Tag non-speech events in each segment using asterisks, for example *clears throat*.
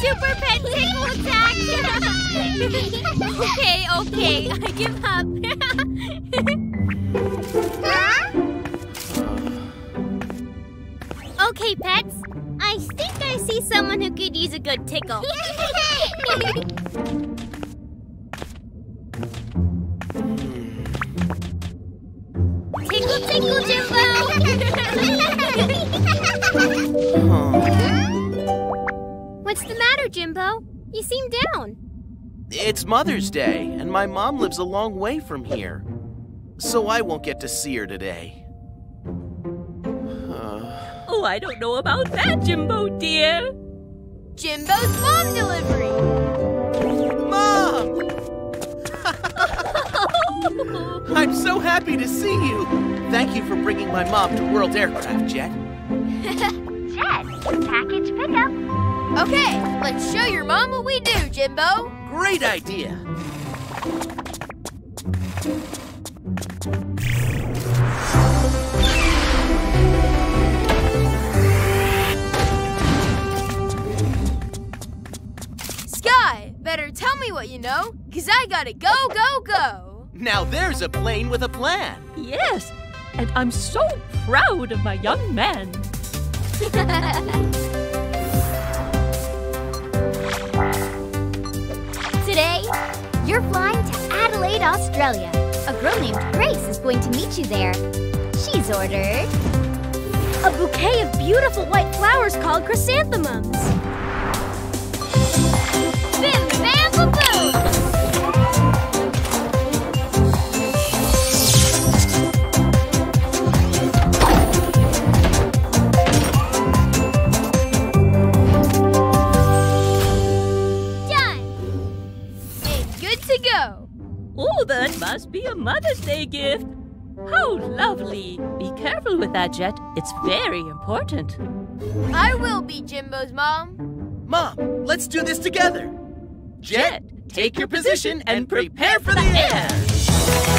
super pet attack! *laughs* okay, okay, I give up. *laughs* okay, pets. I think I see someone who could use a good tickle. *laughs* tickle, tickle, Jimbo! What's the matter, Jimbo? You seem down. It's Mother's Day, and my mom lives a long way from here. So I won't get to see her today. Uh, *sighs* Oh, I don't know about that, Jimbo dear. Jimbo's mom delivery! Mom! *laughs* I'm so happy to see you. Thank you for bringing my mom to World Aircraft Jett. *laughs* Jett, package pickup. Okay, let's show your mom what we do, Jimbo. Great idea. Sky, better tell me what you know, cause I gotta go, go, go. Now there's a plane with a plan. Yes, and I'm so proud of my young man. *laughs* Today, you're flying to Adelaide, Australia. A girl named Grace is going to meet you there. She's ordered a bouquet of beautiful white flowers called chrysanthemums. Bim, bam, ba, that must be a Mother's Day gift. How lovely. Be careful with that, Jett. It's very important. I will be Jimbo's mom. Mom, let's do this together. Jett, take your position and prepare for the air.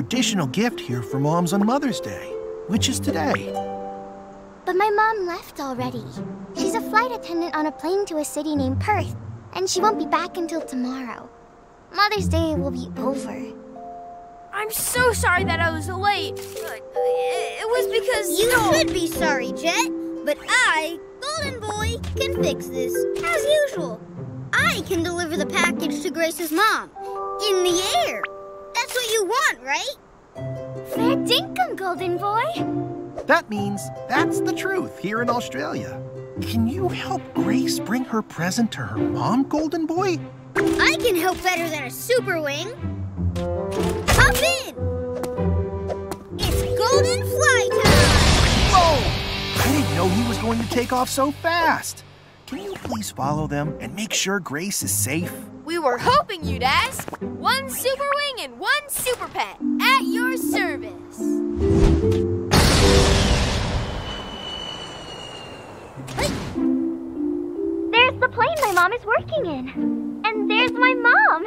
Traditional gift here for moms on Mother's Day, which is today. But my mom left already. She's a flight attendant on a plane to a city named Perth, and she won't be back until tomorrow. Mother's Day will be over. I'm so sorry that I was late. It was because You no. should be sorry, Jett. But I, Golden Boy, can fix this, as usual. I can deliver the package to Grace's mom. In the air. That's what you want, right? Fair dinkum, Golden Boy. That means that's the truth here in Australia. Can you help Grace bring her present to her mom, Golden Boy? I can help better than a super wing. Hop in! It's Golden Fly time! Whoa! I didn't know he was going to take off so fast. Can you please follow them and make sure Grace is safe? We were hoping you'd ask. One super wing and one super pet at your service. There's the plane my mom is working in. And there's my mom.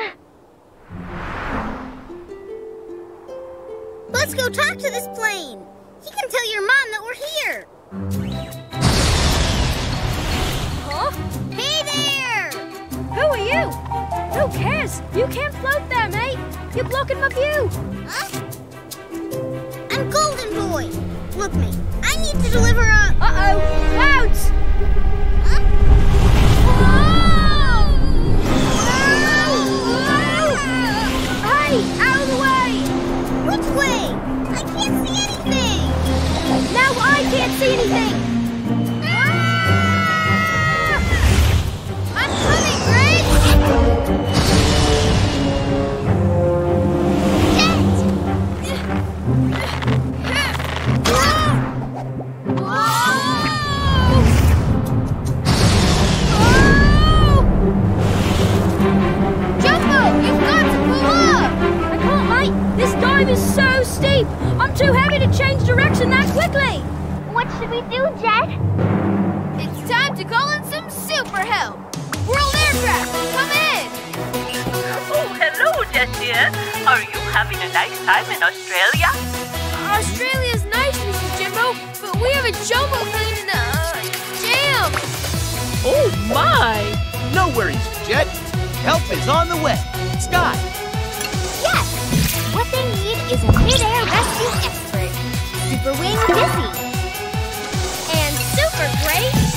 Let's go talk to this plane. He can tell your mom that we're here. Who are you? Who cares? You can't float there, mate. You're blocking my view. Huh? I'm Golden Boy. Look me. I need to deliver a. Uh-oh. Clouds! Hey, out of the way! Which way? I can't see anything. Now I can't see anything. Mate. Is so steep. I'm too heavy to change direction that quickly. What should we do, Jett? It's time to call in some super help! World Aircraft, come in! Oh, hello, Jessie. Are you having a nice time in Australia? Australia's nice, Mrs. Jimbo, but we have a jumbo plane in the uh, jam! Oh, my! No worries, Jett. Help is on the way. Scott, Yes! What they need is a mid-air rescue expert. Super Wing Dizzy. And Super Great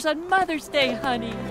flowers on Mother's Day, honey.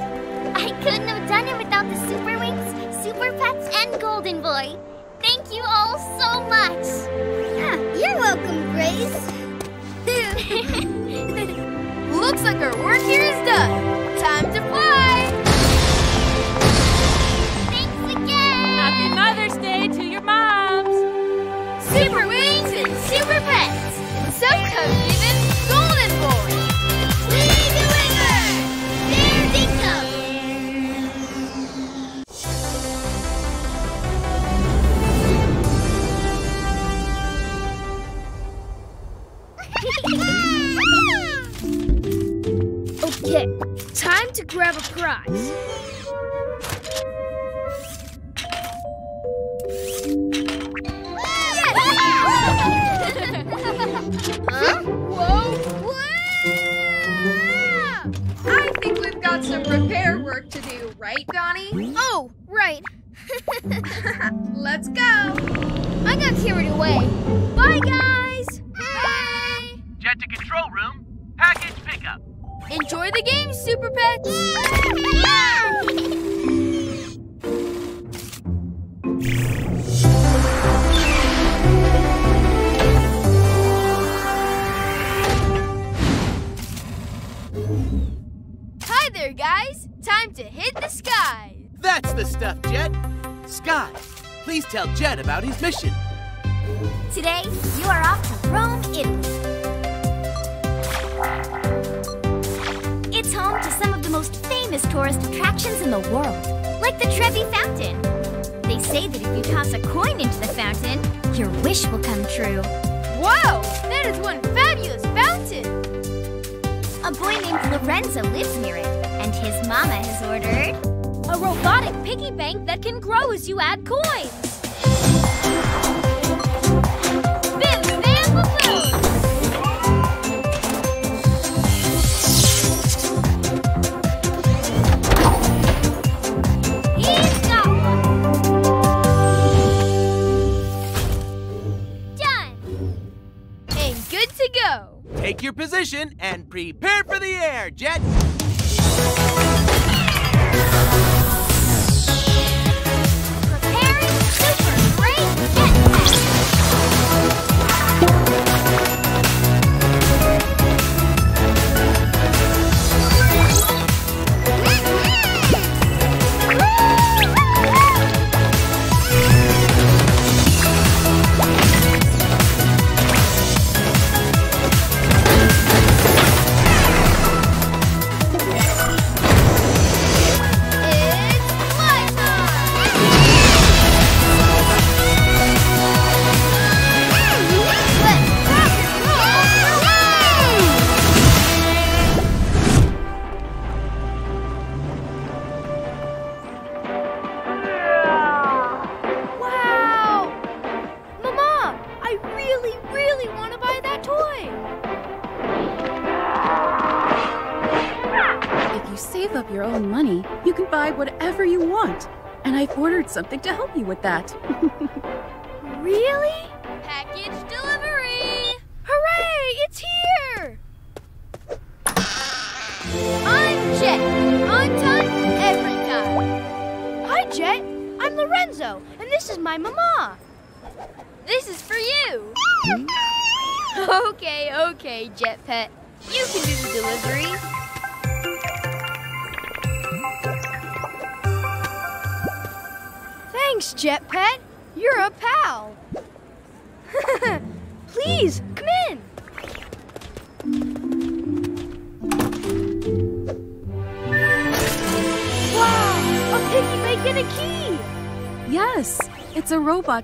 that.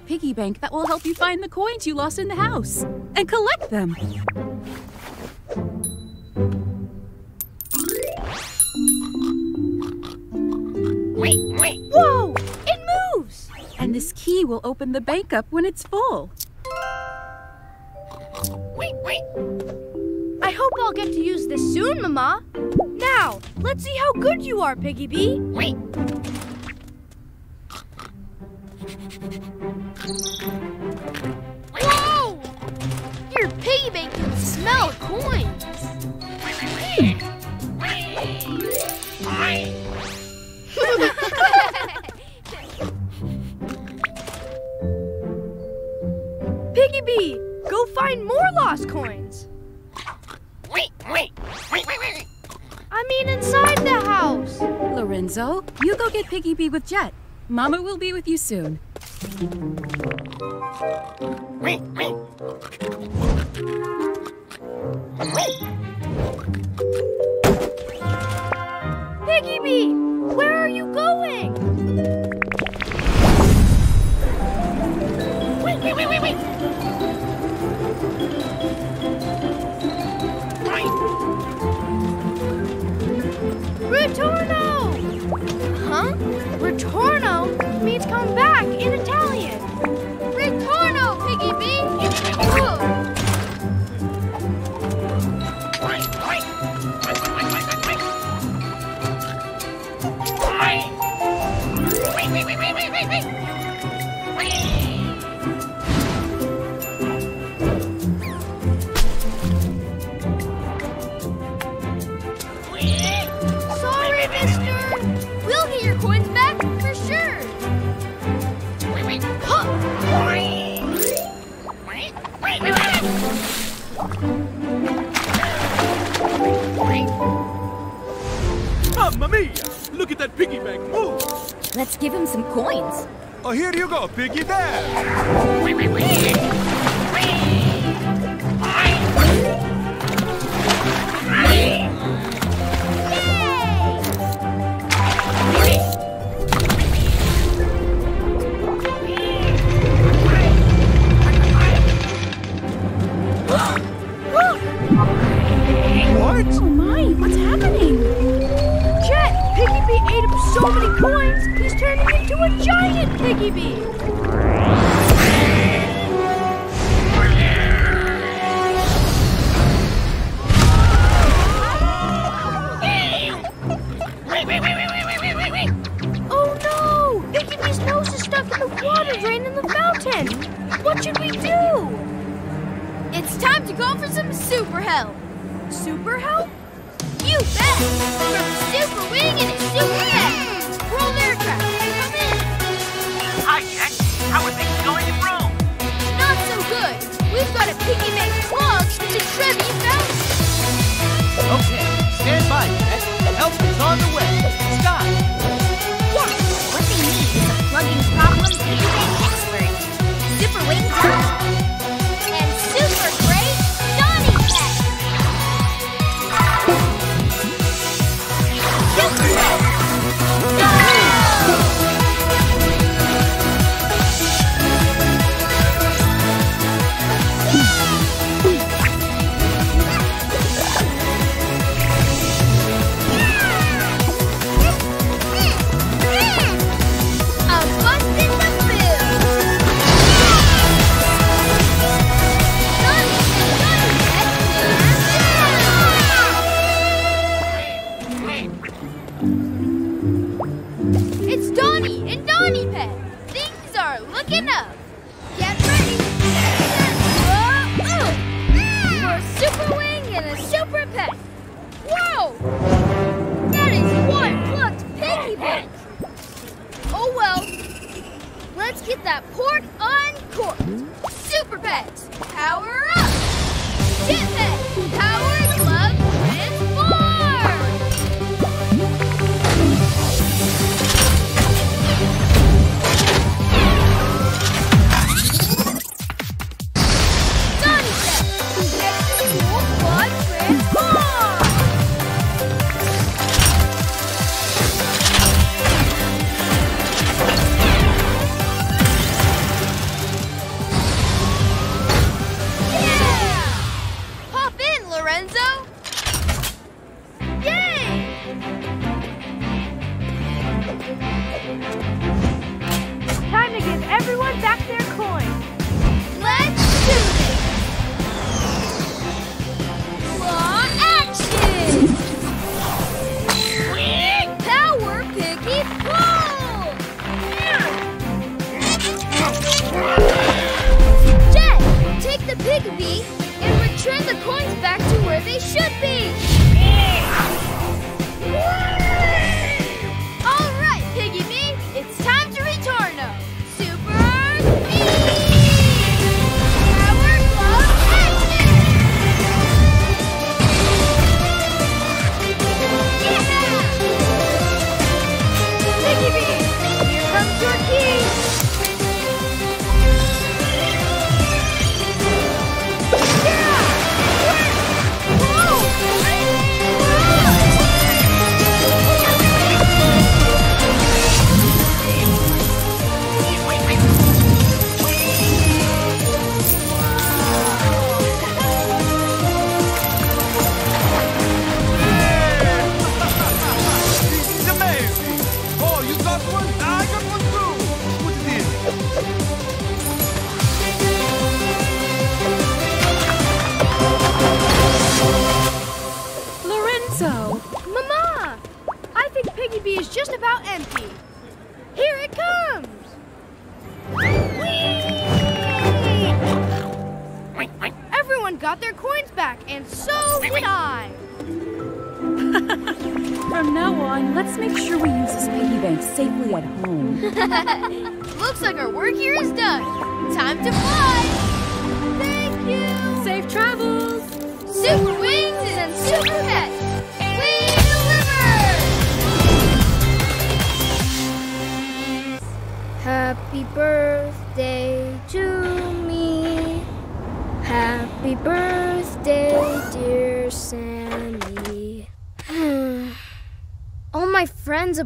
piggy bank that will help you find the coins you lost in the house and collect them. Whoa! It moves! And this key will open the bank up when it's full. I hope I'll get to use this soon, Mama. Now, let's see how good you are, Piggy Bee. you soon. Oh my, what's happening? Jett, Piggy Bee ate up so many coins, he's turning into a giant Piggy Bee! Wait, wait, wait, wait, wait, wait, wait, wait! Oh no! Piggybee's nose is stuck in the water drain in the fountain! What should we do? It's time to go for some super help! super help? You bet! From Super Wing and a Super head, World Aircraft, come in! Hi, Jack. How are things going in Rome? Not so good. We've got a piggy bank club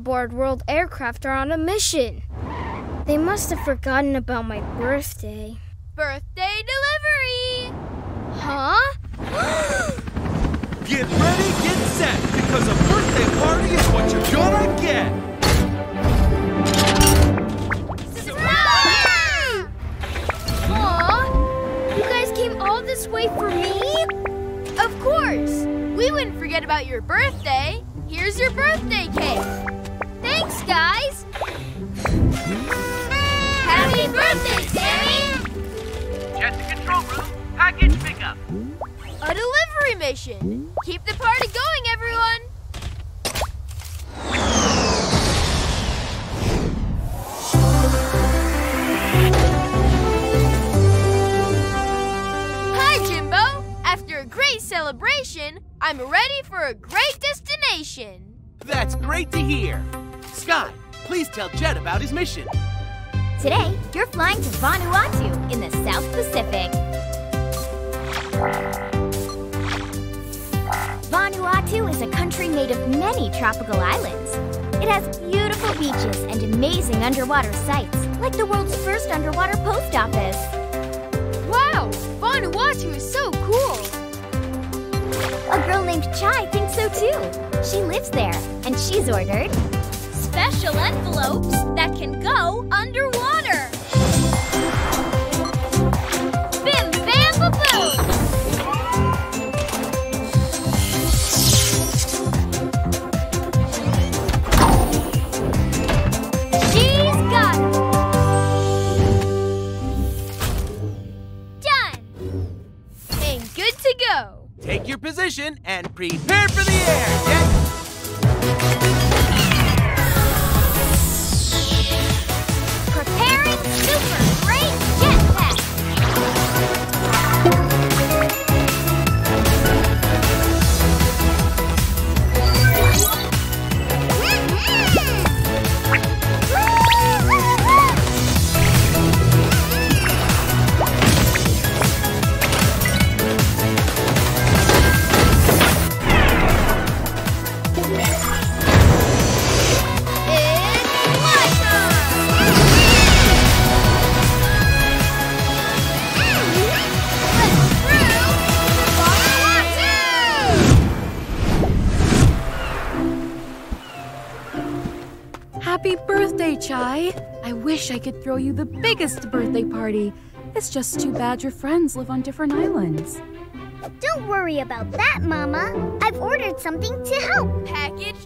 World aircraft are on a mission. They must have forgotten about my birthday. Throw you the biggest birthday party. It's just too bad your friends live on different islands. Don't worry about that, Mama. I've ordered something to help. Package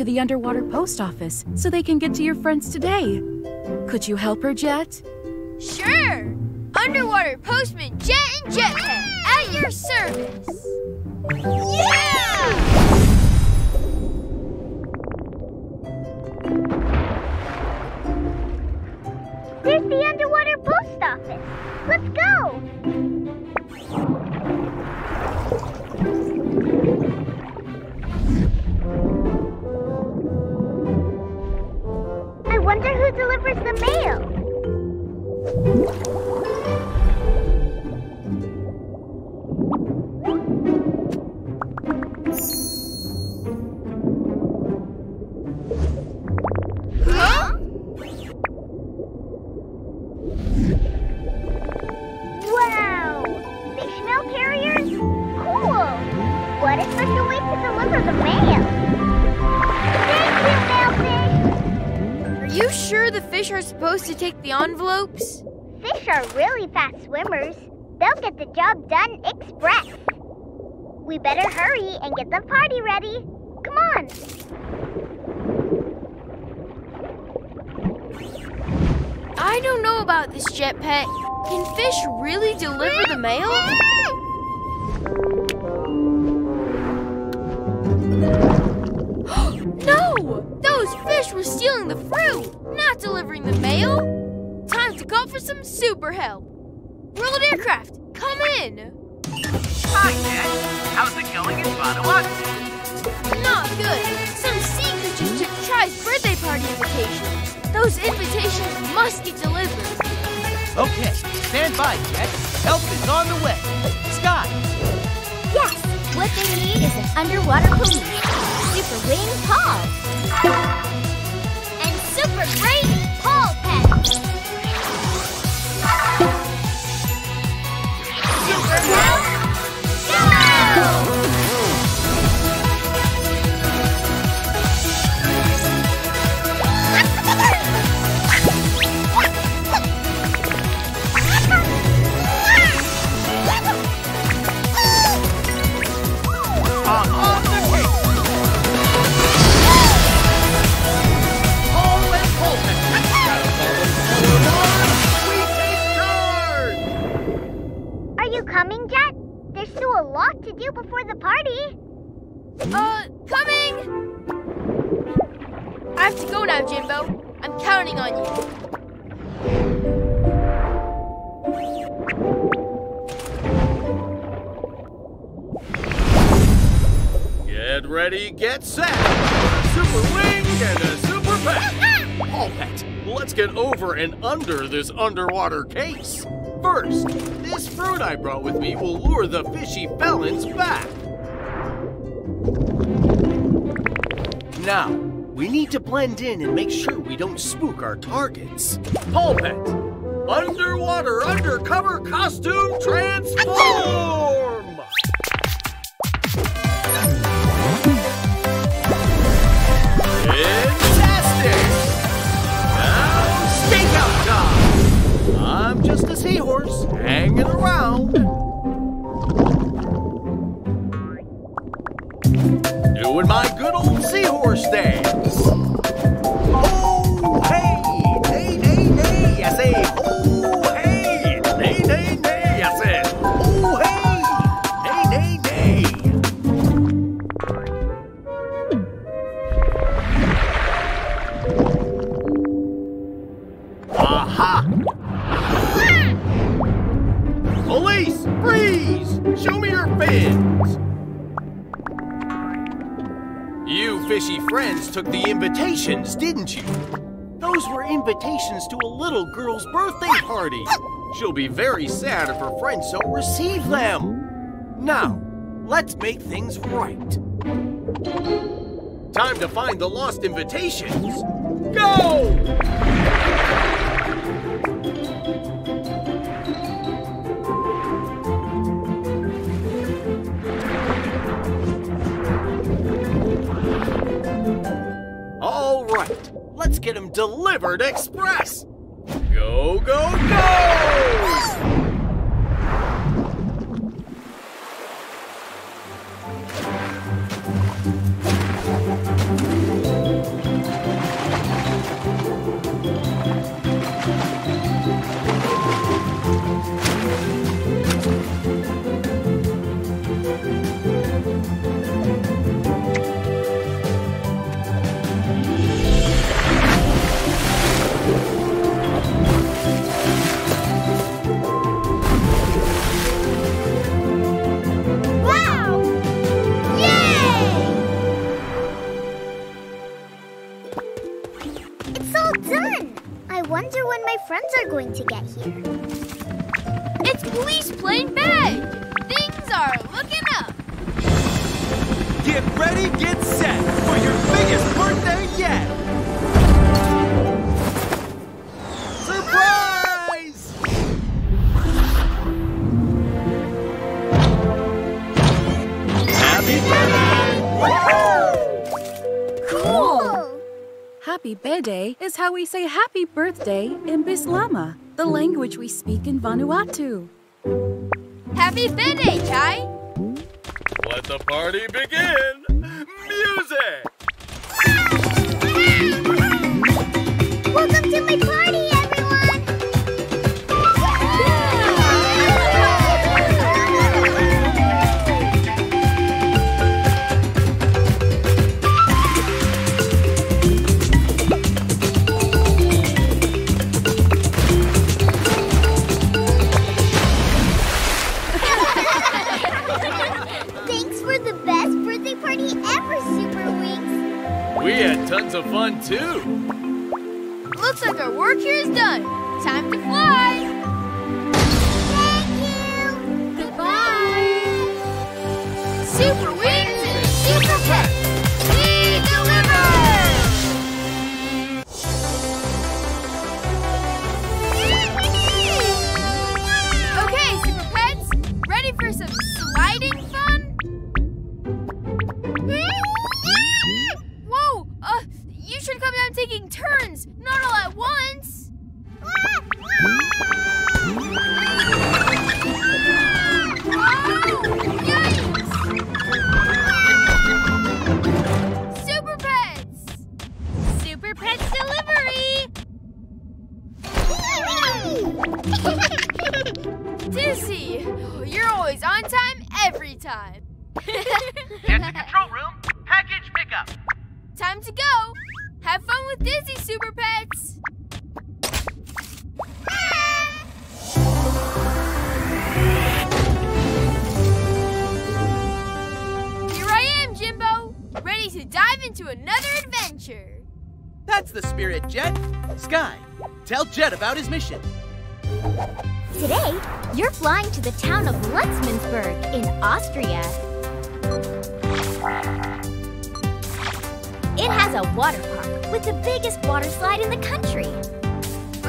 to the underwater post office so they can get to your friends today. Could you help her, Jett? Sure. Underwater postman Jett and Jetpack at your service. Yeah! There's the underwater post office. Let's go. Delivers the mail. Take the envelopes? Fish are really fast swimmers. They'll get the job done express. We better hurry and get the party ready. Come on! I don't know about this jetpack. Can fish really deliver the mail? *gasps* no! Fish were stealing the fruit, not delivering the mail. Time to call for some super help. World Aircraft, come in. Hi, Jett. How's it going in Vanuatu? Not good. Some sea creatures took Try's birthday party invitations. Those invitations must get delivered. Okay, stand by, Jett. Help is on the way. Sky, Yes! What they need is an underwater police. Super Wing Paul. Super great Paul Pet! Coming, Jett? There's still a lot to do before the party. Uh, coming! I have to go now, Jimbo. I'm counting on you. Get ready, get set. Super wing and a super pet. *laughs* All pet. Let's get over and under this underwater case. First, this fruit I brought with me will lure the fishy felons back. Now, we need to blend in and make sure we don't spook our targets. Paul Pet, Underwater undercover costume transform! Just a seahorse hanging around. Doing my good old seahorse dance. Oh, hey, nay, nay, nay, I say, Show me your fins! You fishy friends took the invitations, didn't you? Those were invitations to a little girl's birthday party. She'll be very sad if her friends don't receive them. Now, let's make things right. Time to find the lost invitations. Go! Let's get him delivered express. Go, go, go! Wonder when my friends are going to get here. It's Police Plane Bag! Things are looking up! Get ready, get set for your biggest birthday yet! Surprise! Happy birthday! Happy birthday is how we say happy birthday in Bislama, the language we speak in Vanuatu. Happy birthday, Chai! Let the party begin! Music! Tons of fun too. Looks like our work here is done. About his mission. Today, you're flying to the town of Lutzmannsburg in Austria. It has a water park with the biggest water slide in the country.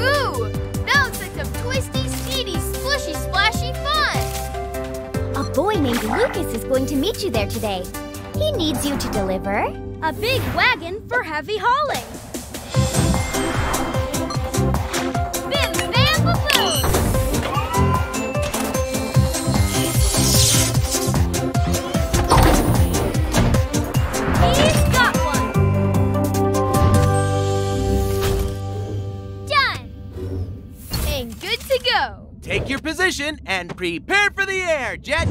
Ooh, that looks like some twisty, speedy, splishy, splashy fun. A boy named Lucas is going to meet you there today. He needs you to deliver A big wagon for heavy hauling. Take your position and prepare for the air, Jett.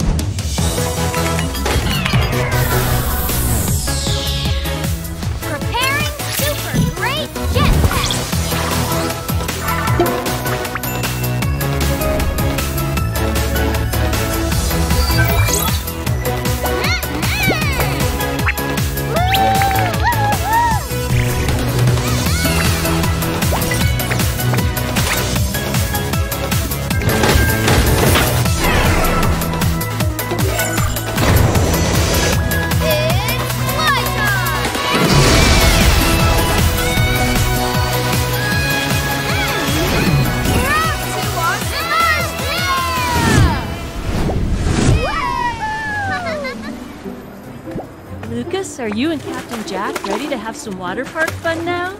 You and Captain Jack ready to have some water park fun now?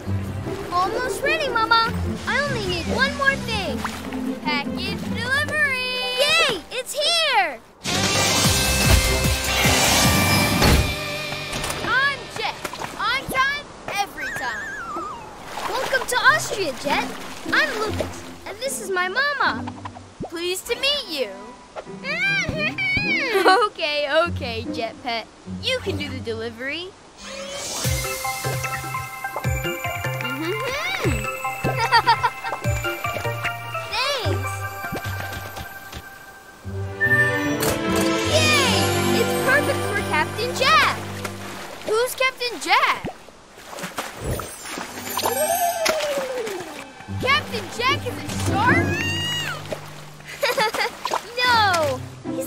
Almost ready, Mama. I only need one more thing. Package delivery! Yay! It's here! I'm Jett. On time, every time. Welcome to Austria, Jett. I'm Lucas, and this is my mama. Pleased to meet you. *laughs* okay, okay, Jett Pet. You can do the delivery. Mm-hmm. *laughs* Thanks. Yay! It's perfect for Captain Jack. Who's Captain Jack? Captain Jack is a shark?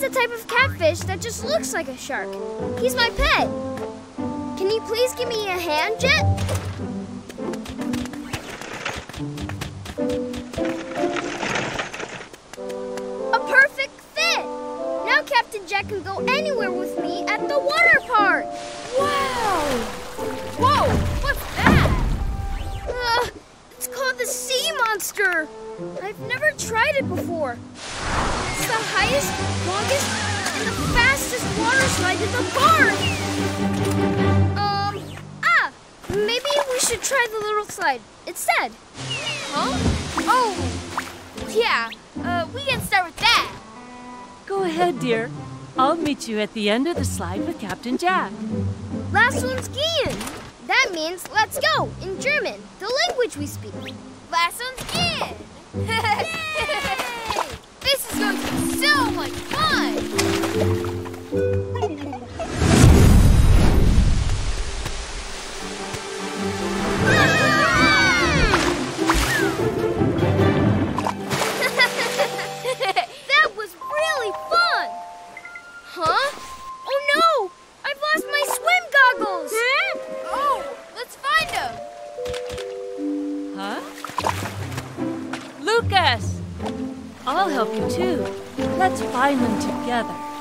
The type of catfish that just looks like a shark. He's my pet. Can you please give me a hand, Jett? A perfect fit. Now Captain Jack can go anywhere with me at the water park. Wow! Whoa! What's that? Uh, it's called the sea monster. I've never tried it before. It's the highest, longest, and the fastest water slide in the park. Um, ah, maybe we should try the little slide instead. Huh? Oh! Yeah, uh, we can start with that. Go ahead, dear. I'll meet you at the end of the slide with Captain Jack. Last one's gehen. That means let's go in German, the language we speak. Last one's in. *laughs* so much fun. that was really fun. Huh? Oh no! I've lost my swim goggles. Oh, let's find them. Huh? Lucas! I'll help you too. Let's find them together.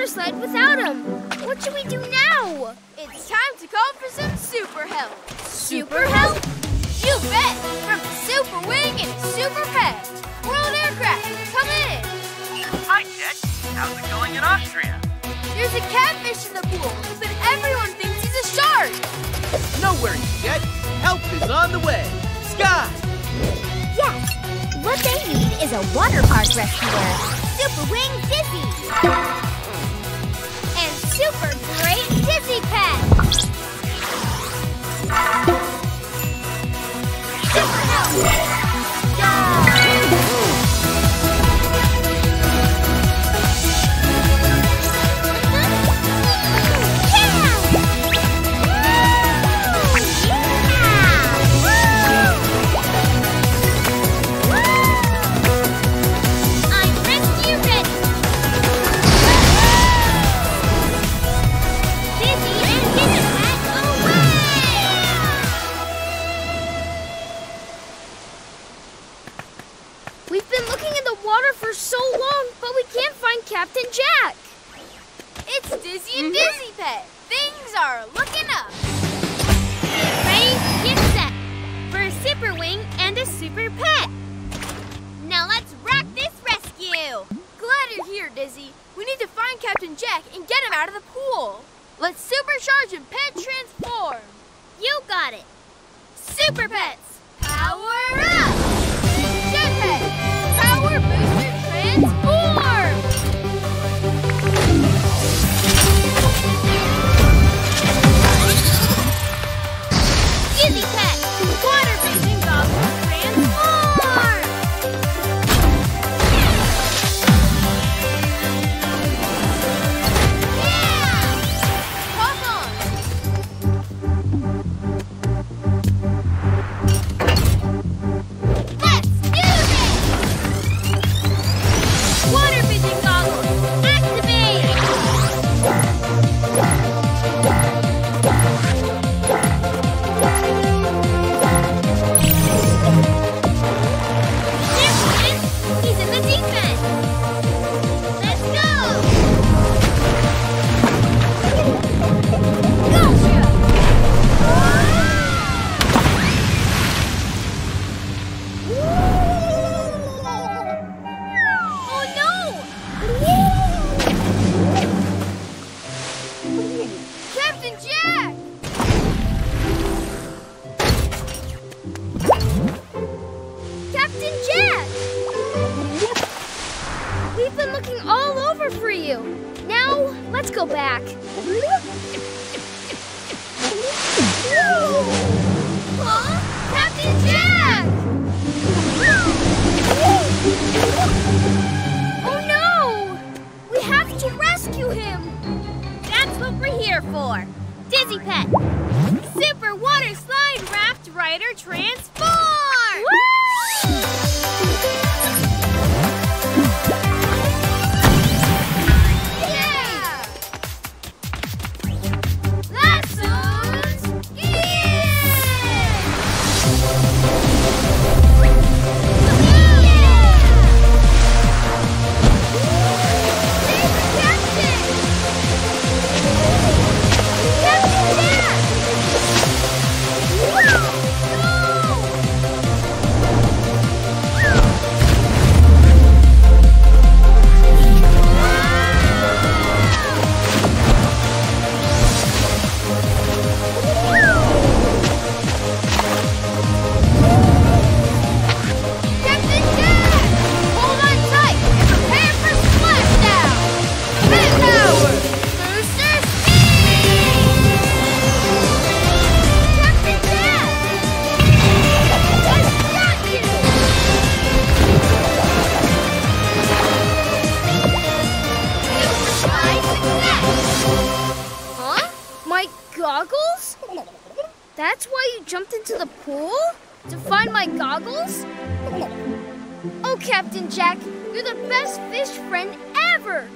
Water slide without him. What should we do now? It's time to call for some super help. Super help? You bet! From Super Wing and Super Pet. World Aircraft, come in. Hi, Jett. How's it going in Austria? There's a catfish in the pool, but everyone thinks he's a shark. No worries, Jett. Help is on the way. Sky! Yes! What they need is a water park rescuer. Super Wing Dizzy! Super great Dizzy Pet. Super for so long, but we can't find Captain Jack. It's Dizzy and mm-hmm. Dizzy Pet. Things are looking up. Ready, get set for a super wing and a super pet. Now let's rock this rescue. Glad you're here, Dizzy. We need to find Captain Jack and get him out of the pool. Let's supercharge and pet transform. You got it. Super Pets, power up! Let's go back. Huh? Captain Jack! Oh no! We have to rescue him! That's what we're here for. Dizzy Pet. Super Water Slide Raft Rider Transform! Yeah! Goggles? That's why you jumped into the pool? To find my goggles? Oh, Captain Jack, you're the best fish friend ever!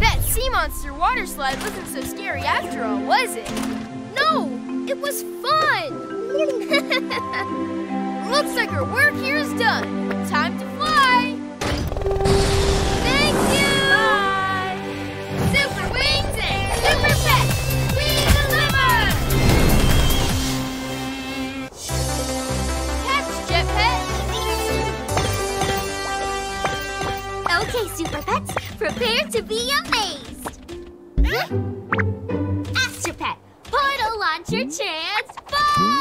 That sea monster water slide wasn't so scary after all, was it? No, it was fun! *laughs* Looks like our work here is done. Time to fly. Super Pets, prepare to be amazed. Astro Pet, Portal Launcher Transform!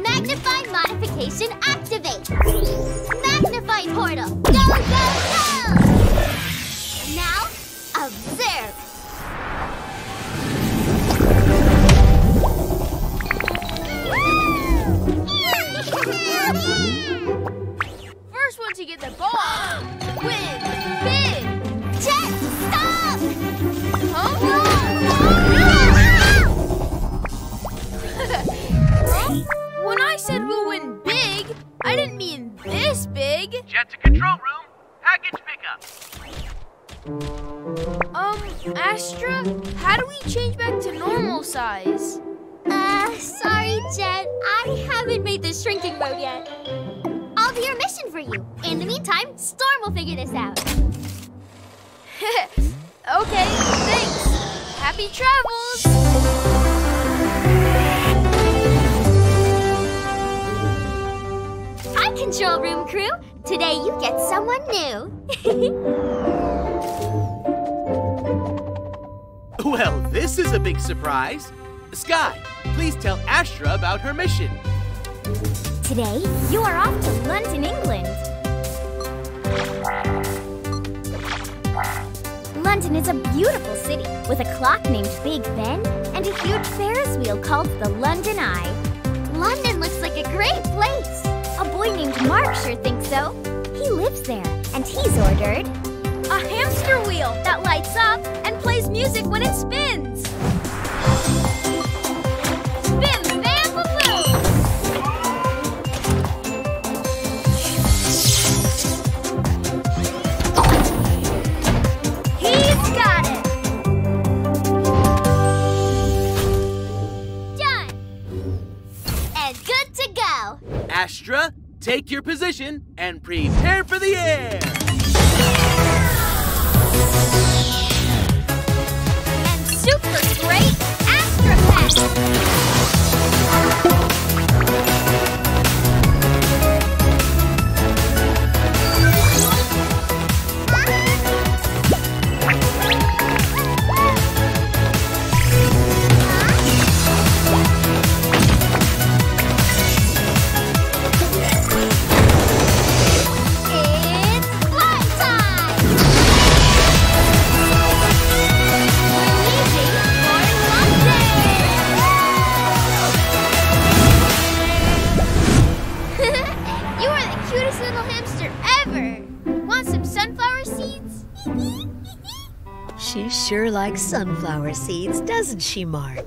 Magnify modification activate. Magnify portal. Go, go, First one to get the ball wins big. Jett, stop! *laughs* When I said we'll win big, I didn't mean this big. Jett to control room. Package pickup. Um, Astra, how do we change back to normal size? Uh, sorry, Jett. I haven't made the shrinking mode yet. I'll do your mission for you. In the meantime, Storm will figure this out. *laughs* okay, thanks. Happy travels! Control room crew. Today you get someone new. *laughs* Well, this is a big surprise. Sky, please tell Astra about her mission. Today you are off to London, England. London is a beautiful city with a clock named Big Ben and a huge Ferris wheel called the London Eye. London looks like a great place. A boy named Mark sure thinks so. He lives there, and he's ordered A hamster wheel that lights up and plays music when it spins. Astra, take your position and prepare for the air. Sure likes sunflower seeds, doesn't she, Mark? *laughs*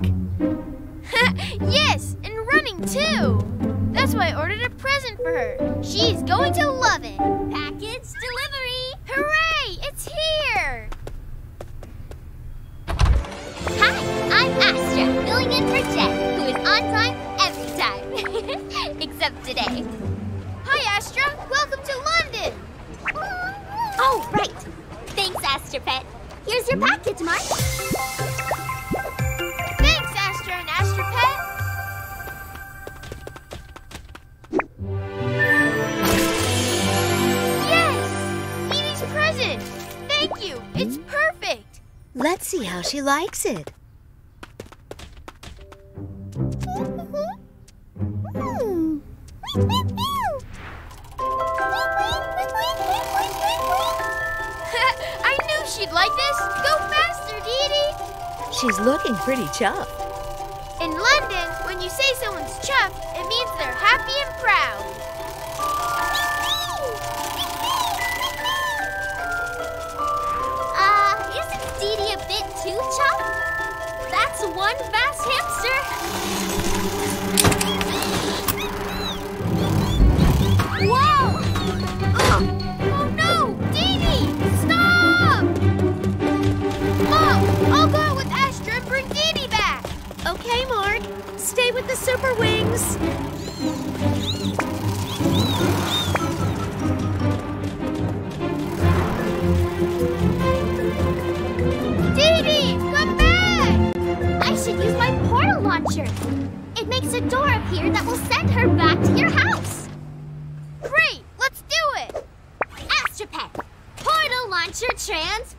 yes, and running too. That's why I ordered a present for her. She's going to love it. Package delivery! Hooray! It's here! Hi, I'm Astra, filling in for Jett, who is on time every time. *laughs* Except today. Hi, Astra. Welcome to London. Oh, right. Thanks, Astra Pet. Here's your package, Mark. Thanks, Astra and Astra Pet. Yes! Edie's present. Thank you. It's perfect. Let's see how she likes it. *laughs* Hmm. I knew she'd like this. Go faster, Dee Dee. She's looking pretty chuffed. In London, when you say someone's chuffed, it means they're happy and proud. Uh, isn't Dee Dee a bit too chuffed? That's one fast hamster. Okay, Mark. Stay with the super wings. Dee Dee, come back! I should use my portal launcher. It makes a door appear that will send her back to your house. Great, let's do it. Astropet, portal launcher transform!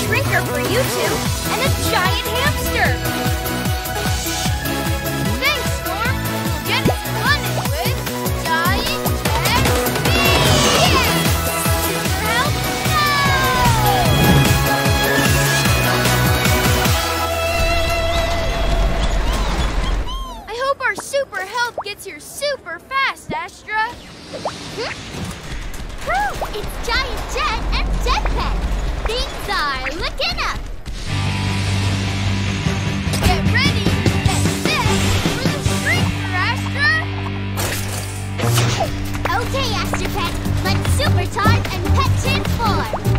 shrinker for you two, and a giant hamster! Thanks, Storm! Get it done Giant Jett help! I hope our super help gets here super fast, Astra! It's Giant Jett and Jetpack! Things are looking up. Get ready to get this blue streak, Master. Okay, Astro Pet, let's supercharge and pet transform.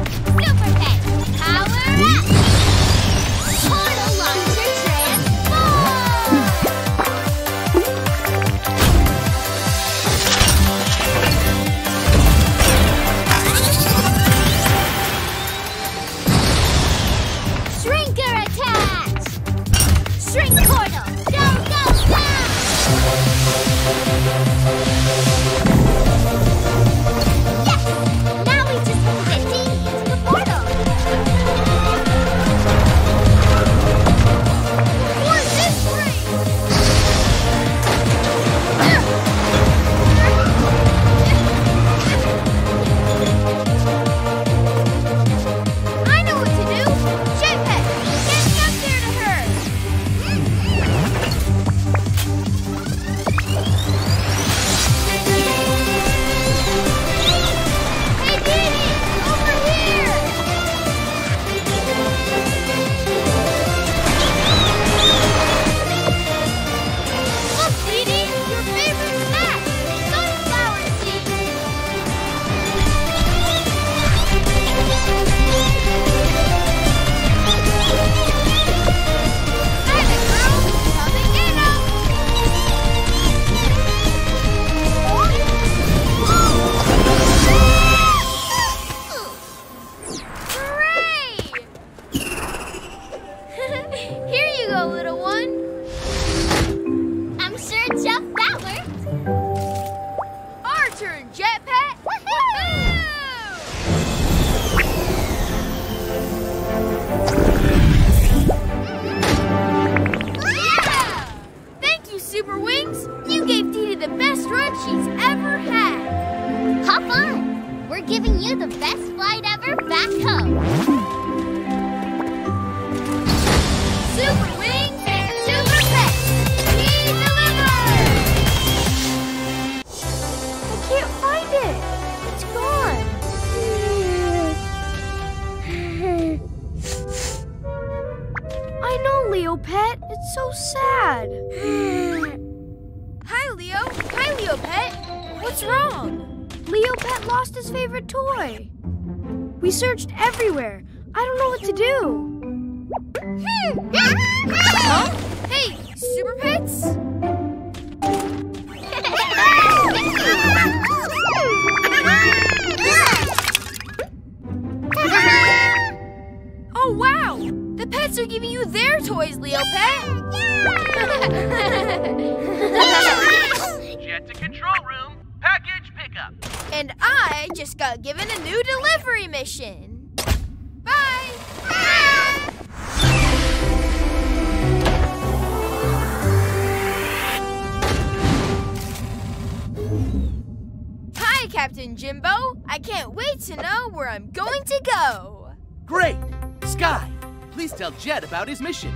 about his mission.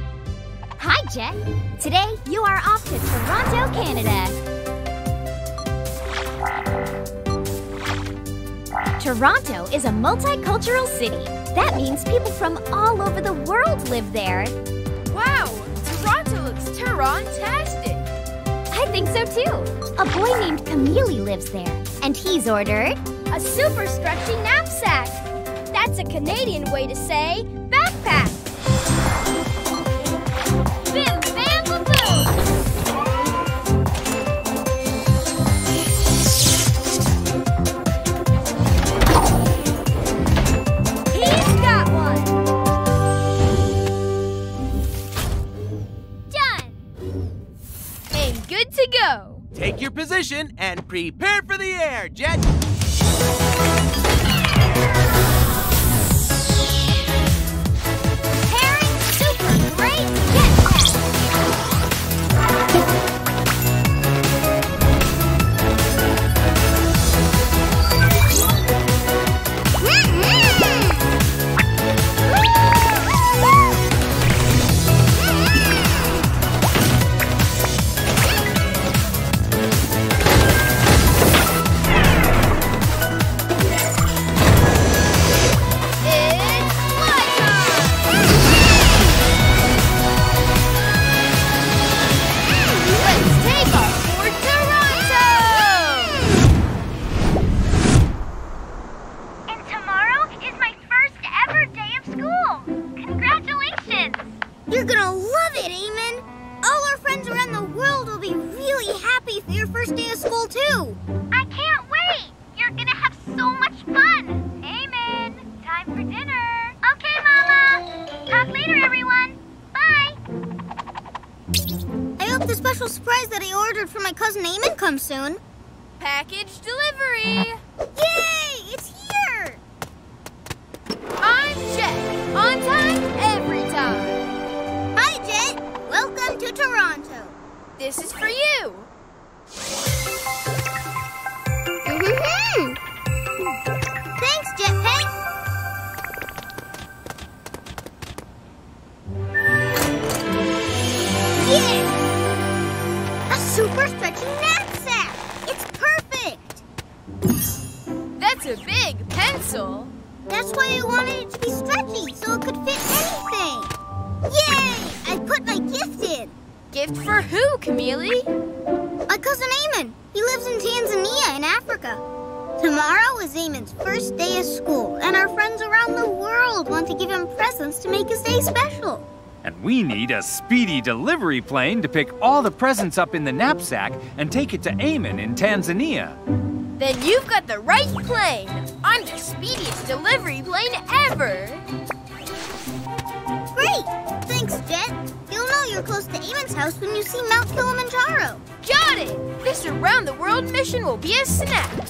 Hi, Jett. Today, you are off to Toronto, Canada. Toronto is a multicultural city. That means people from all over the world live there. Wow! Toronto looks Torontastic! I think so, too. A boy named Camille lives there, and he's ordered... A super stretchy knapsack! That's a Canadian way to say Prepare delivery plane to pick all the presents up in the knapsack and take it to Amon in Tanzania. Then you've got the right plane. I'm the speediest delivery plane ever. Great! Thanks, Jett. You'll know you're close to Amon's house when you see Mount Kilimanjaro. Got it! This around-the-world mission will be a snap.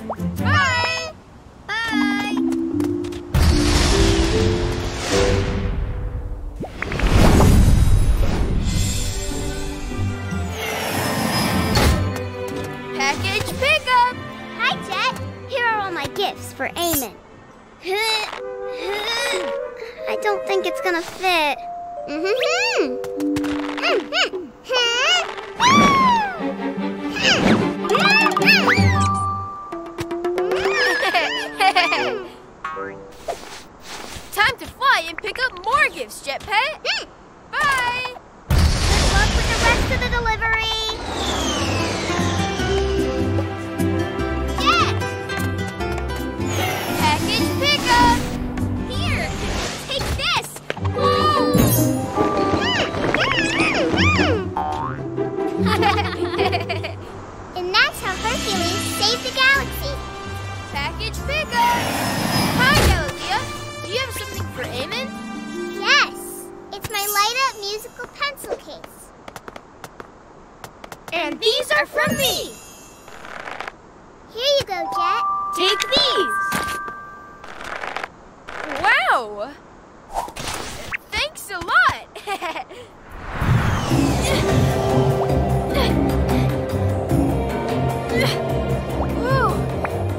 Take these! Wow! Thanks a lot! *laughs* Whoa!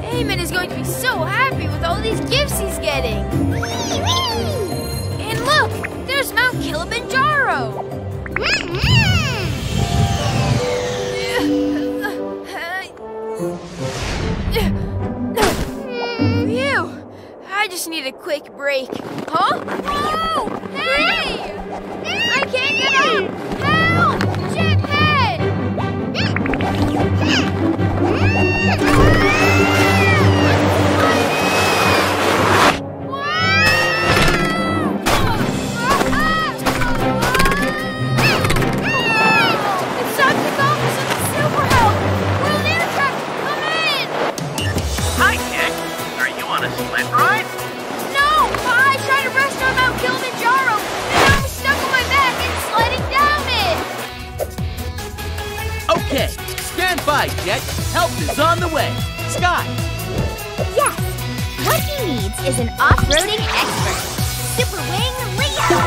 Eamon is going to be so happy with all these gifts he's getting! a quick break. Huh? Whoa! Hey! hey! I can't get up! Help! is on the way. Sky. Yes. What he needs is an off-roading expert. Super Wing Leo.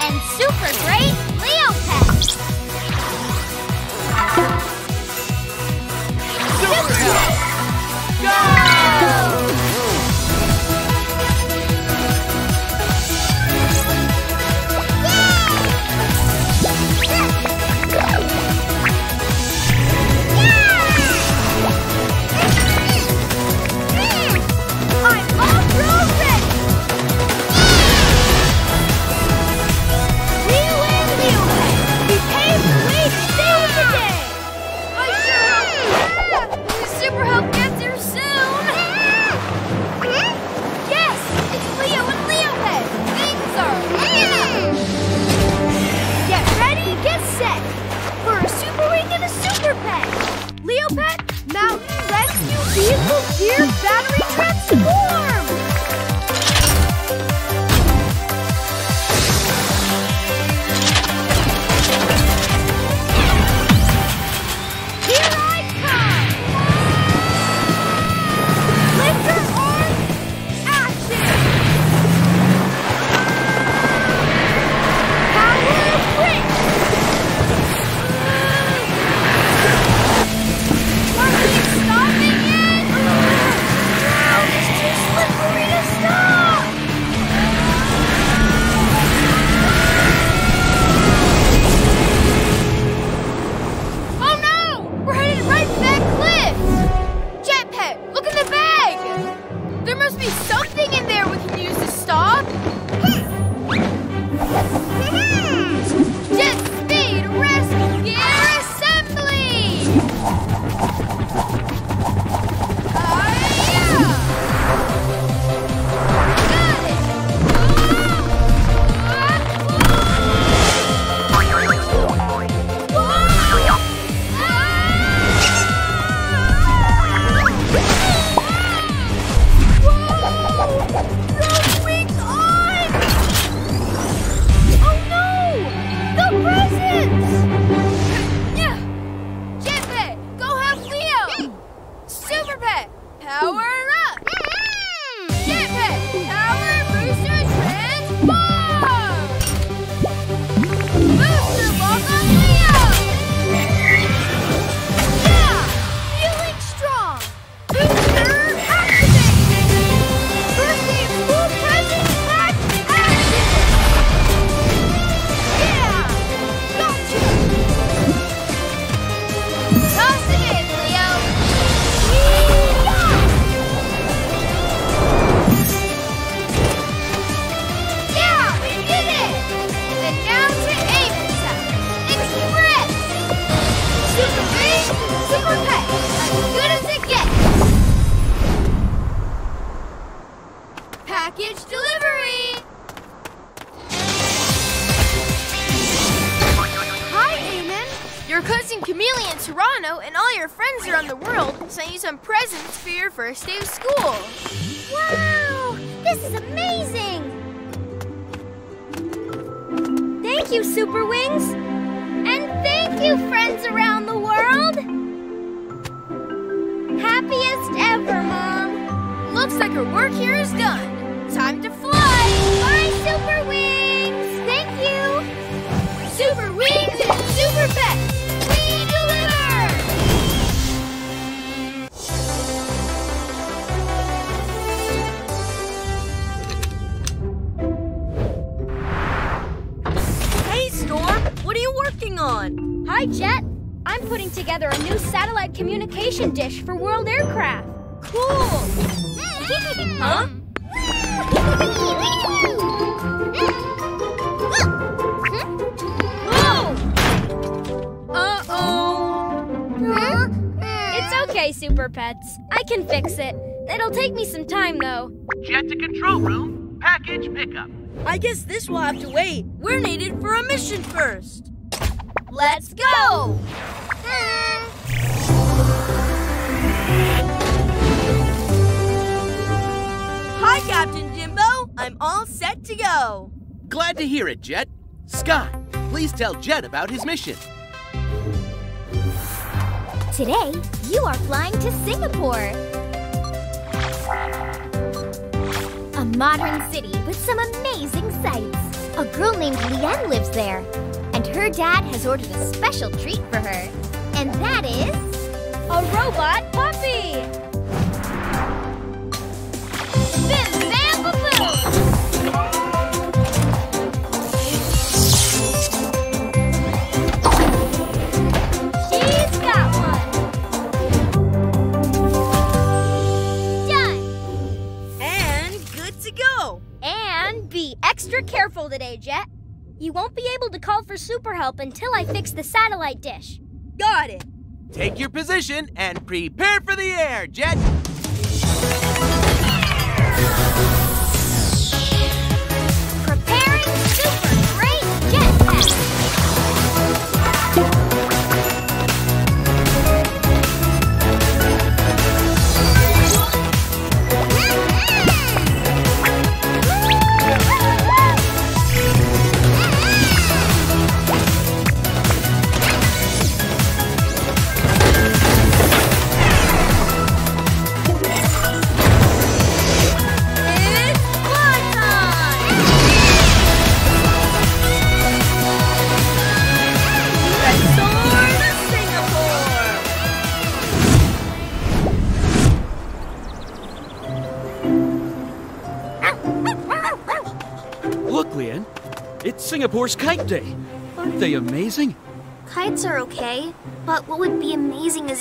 And Super Great. we'll have to wait. We're needed for a mission first. Let's go! *laughs* Hi, Captain Jimbo. I'm all set to go. Glad to hear it, Jett. Scott, please tell Jett about his mission. Today, you are flying to Singapore. A modern city with some amazing sights. A girl named Leanne lives there, and her dad has ordered a special treat for her. And that is... A robot help until I fix the satellite dish. Got it. Take your position and prepare.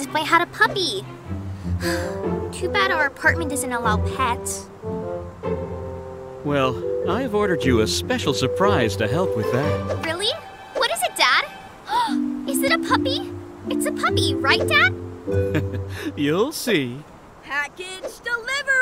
if I had a puppy. *sighs* Too bad our apartment doesn't allow pets. Well, I've ordered you a special surprise to help with that. Really? What is it, Dad? *gasps* is it a puppy? It's a puppy, right, Dad? *laughs* You'll see. Package delivered!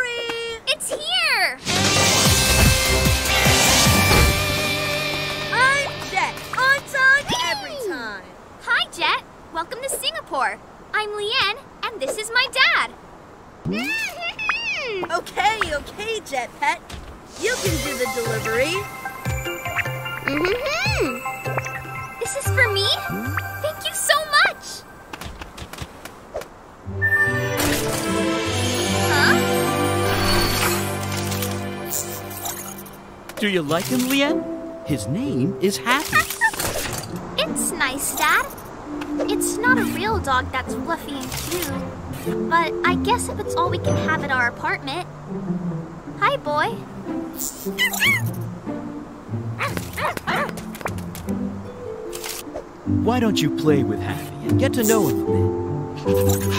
Do you like him, Leanne? His name is Happy. it's nice, Dad. It's not a real dog that's fluffy and cute, but I guess if it's all we can have at our apartment. Hi, boy. Why don't you play with Happy and get to know him a bit?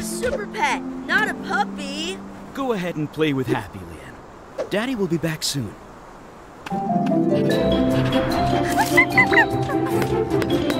a super pet, not a puppy. Go ahead and play with Happy, Leanne. Daddy will be back soon. *laughs*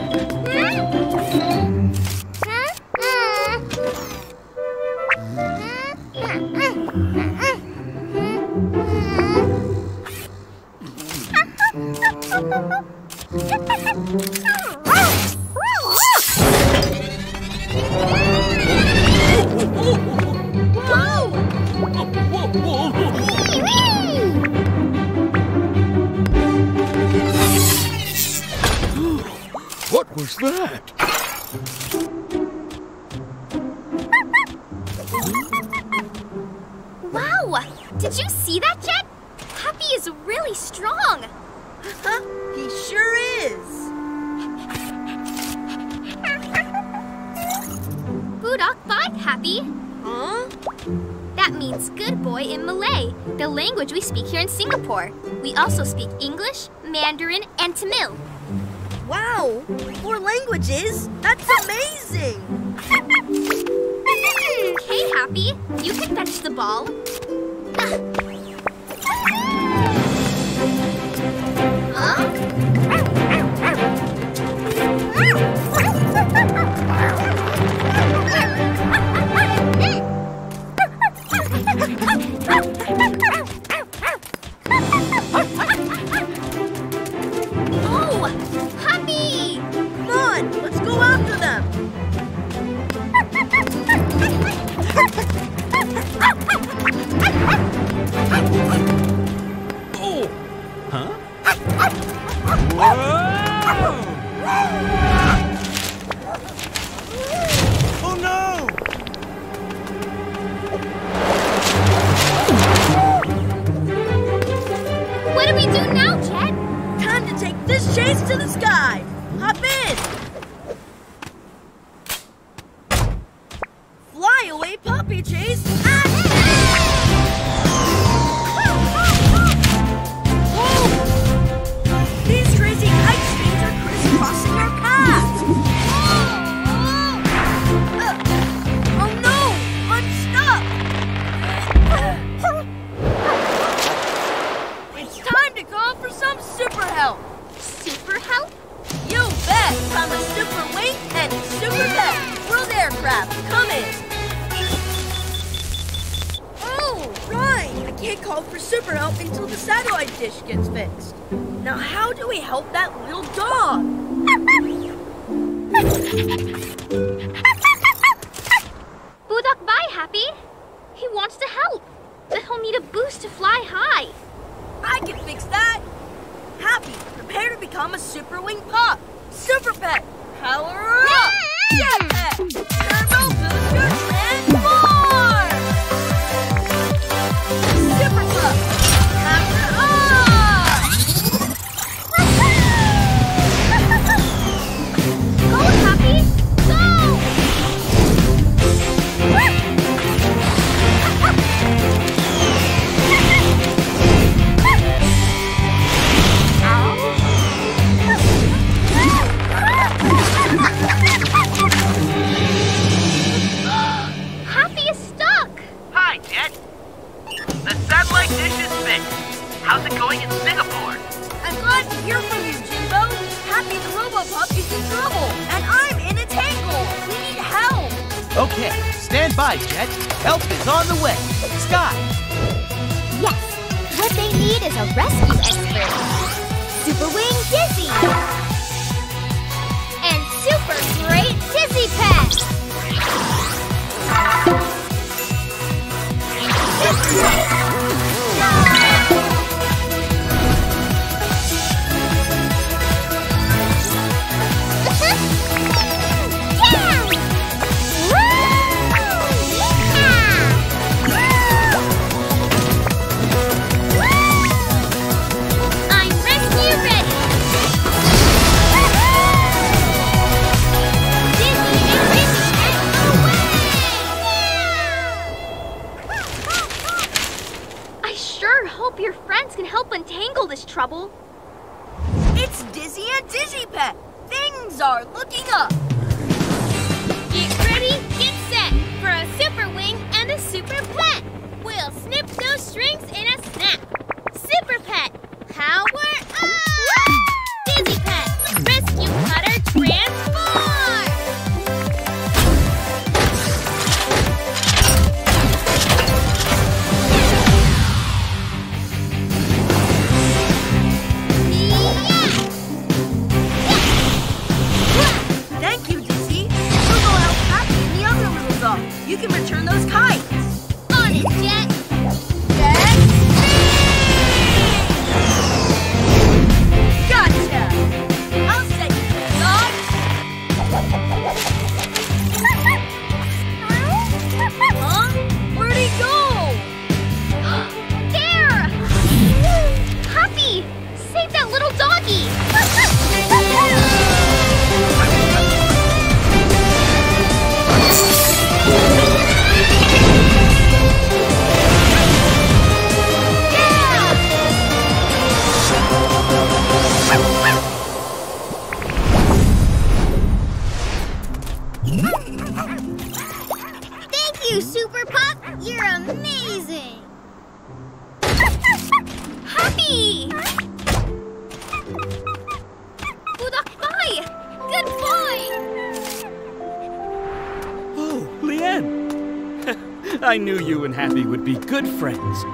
and Happy would be good friends.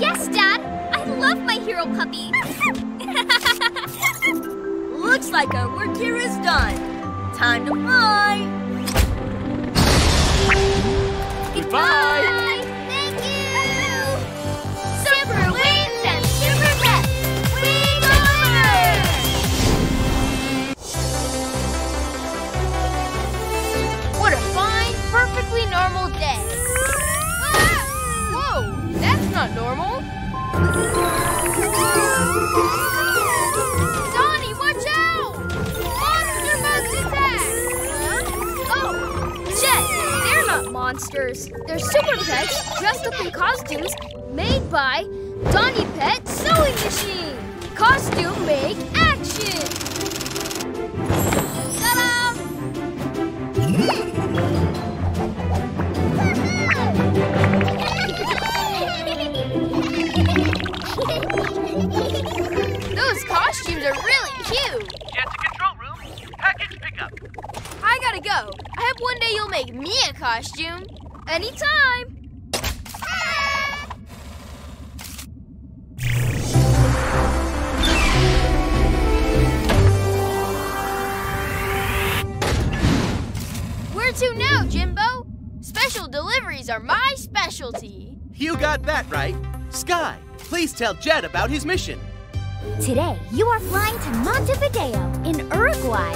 Yes, Dad! I love my hero puppy! *laughs* Looks like our work here is done. Time to fly. You got that right. Sky, please tell Jett about his mission. Today, you are flying to Montevideo in Uruguay.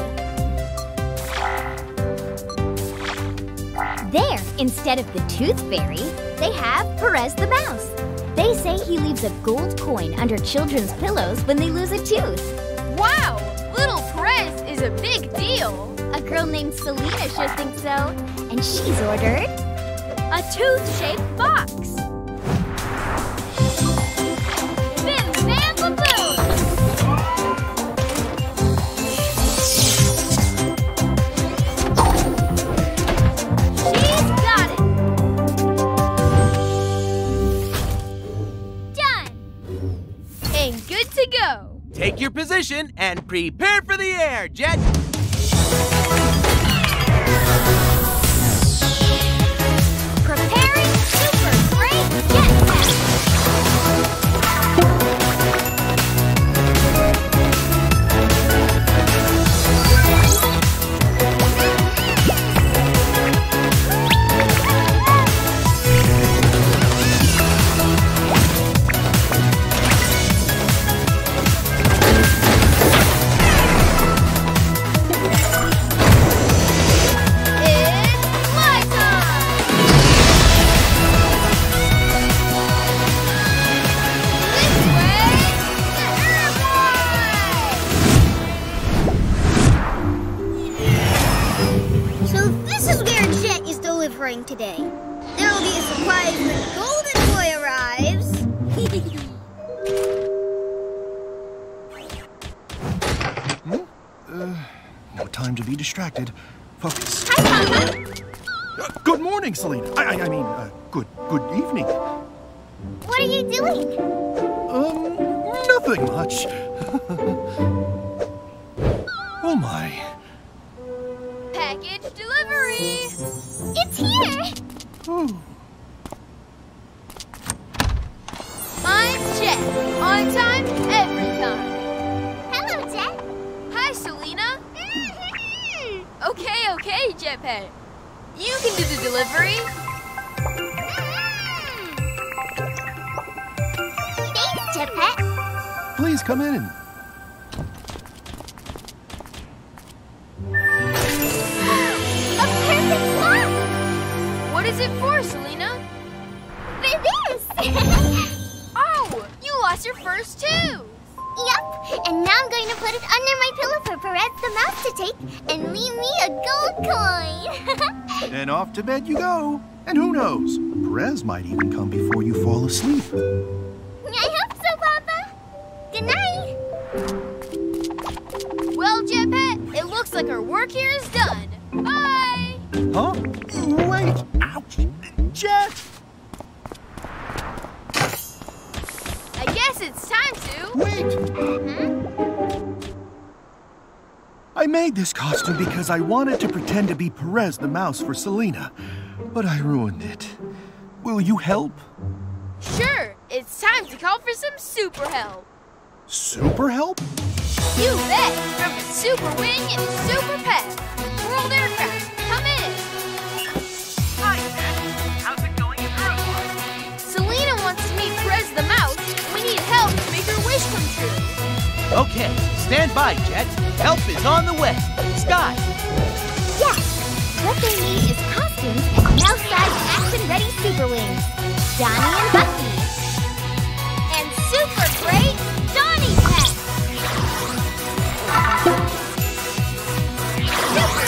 There, instead of the Tooth Fairy, they have Perez the Mouse. They say he leaves a gold coin under children's pillows when they lose a tooth. Wow! Little Perez is a big deal. A girl named Selena should think so, and she's ordered a tooth-shaped box. go! Take your position and prepare for the air, Jett! because I wanted to pretend to be Perez the mouse for Selena, but I ruined it. Will you help? Sure, it's time to call for some super help. Super help? You bet! From the Super Wing and Super Pet, World Aircraft, come in! Hi, Pet. How's it going in Uruguay? Selena wants to meet Perez the mouse. We need help to make her wish come true. Okay, stand by, Jett. Help is on the way. Sky, Super Wings, Donnie and Bucky. And Super Great Donnie Pet. Super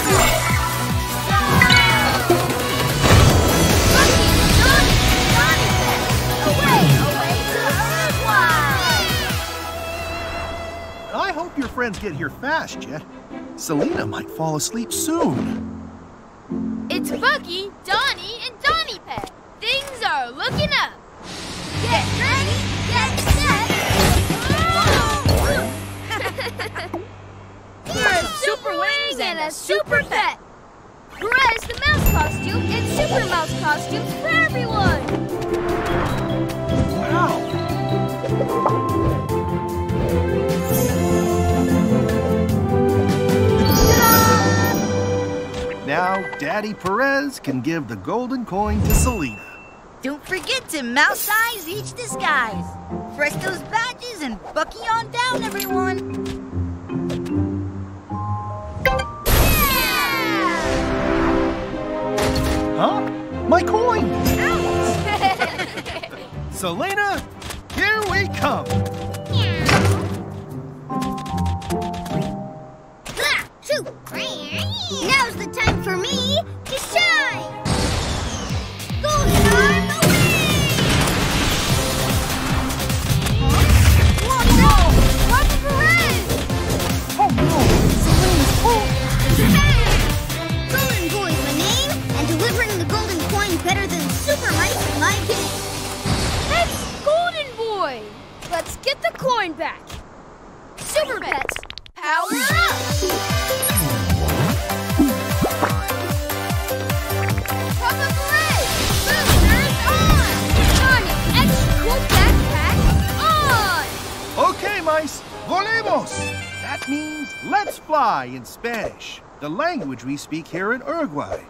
Bucky, Pet. Away, away to I hope your friends get here fast, Jett. Selena might fall asleep soon. Perez can give the golden coin to Selena. Don't forget to mouse eyes each disguise. Press those badges and bucky on down, everyone. Huh? My coin! *laughs* Selena, here we come! language we speak here in Uruguay.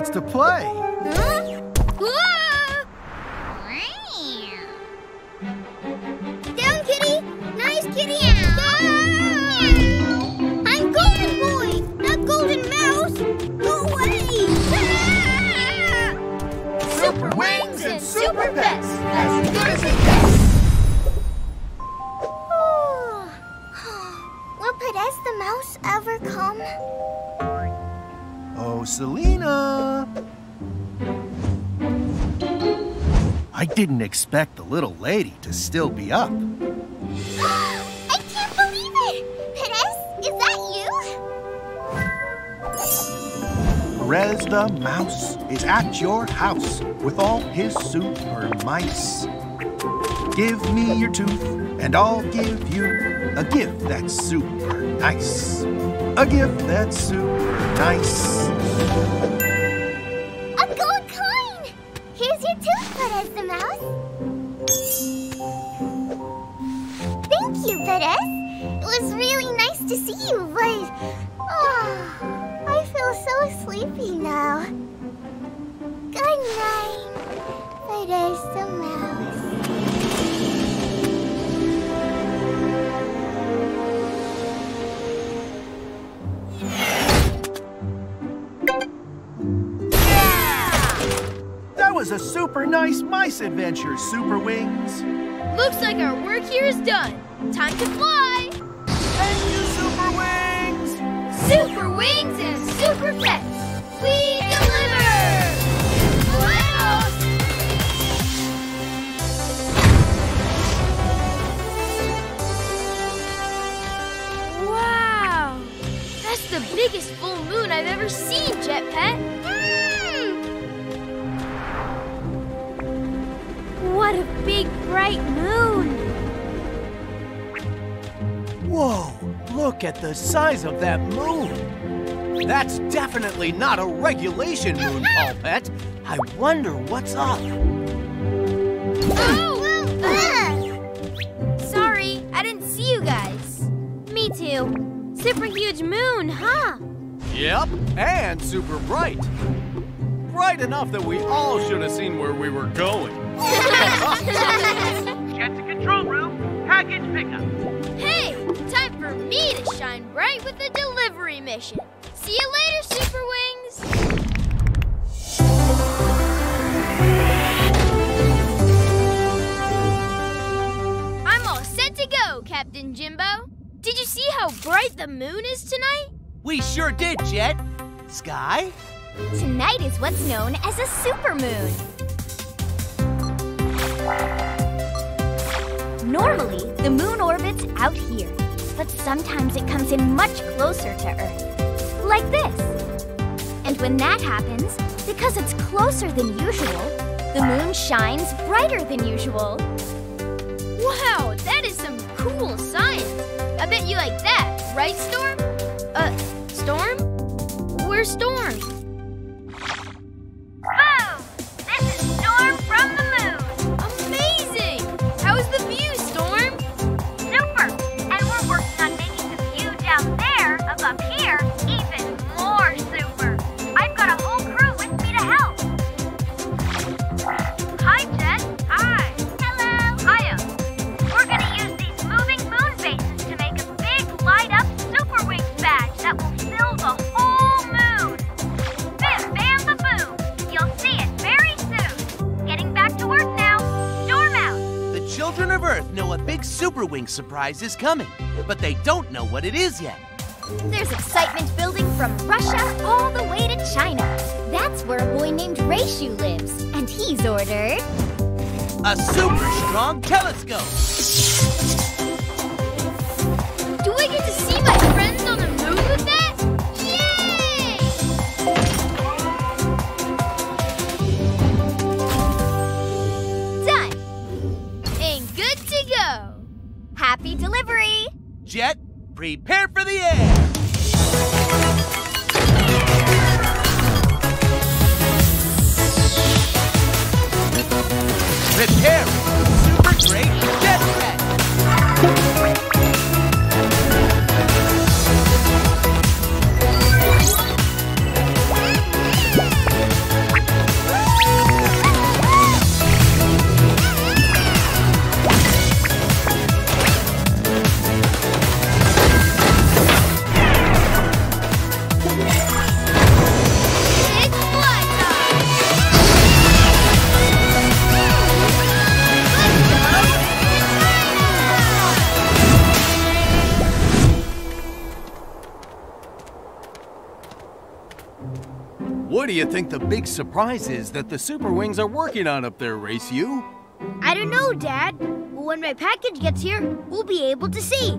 Wants to play. To still be up. *gasps* I can't believe it! Perez, is that you? Perez the mouse is at your house with all his super mice. Give me your tooth, and I'll give you a gift that's super nice. A gift that's super nice. Super Wings. Size of that moon. That's definitely not a regulation moon, Paul Pet. I wonder what's up. Oh! Sorry, I didn't see you guys. Me too. Super huge moon, huh? Yep, and super bright. Bright enough that we all should have seen where we were going. Get to control room. Package pickup. Mission. See you later, Super Wings. I'm all set to go, Captain Jimbo. Did you see how bright the moon is tonight? We sure did, Jett. Sky? Tonight is what's known as a supermoon. Sometimes it comes in much closer to Earth, like this. And when that happens, because it's closer than usual, the moon shines brighter than usual. Wow, that is some cool science. I bet you like that, right, Storm? Uh, Storm? Where's Storm? Wing surprise is coming, but they don't know what it is yet. There's excitement building from Russia all the way to China. That's where a boy named Reishu lives, and he's ordered... A super strong telescope! Think the big surprise is that the Super Wings are working on up there, Race You? I don't know, Dad. When my package gets here, we'll be able to see.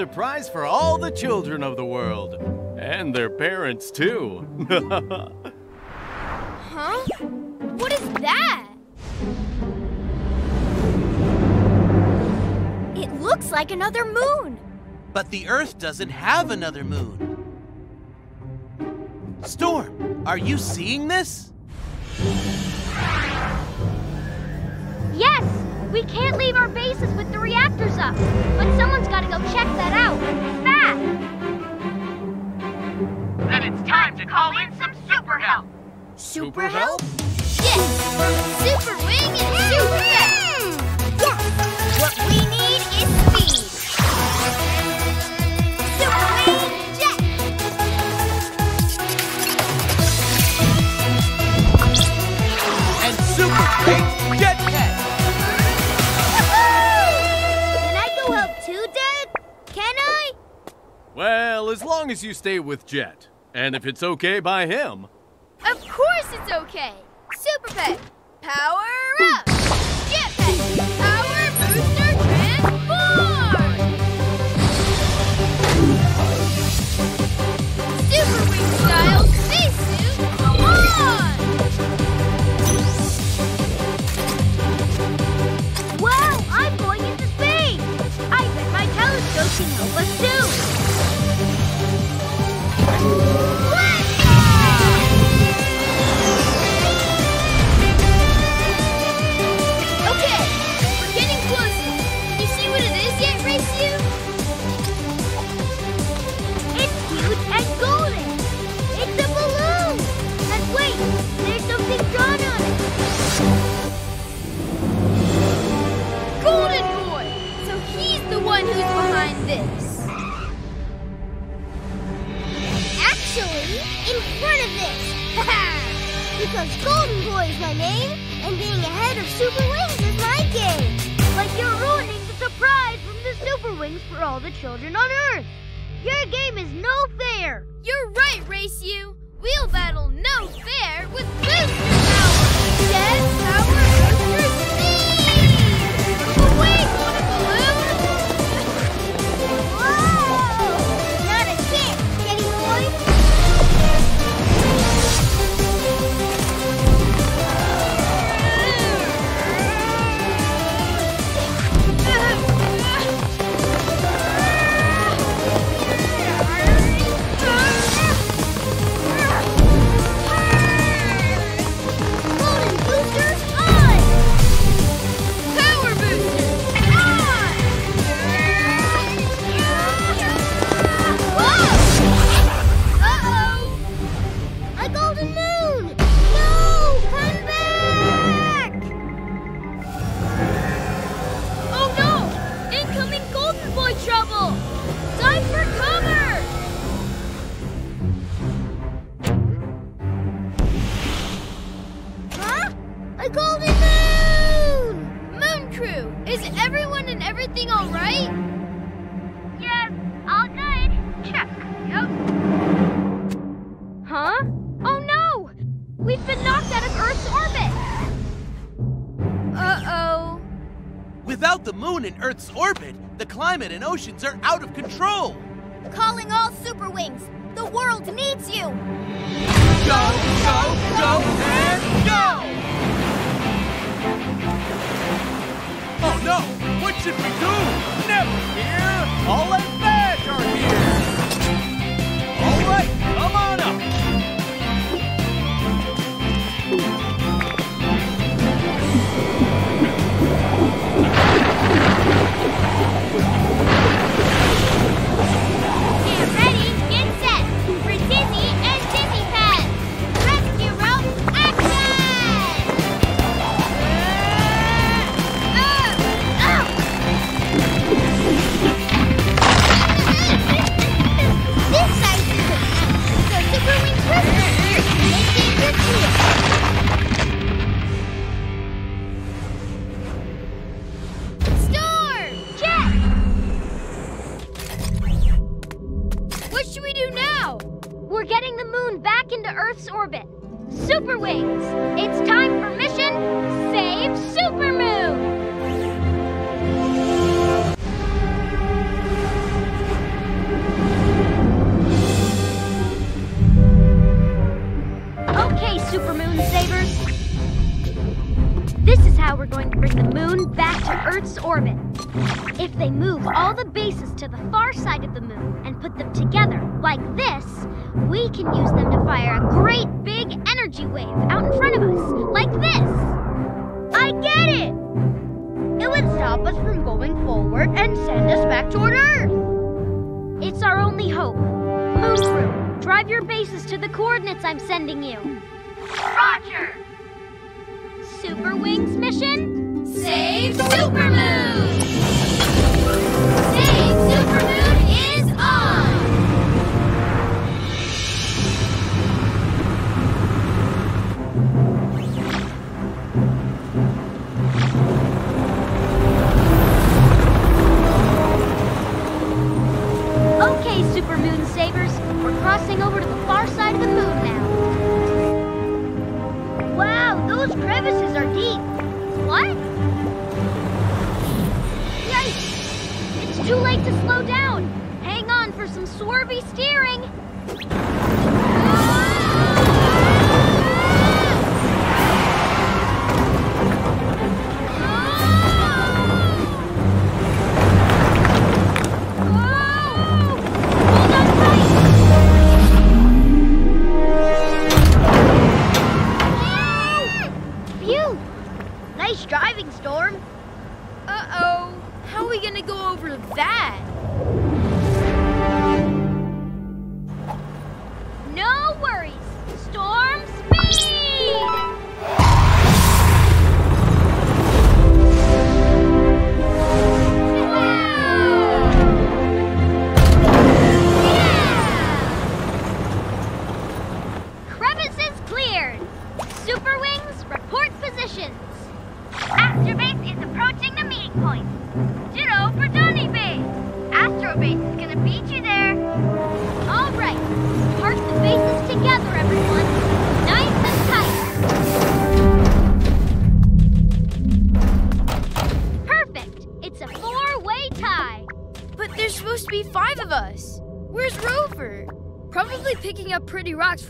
Surprise for all the children of the world. And their parents, too. *laughs* Huh? What is that? It looks like another moon. But the Earth doesn't have another moon. Storm, are you seeing this? Super help? Yes! Super Wing and Super Pet! Yes! What we need is speed. Super Wing Jett! And super great jetpack! Can I go help too, Dad? Can I? well, as long as you stay with Jett. And if it's okay by him. climate and oceans are out of control. Calling all Super Wings! The world needs you! Go, go, go,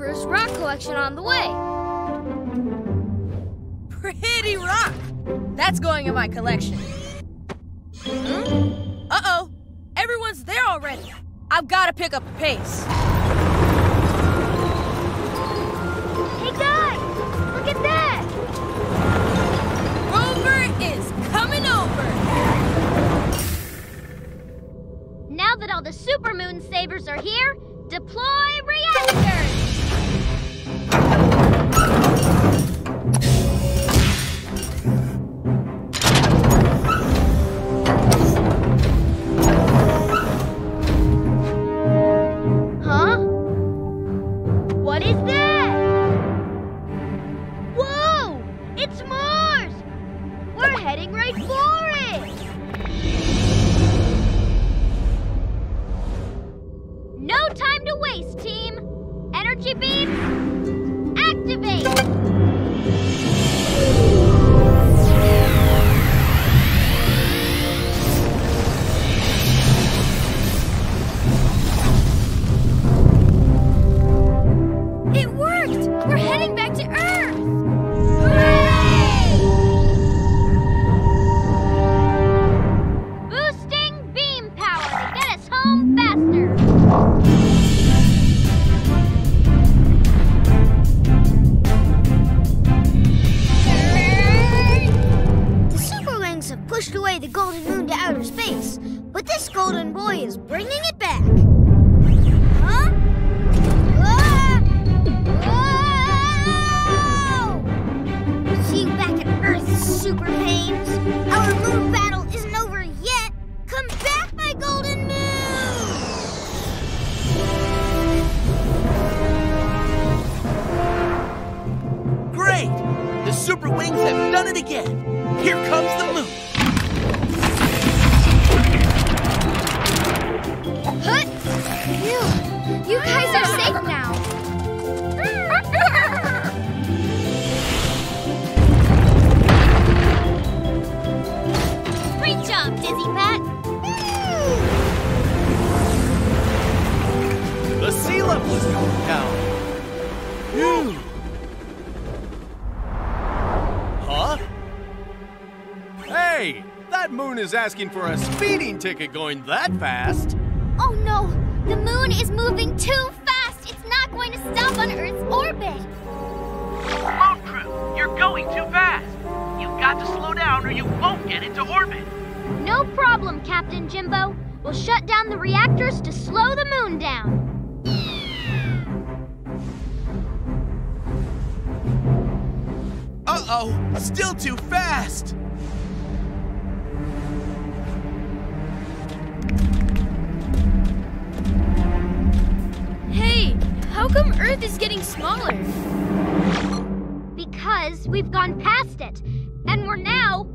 his rock collection on the way. Hey, that moon is asking for a speeding ticket going that fast. Oh no! The moon is moving too fast! It's not going to stop on Earth's orbit! Moon crew, you're going too fast. You've got to slow down or you won't get into orbit. No problem, Captain Jimbo. We'll shut down the reactors to slow the moon down. Uh-oh, still too fast. Come Earth is getting smaller? Because we've gone past it, and we're now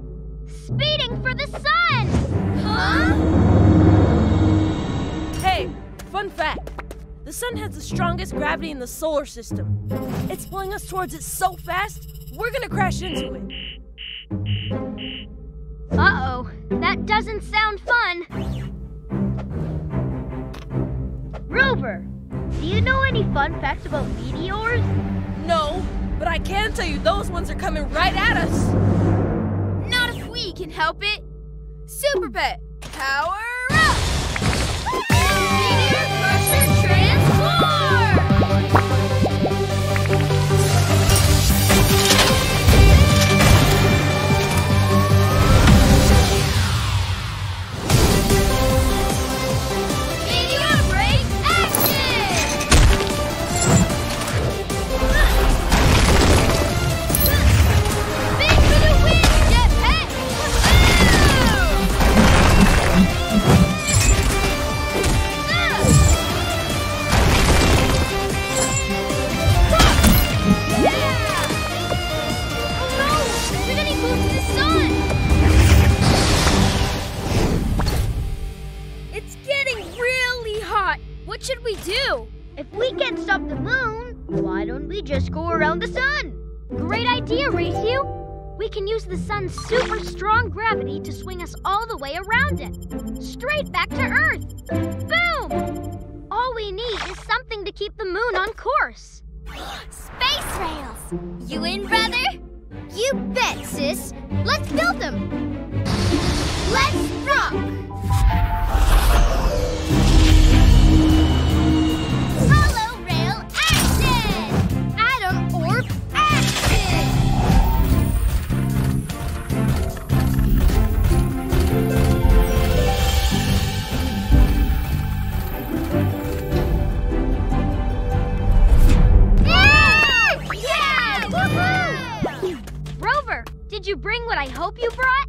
speeding for the sun! Huh? Hey, fun fact. The sun has the strongest gravity in the solar system. It's pulling us towards it so fast, we're gonna crash into it. Uh-oh, that doesn't sound fun. Rover, do you know any fun facts about meteors? No, but I can tell you those ones are coming right at us. Not if we can help it. Super Pet, power up! If we can't stop the moon, why don't we just go around the sun? Great idea, Racehu! We can use the sun's super strong gravity to swing us all the way around it. Straight back to Earth. Boom! All we need is something to keep the moon on course. Space rails! You in, brother? You bet, sis. Let's build them. Let's rock! Did you bring what I hope you brought?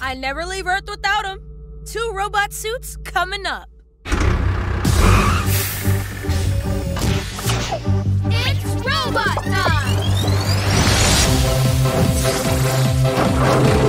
I never leave Earth without them. Two robot suits coming up. It's robot time!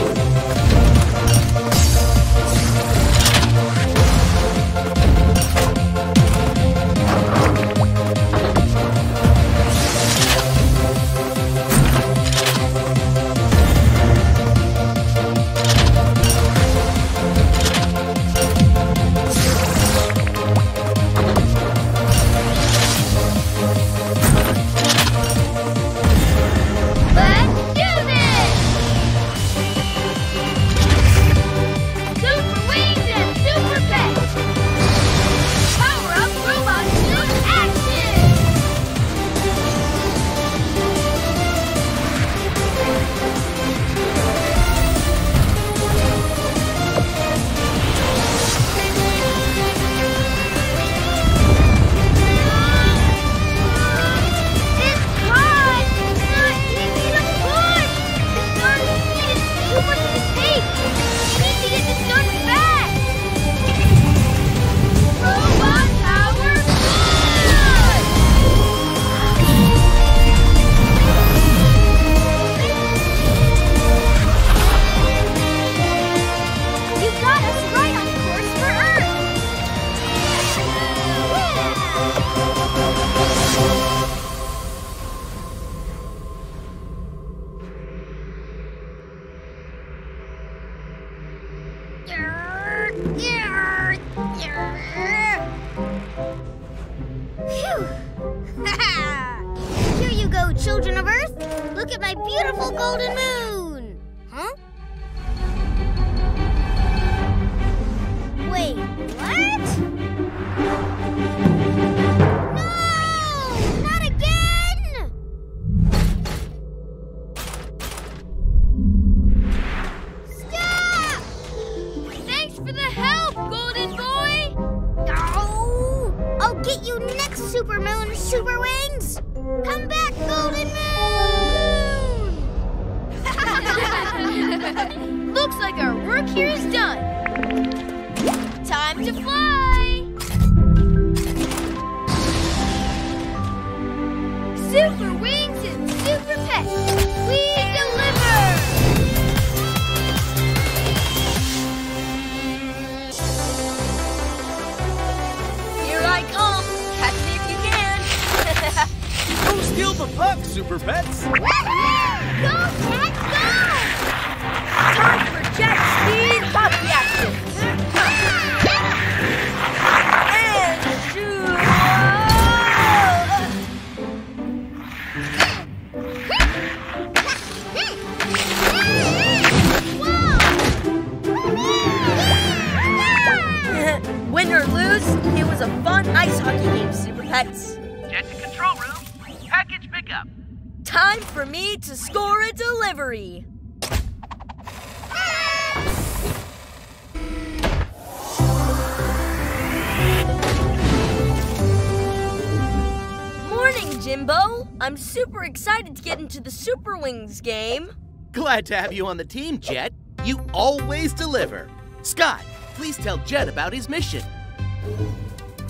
To the Super Wings game. Glad to have you on the team, Jett. You always deliver. Scott, please tell Jett about his mission.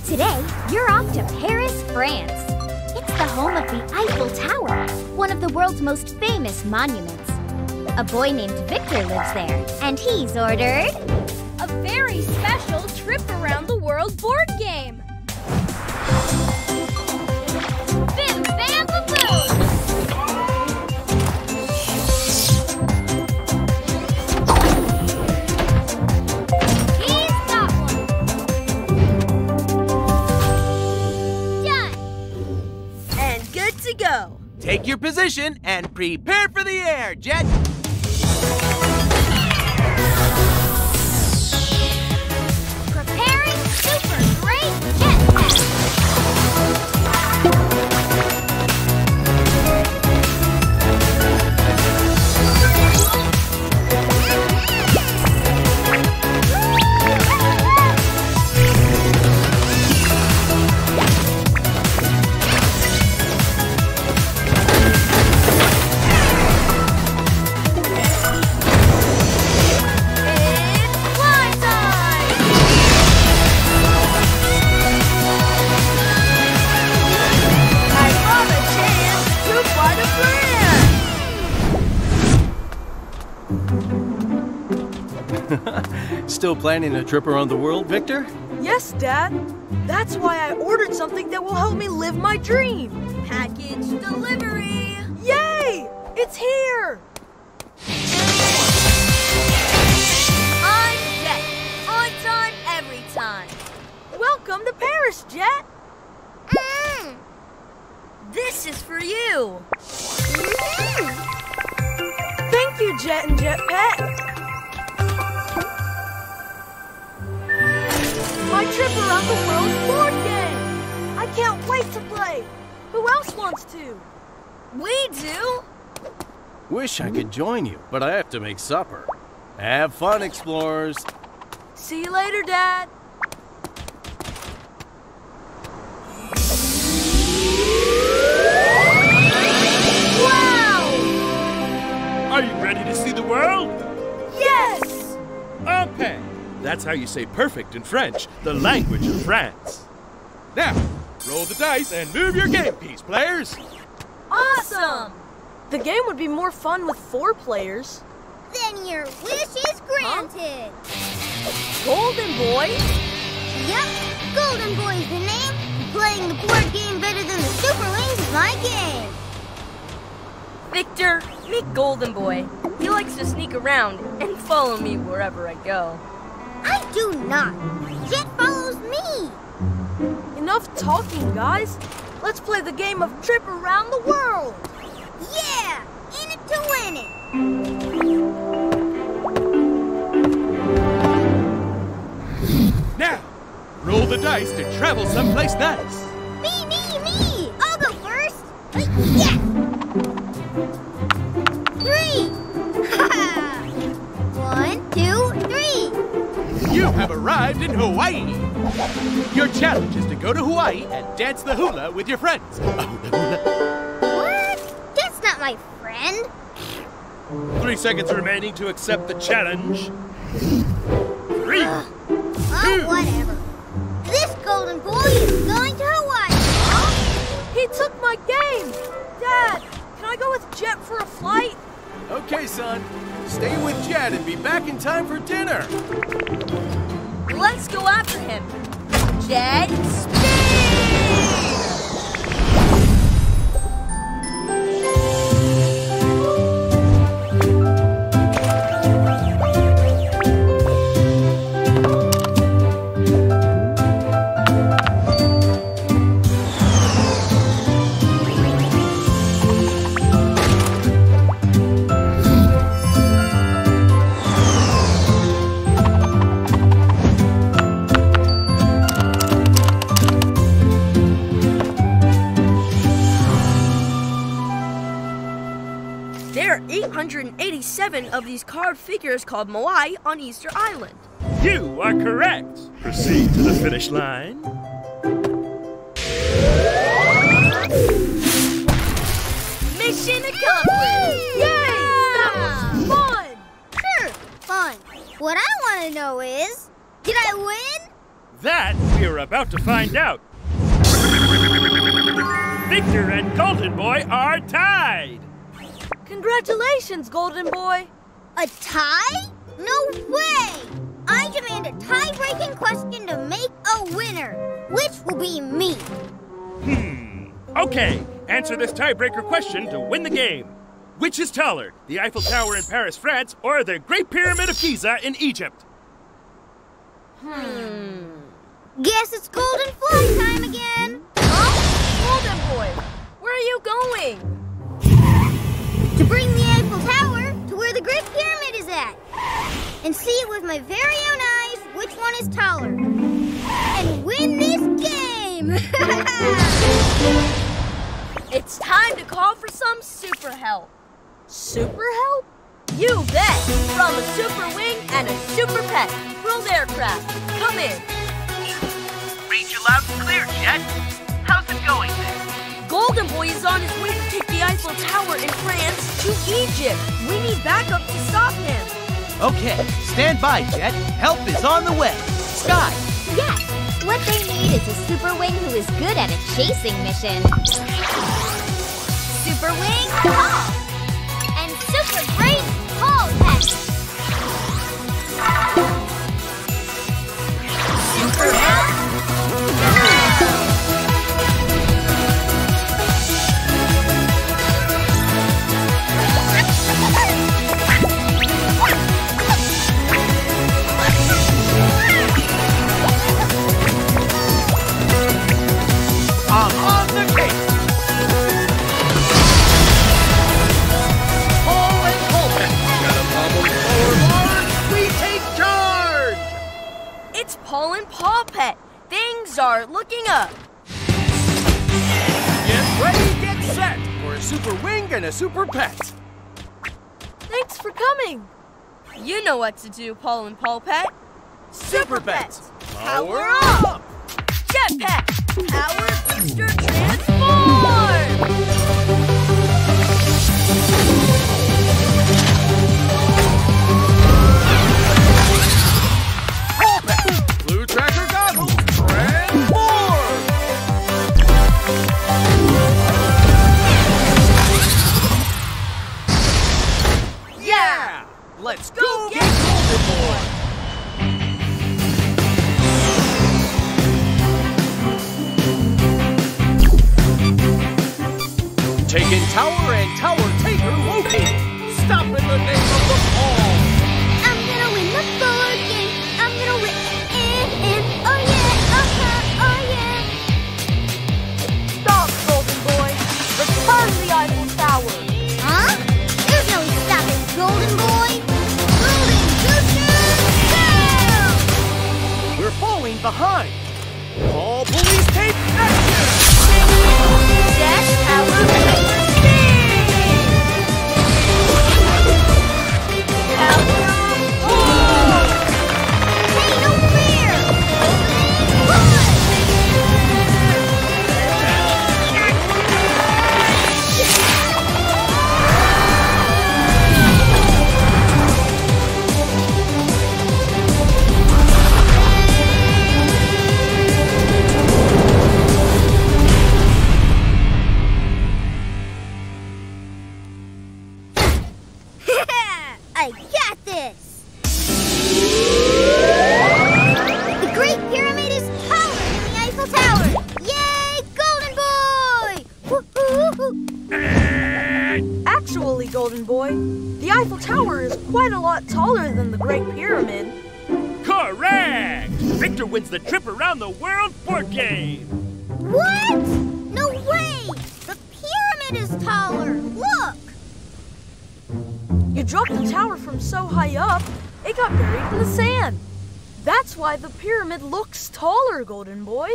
Today, you're off to Paris, France. It's the home of the Eiffel Tower, one of the world's most famous monuments. A boy named Victor lives there, and he's ordered and prepare for the air, Jett. Still planning a trip around the world, Victor? Yes, Dad. That's why I ordered something that will help me live my dream. Package delivery! Yay! It's here! I'm Jett. On time, every time. Welcome to Paris, Jett. Mm. This is for you. Thank you, Jett and Jetpack. My trip around the world board game! I can't wait to play! Who else wants to? We do! Wish I could join you, but I have to make supper. Have fun, explorers. See you later, Dad. That's how you say perfect in French, the language of France. Now, roll the dice and move your game piece, players. Awesome! The game would be more fun with four players. Then your wish is granted. Golden Boy? Yep, Golden Boy's the name. Playing the board game better than the Super Wings is my game. Victor, meet Golden Boy. He likes to sneak around and follow me wherever I go. I do not. Jett follows me. Enough talking, guys. Let's play the game of Trip Around the World. Yeah, in it to win it. Now, roll the dice to travel someplace nice. Me, me, me. I'll go first. Uh, Yeah. Have arrived in Hawaii. Your challenge is to go to Hawaii and dance the hula with your friends. *laughs* Oh, the hula. What? That's not my friend. Three seconds remaining to accept the challenge. Three. Uh, oh, whatever. This golden boy is going to Hawaii. He took my game! Dad, can I go with Jett for a flight? Okay, son. Stay with Jett and be back in time for dinner. Let's go after him. Jett There are 887 of these carved figures called Moai on Easter Island. You are correct. Proceed to the finish line. Mission accomplished! Yay! That was fun! Sure, fun. What I want to know is, did I win? That we are about to find out. Victor and Golden Boy are tied. Congratulations, Golden Boy! A tie? No way! I demand a tie-breaking question to make a winner, which will be me. Hmm. Okay, answer this tiebreaker question to win the game. Which is taller, the Eiffel Tower in Paris, France, or the Great Pyramid of Giza in Egypt? Hmm. Guess it's golden fly time again. Golden Boy, where are you going? Bring the Eiffel Tower to where the Great Pyramid is at. And see it with my very own eyes which one is taller. And win this game! *laughs* It's time to call for some super help. Super help? You bet! From a super wing and a super pet, World Aircraft. Come in. Read you loud and clear, Jett. How's it going there? Golden Boy is on his way to take the Eiffel Tower in France to Egypt. We need backup to stop him. Okay, stand by, Jett. Help is on the way. Sky, Yes, what they need is a super wing who is good at a chasing mission. Super Wing Paul! And Super Great Paul Pet! Super Help! Things looking up. Get ready, get set for a super wing and a super pet. Thanks for coming. You know what to do, Paul and Paul Pet. Super Pets. Power up! Jetpack! Power booster transform! Let's go get Golden Boy! Taking tower and tower taker located. Stop in the name of the behind. Actually, Golden Boy, the Eiffel Tower is quite a lot taller than the Great Pyramid. Correct! Victor wins the trip around the world board game. What? No way! The pyramid is taller! Look! You dropped the tower from so high up, it got buried in the sand. That's why the pyramid looks taller, Golden Boy.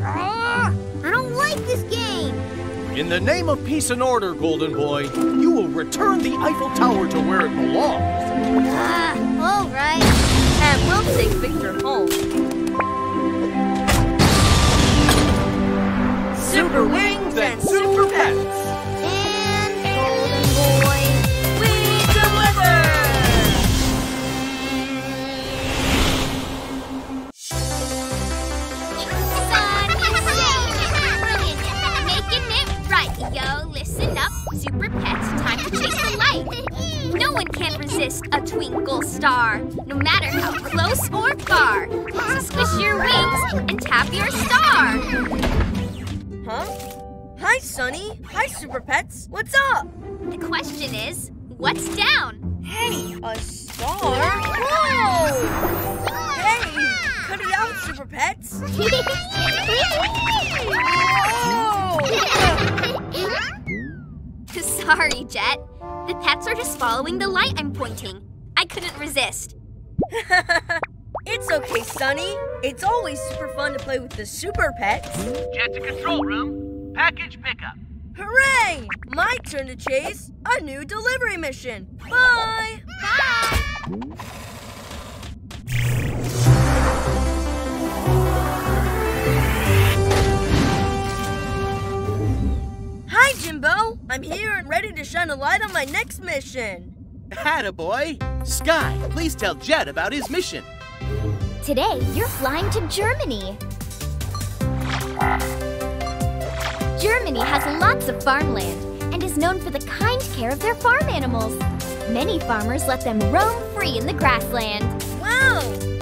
Ah, I don't like this game! In the name of peace and order, Golden Boy, you will return the Eiffel Tower to where it belongs. Ah, all right. And we'll take Victor home. Super Wings and Super Pets. One can resist a twinkle star, no matter how close or far. So squish your wings and tap your star. Huh? Hi, Sunny. Hi, Super Pets. What's up? The question is, what's down? Hey, a star? Whoa! Hey, cut it out, Super Pets. *laughs* The The pets are just following the light I'm pointing. I couldn't resist. *laughs* It's okay, Sunny. It's always super fun to play with the super pets. Jett to control room. Package pickup. Hooray! My turn to chase a new delivery mission. Bye! Bye! I'm here and ready to shine a light on my next mission. Attaboy! Sky, please tell Jett about his mission. Today, you're flying to Germany. Germany has lots of farmland and is known for the kind care of their farm animals. Many farmers let them roam free in the grassland. Wow!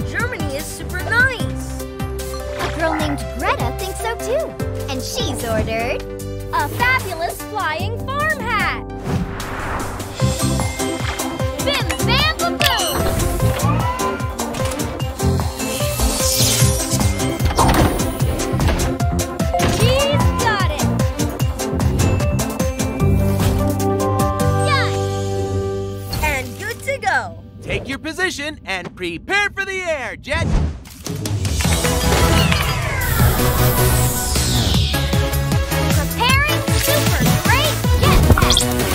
Germany is super nice. A girl named Greta thinks so too. And she's ordered a fabulous flying farm hat. Bim bam ba boom! She's got it. Yay! And good to go. Take your position and prepare for the air, Jett. Jetpack.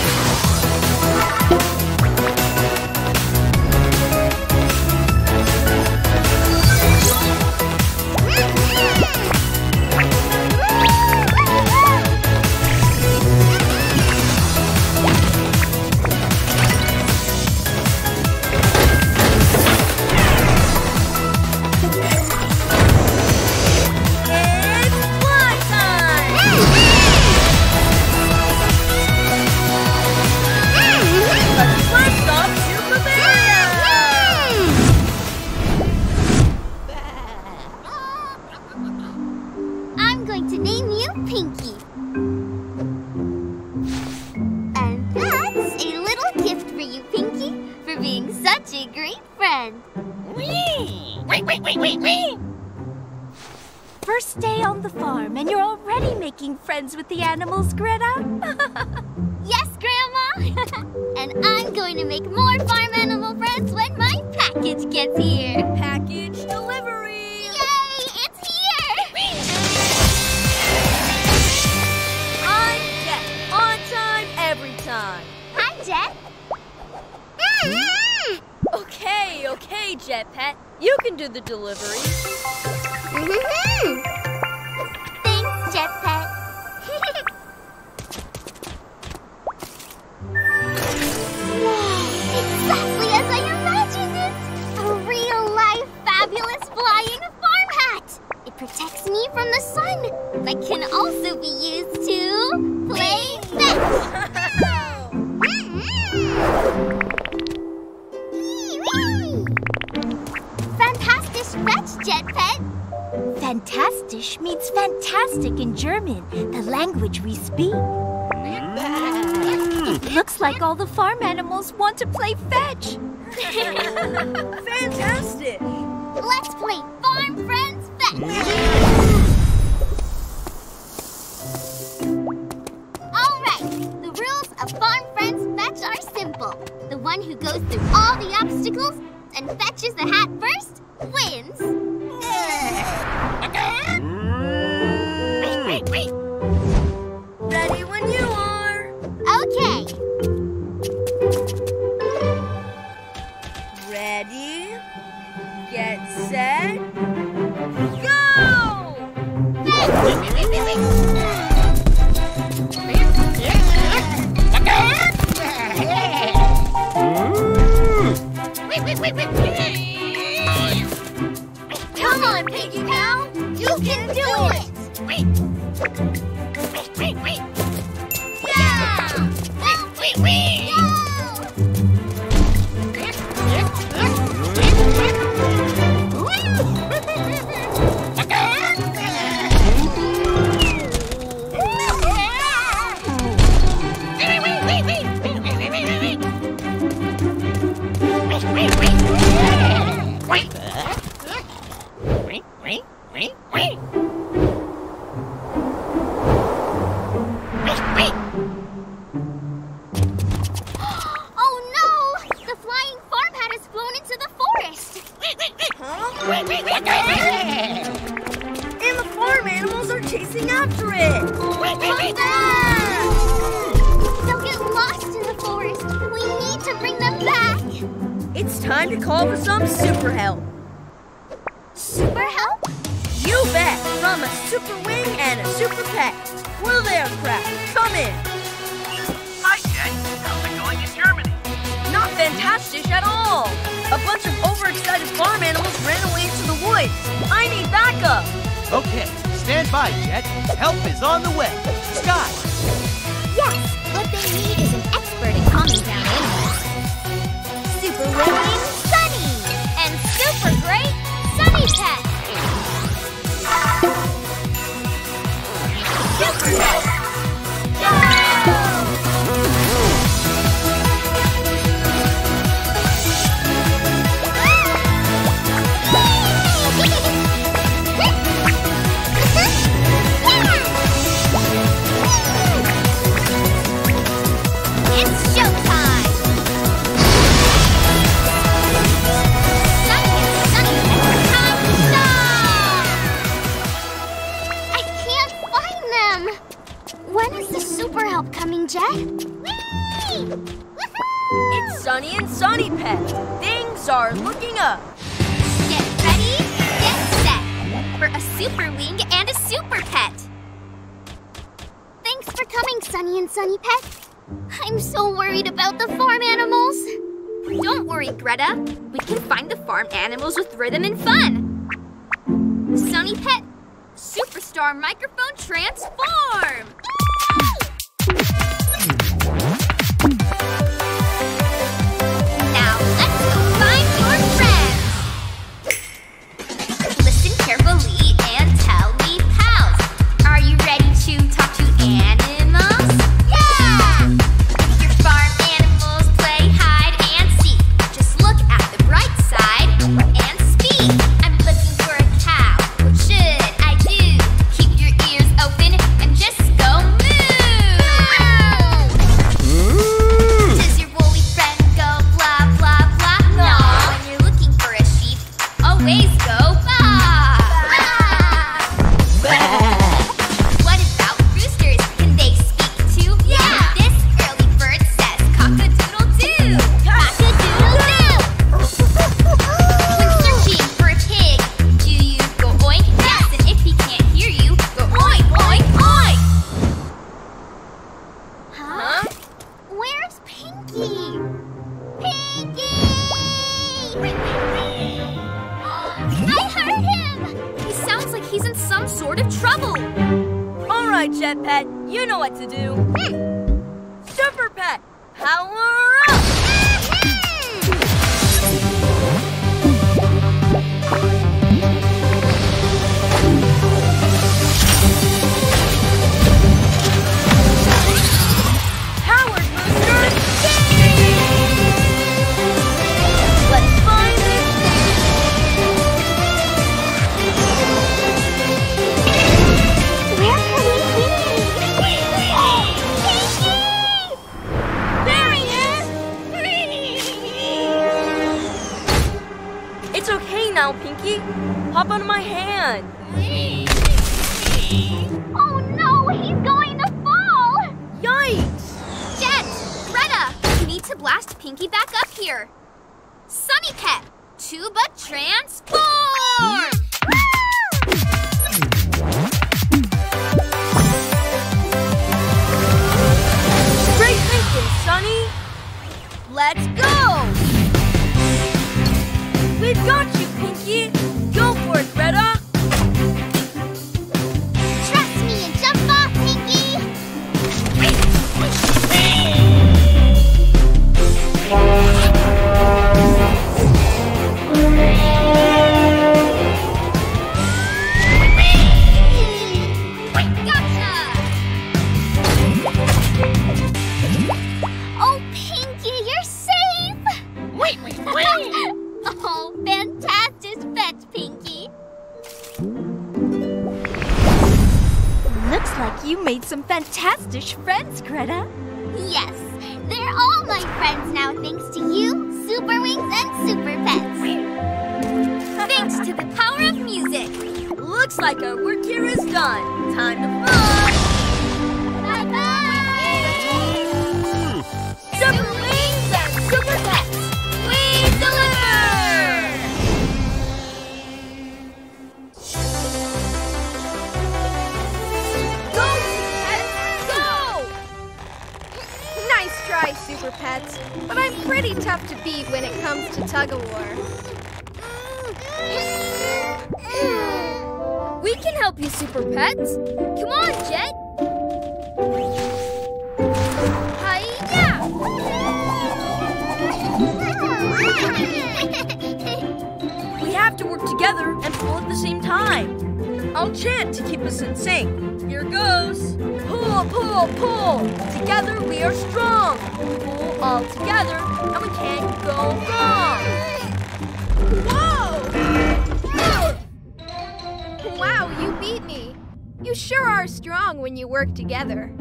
Together.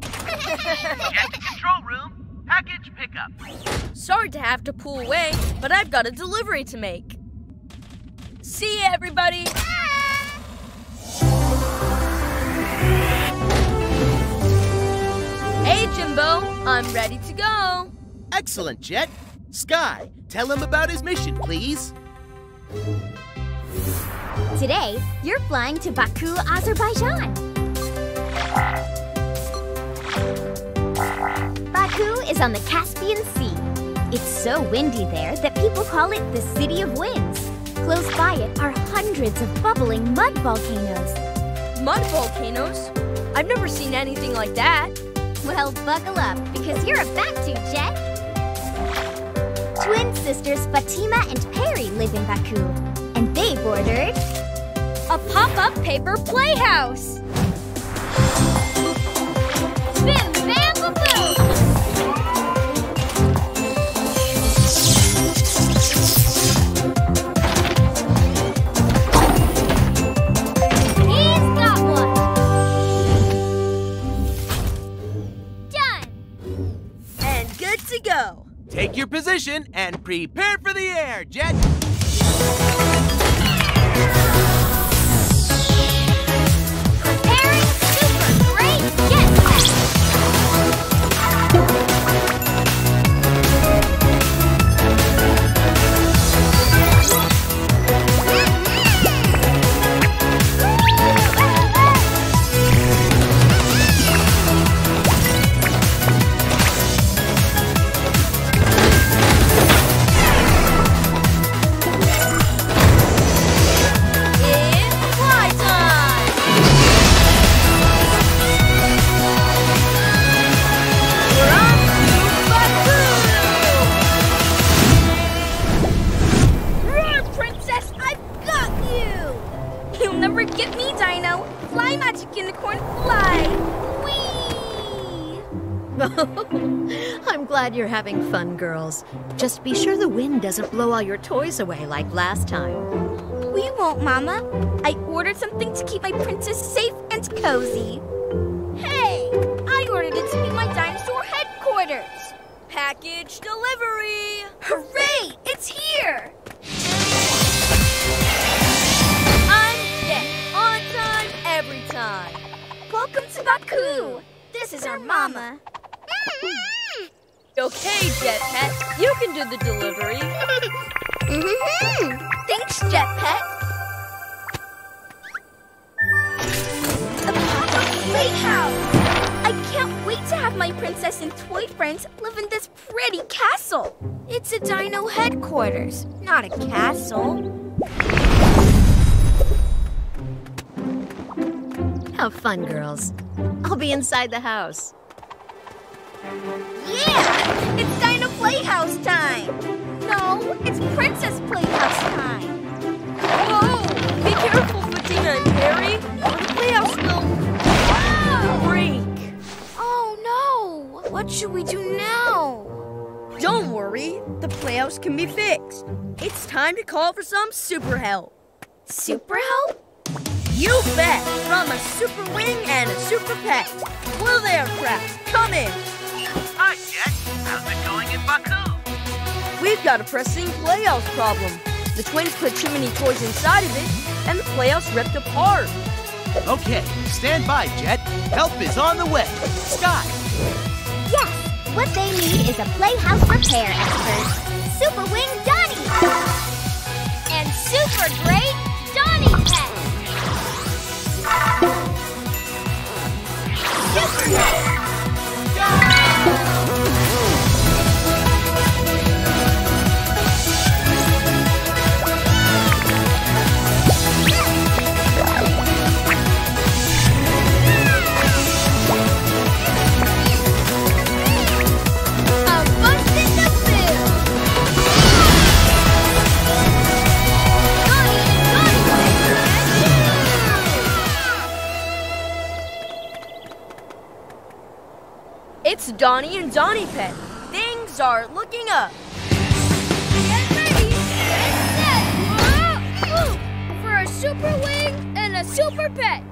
Jett to control room. Package pickup. Sorry to have to pull away, but I've got a delivery to make. See ya, everybody. Hey, Jimbo. I'm ready to go. Excellent, Jett. Sky, tell him about his mission, please. Today, you're flying to Baku, Azerbaijan. On the Caspian Sea. It's so windy there that people call it the City of Winds. Close by it are hundreds of bubbling mud volcanoes. Mud volcanoes? I've never seen anything like that. Well, buckle up, because you're about to, Jett. Twin sisters Fatima and Perry live in Baku, and they've ordered A pop-up paper playhouse. And prepare for the air, Jett. Having fun, girls. Just be sure the wind doesn't blow all your toys away like last time. We won't, Mama. I ordered something to keep my princess safe and cozy. Hey! I ordered it to be my dinosaur headquarters. Package delivery. Inside the house. Yeah! It's Dino Playhouse time! No, it's Princess Playhouse time! Whoa! Be careful, Fatina and Perry. The playhouse will break. Oh no! What should we do now? Don't worry. The playhouse can be fixed. It's time to call for some super help. Bet! From a super wing and a super pet. Blue aircraft, come in. Hi, Jett. How's it going in Baku? We've got a pressing playhouse problem. The twins put too many toys inside of it, and the playhouse ripped apart. Okay, stand by, Jett. Help is on the way. Sky, Yes, what they need is a playhouse repair expert. Super Wing Donnie! And super great Donnie Pet. Super Donnie and Donnie Pet. Things are looking up. Get ready, get set. Whoa, ooh, For a super wing and a super pet.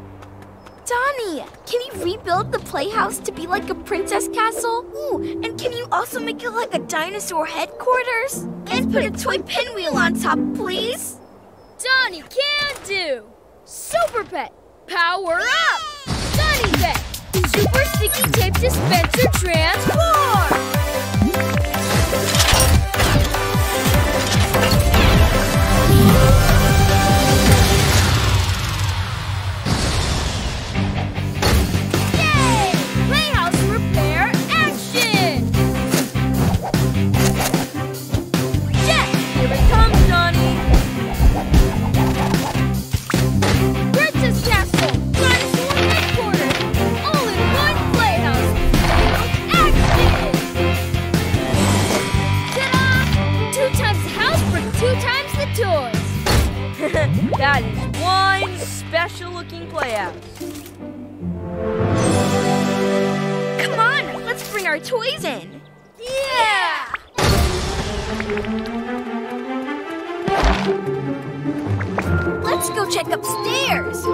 Donnie, can you rebuild the playhouse to be like a princess castle? Ooh, and can you also make it like a dinosaur headquarters? And put a toy pinwheel on top, please? Donnie can do. Super pet. Power up. Donnie pet. Super sticky tape dispenser transform. Toys. *laughs* that is one special looking playhouse. Come on, let's bring our toys in. Yeah! Let's go check upstairs.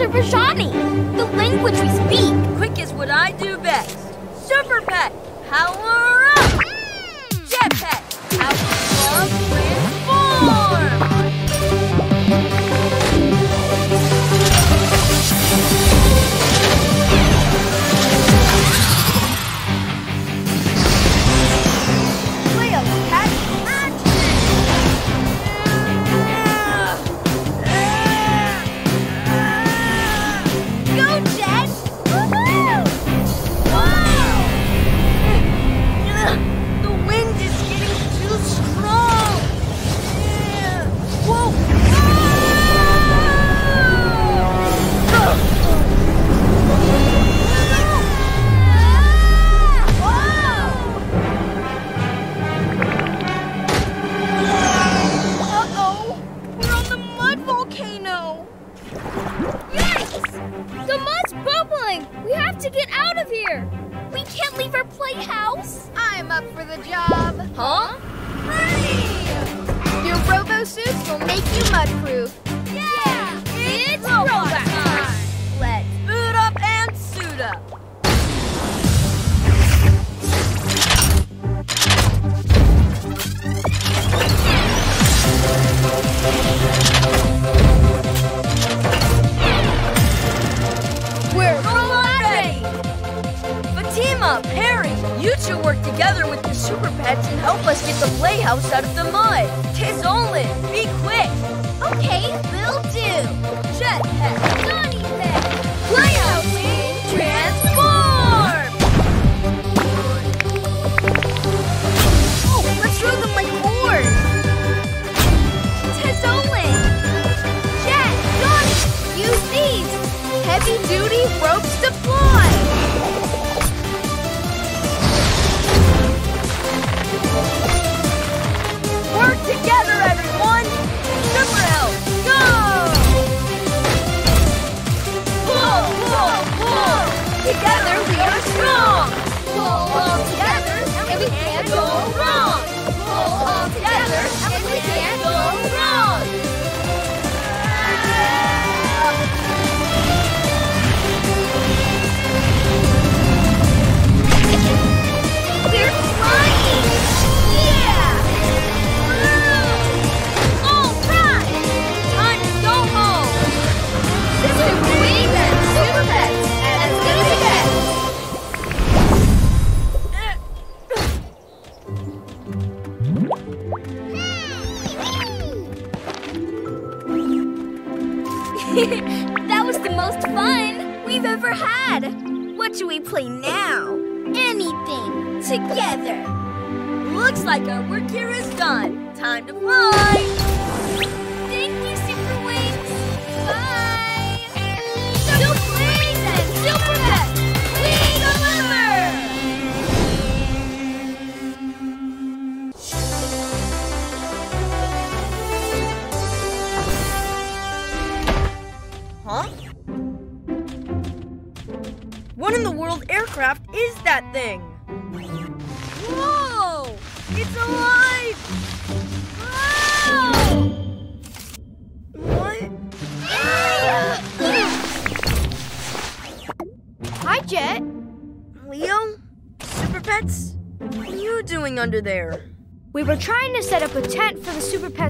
In Azerbaijani, the language we speak. Quick is what I do best. Super Pet, power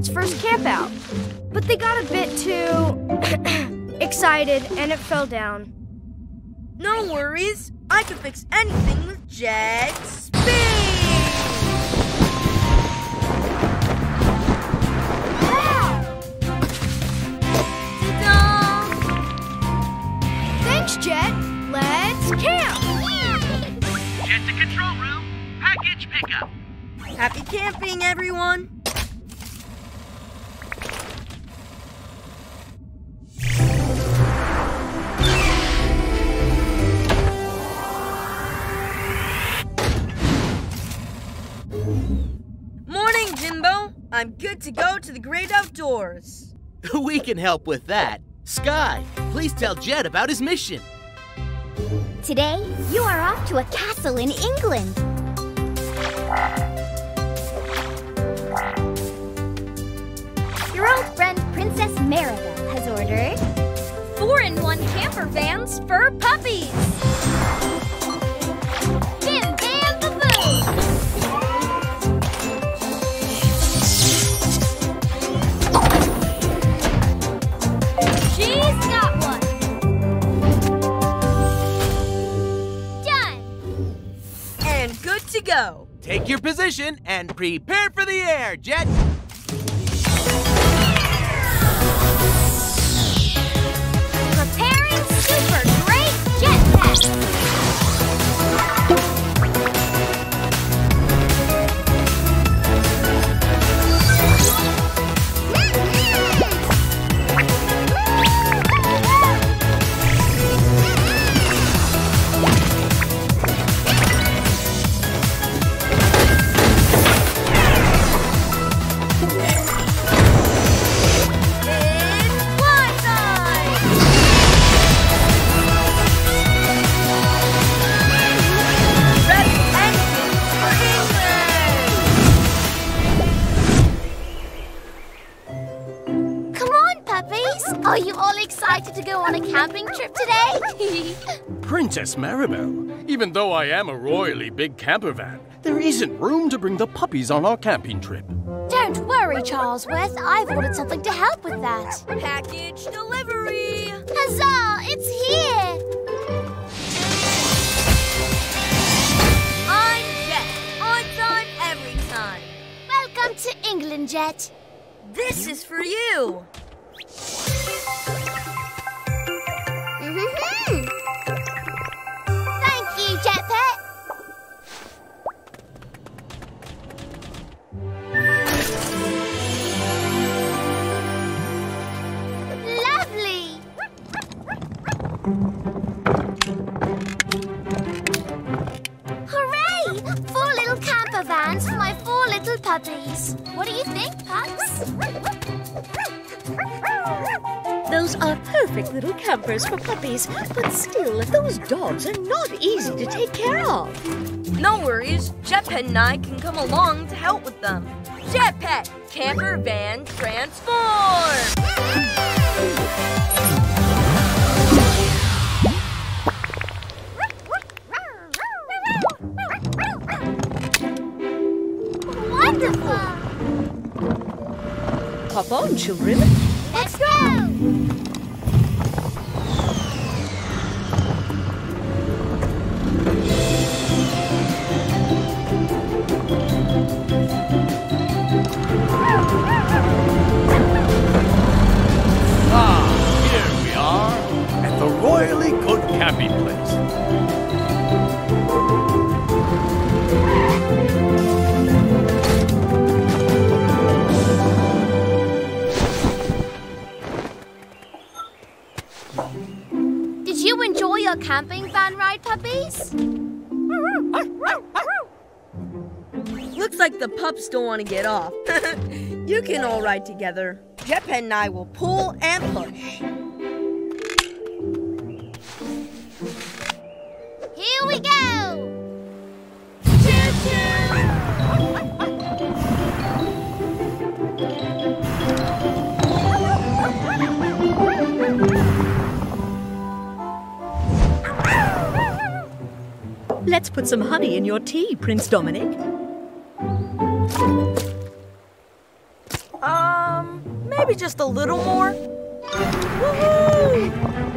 Pets' first campout, but they got a bit too *clears throat* excited and it fell down. No worries. I can fix anything can help with that. Sky, please tell Jett about his mission. Today, you are off to a castle in England. And prepare Princess Maribel, even though I am a royally big camper van, there isn't room to bring the puppies on our camping trip. Don't worry, Charlesworth. I've ordered something to help with that. Package delivery! Huzzah! It's here! I'm Jett. On time, every time. Welcome to England, Jett. This is for you. But still, those dogs are not easy to take care of. No worries. Jetpet and I can come along feet, please. Did you enjoy your camping van ride, puppies? Looks like the pups don't want to get off. *laughs* you can all ride together. Jetpet and I will pull and push. Let's put some honey in your tea, Prince Dominic. Um, maybe just a little more. Woohoo!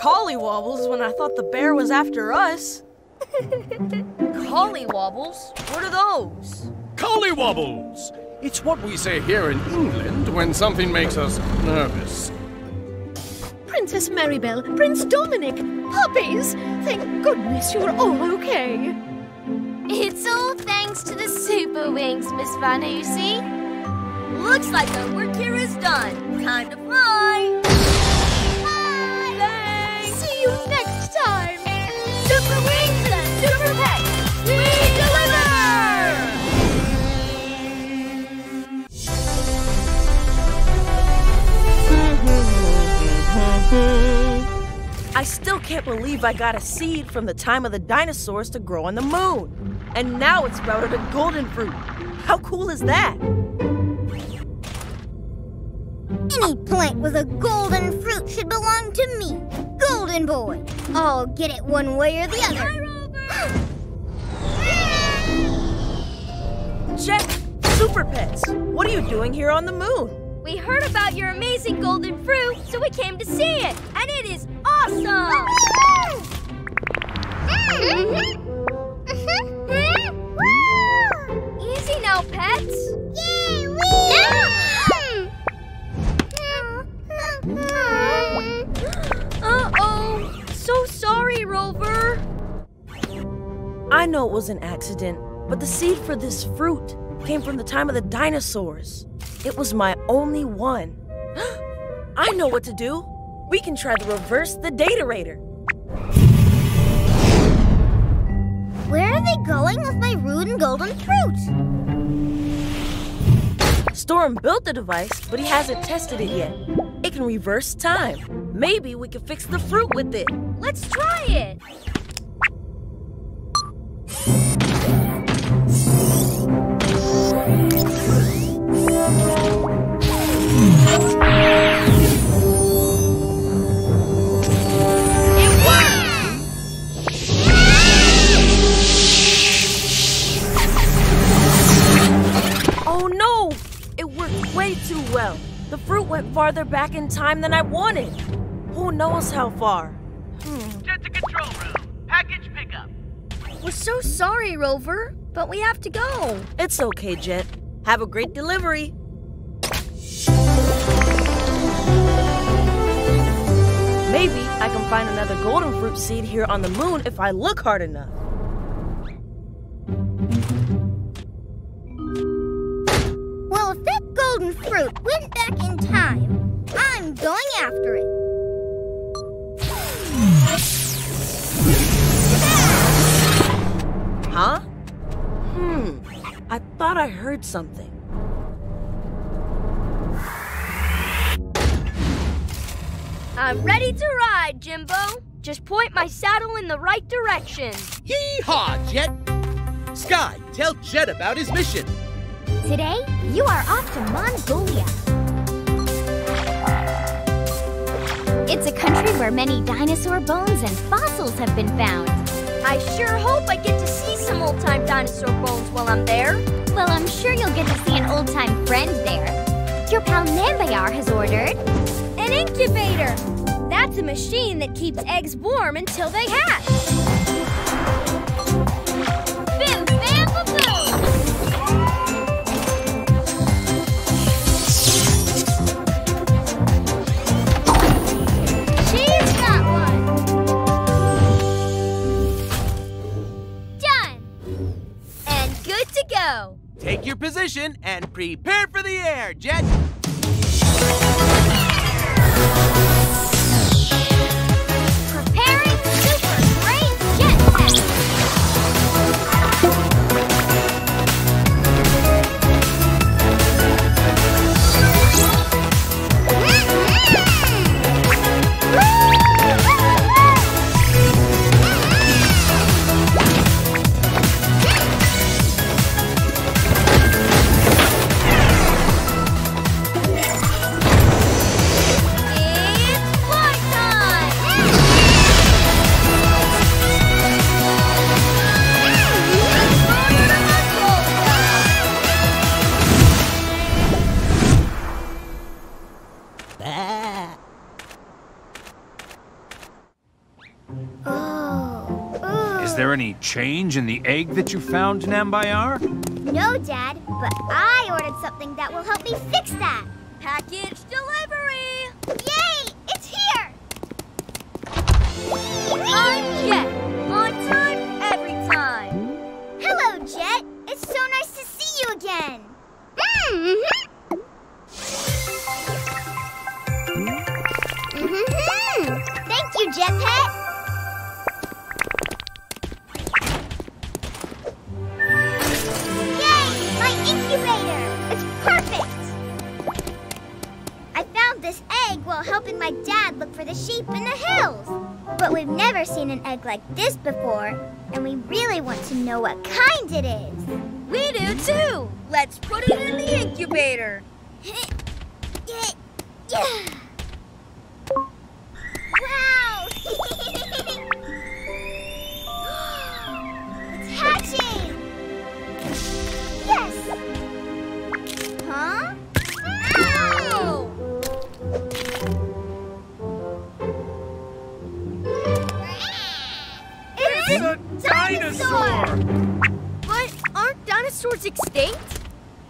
Sure gave me the collie wobbles when I thought the bear was after us. *laughs* Collie wobbles? What are those? Collywobbles! It's what we say here in England when something makes us nervous. Princess Maribel, Prince Dominic, puppies! Thank goodness you are all okay. It's all thanks to the super wings, Miss Vanusi. Looks like our work here is done. Time to still can't believe I got a seed from the time of the dinosaurs to grow on the moon. And now it's sprouted a golden fruit. How cool is that? Any plant with a golden fruit should belong to me. Golden boy. I'll get it one way or the other. For this fruit came from the time of the dinosaurs. It was my only one. *gasps* I know what to do. We can try to reverse the datarator. Where are they going with my rude and golden fruit? Storm built the device, but he hasn't tested it yet. It can reverse time. Maybe we can fix the fruit with it. Let's try it! In time than I wanted. Who knows how far? Hmm. Jett to control room. Package pickup. We're so sorry, Rover, but we have to go. It's okay, Jett. Have a great delivery. Maybe I can find another golden fruit seed here on the moon if I look hard enough. Well, if that golden fruit went back in time, I'm going after it. Huh? Hmm. I thought I heard something. I'm ready to ride, Jimbo. Just point my saddle in the right direction. Yee-haw, Jett! Sky, tell Jett about his mission. Today, you are off to Mongolia. It's a country where many dinosaur bones and fossils have been found. I sure hope I get to see some old-time dinosaur bones while I'm there. Well, I'm sure you'll get to see an old-time friend there. Your pal Nambayar has ordered An incubator! That's a machine that keeps eggs warm until they hatch. And prepare for the air, Jett! Change in the egg that you found, Nambayar? No, Dad, but I ordered something that will help me fix that. Package delivery! Yay! It's here! I'm Jett. On time, every time. Hello, Jett. It's so nice to see you again. Mm-hmm. Mm-hmm. Thank you, Jett while helping my dad look for the sheep in the hills. But we've never seen an egg like this before, and we really want to know what kind it is. We do too. Let's put it in the incubator. *laughs* Wow! *laughs* dinosaur! But aren't dinosaurs extinct?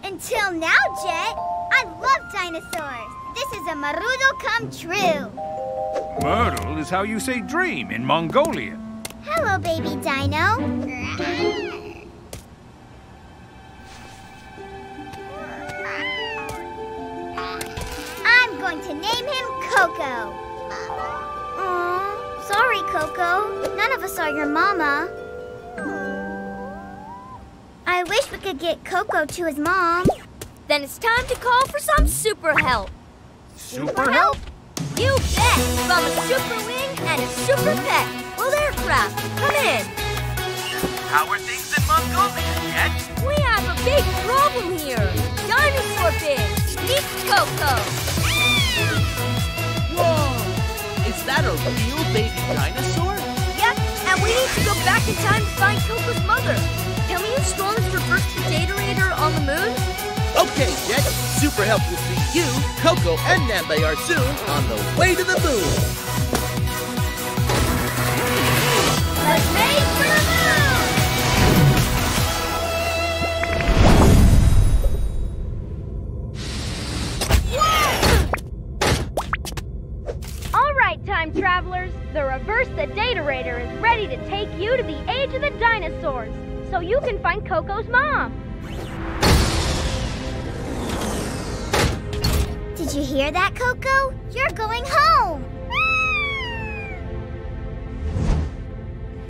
Until now, Jett. I love dinosaurs. This is a Marudo come true. Myrtle is how you say dream in Mongolian. Hello, baby dino. I'm going to name him Coco. Aw, sorry, Coco. None of us are your mama. I wish we could get Coco to his mom. Then it's time to call for some super help. Super help? You bet! From a super wing and a super pet. Well, aircraft, come in. How are things in Mongolia, Jett? We have a big problem here. Dinosaur Bin, meet Coco. Whoa! Is that a real baby dinosaur? Yep, we need to go back in time to find Coco's mother. Can we install this reverse potatorator on the moon? Okay, Jett. Super Help will see you, Coco, and Nambe Nambayar soon on the way to the moon. Let's make for the moon! Time travelers. The reverse the datarator is ready to take you to the age of the dinosaurs, so you can find Coco's mom. Did you hear that, Coco? You're going home.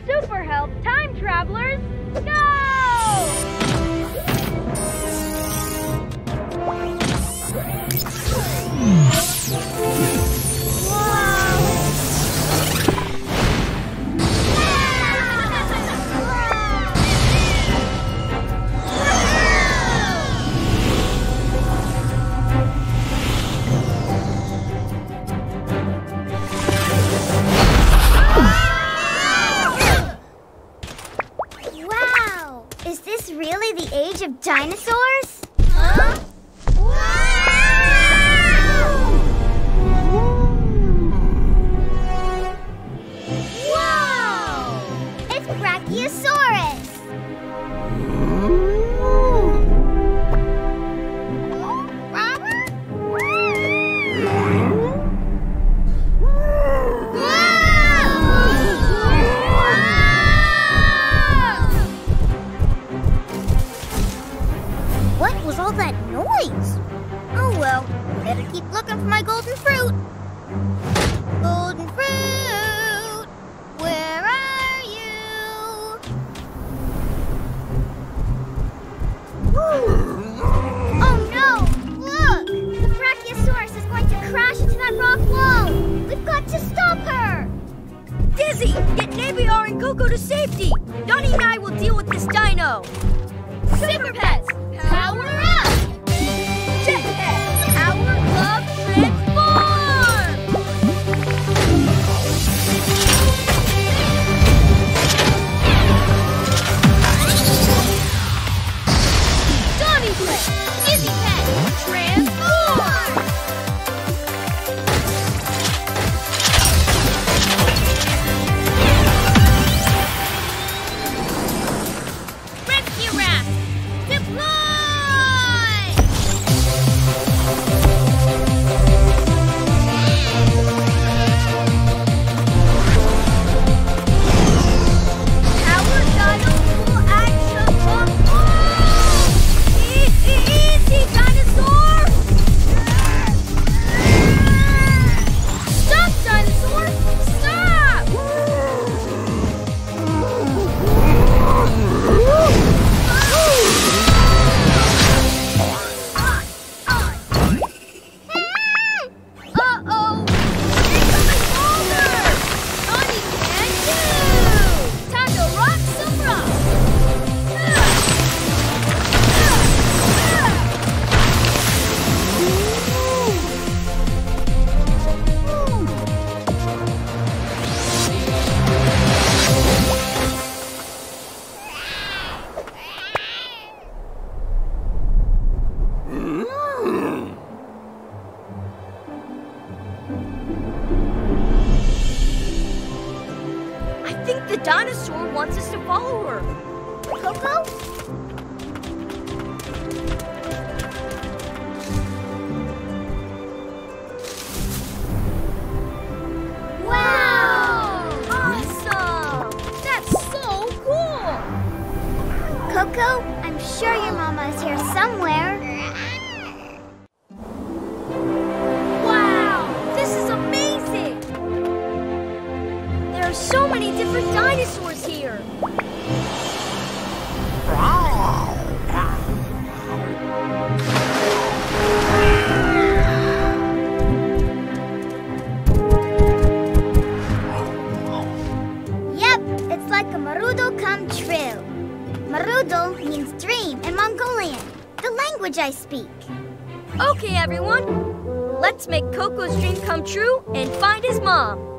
Super help, time travelers, go! Really the age of dinosaurs? Keep looking for my golden fruit. Golden fruit, where are you? Oh no! Look! The Brachiosaurus is going to crash into that rock wall! We've got to stop her! Dizzy, get Nambayar and Coco to safety. Donnie and I will deal with this dino. Super Pets, power up! somewhere. everyone. Let's make Coco's dream come true and find his mom.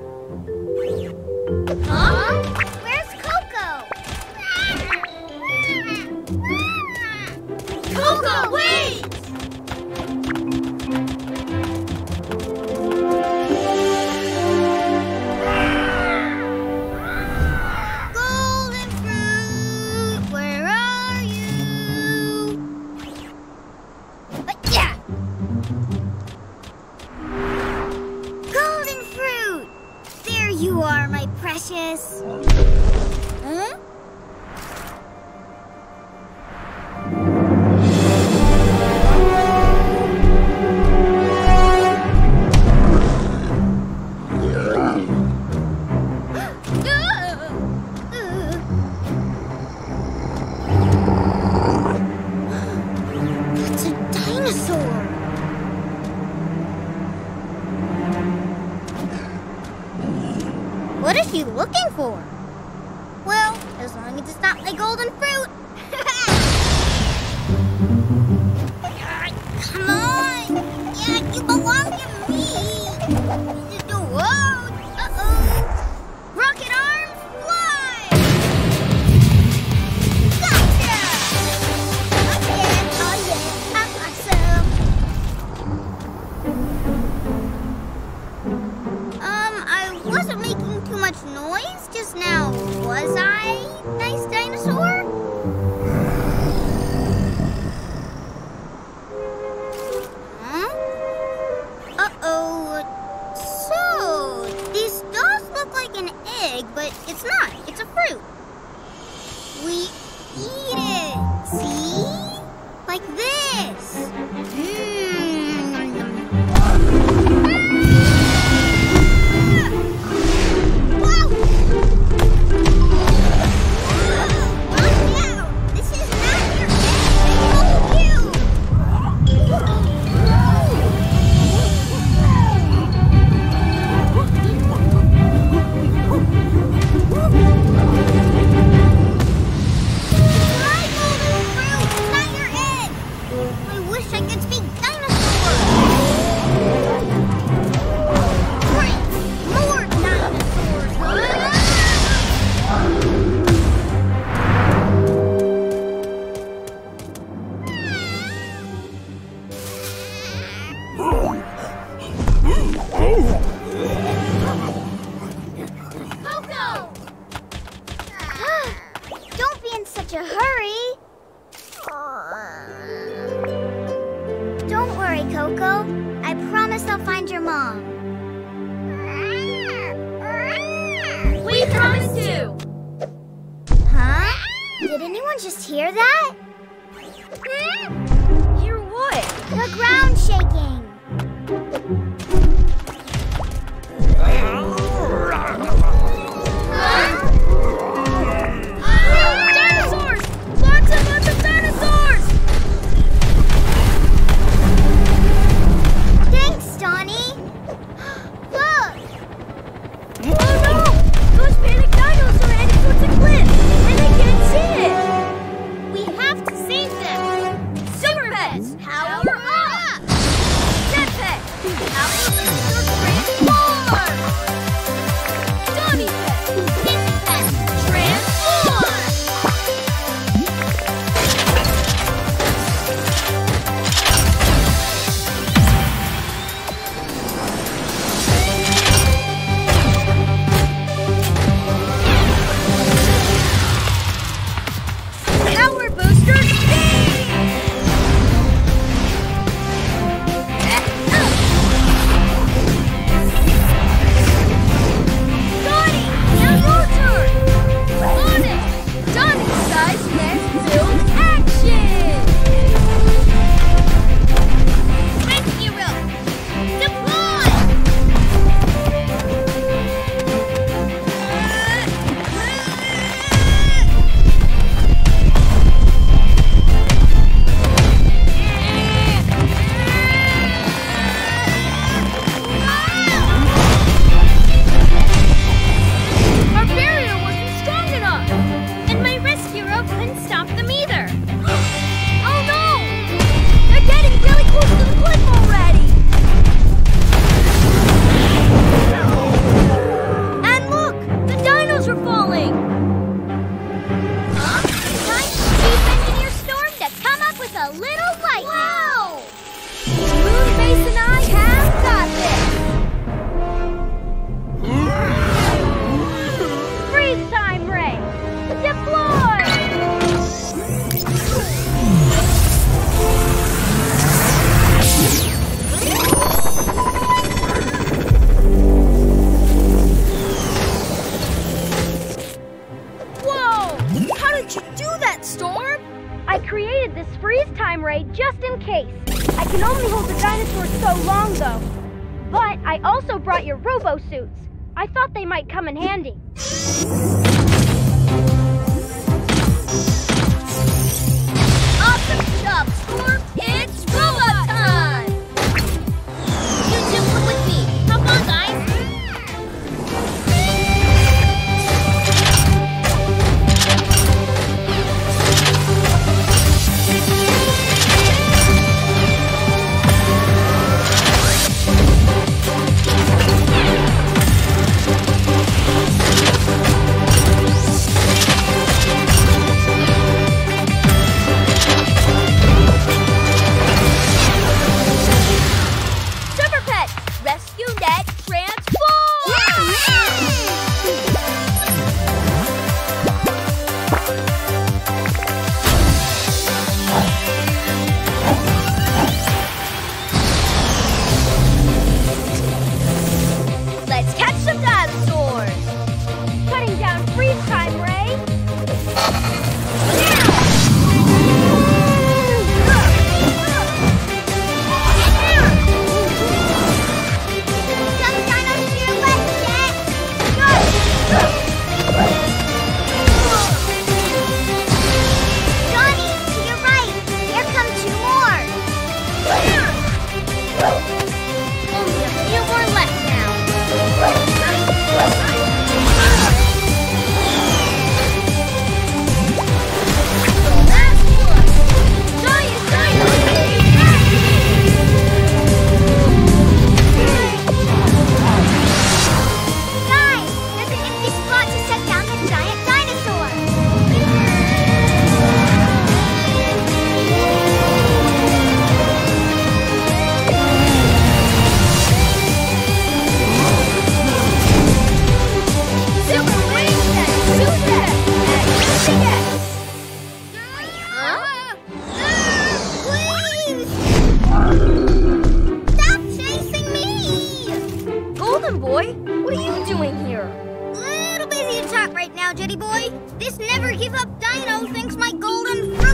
This never give up dino thinks my golden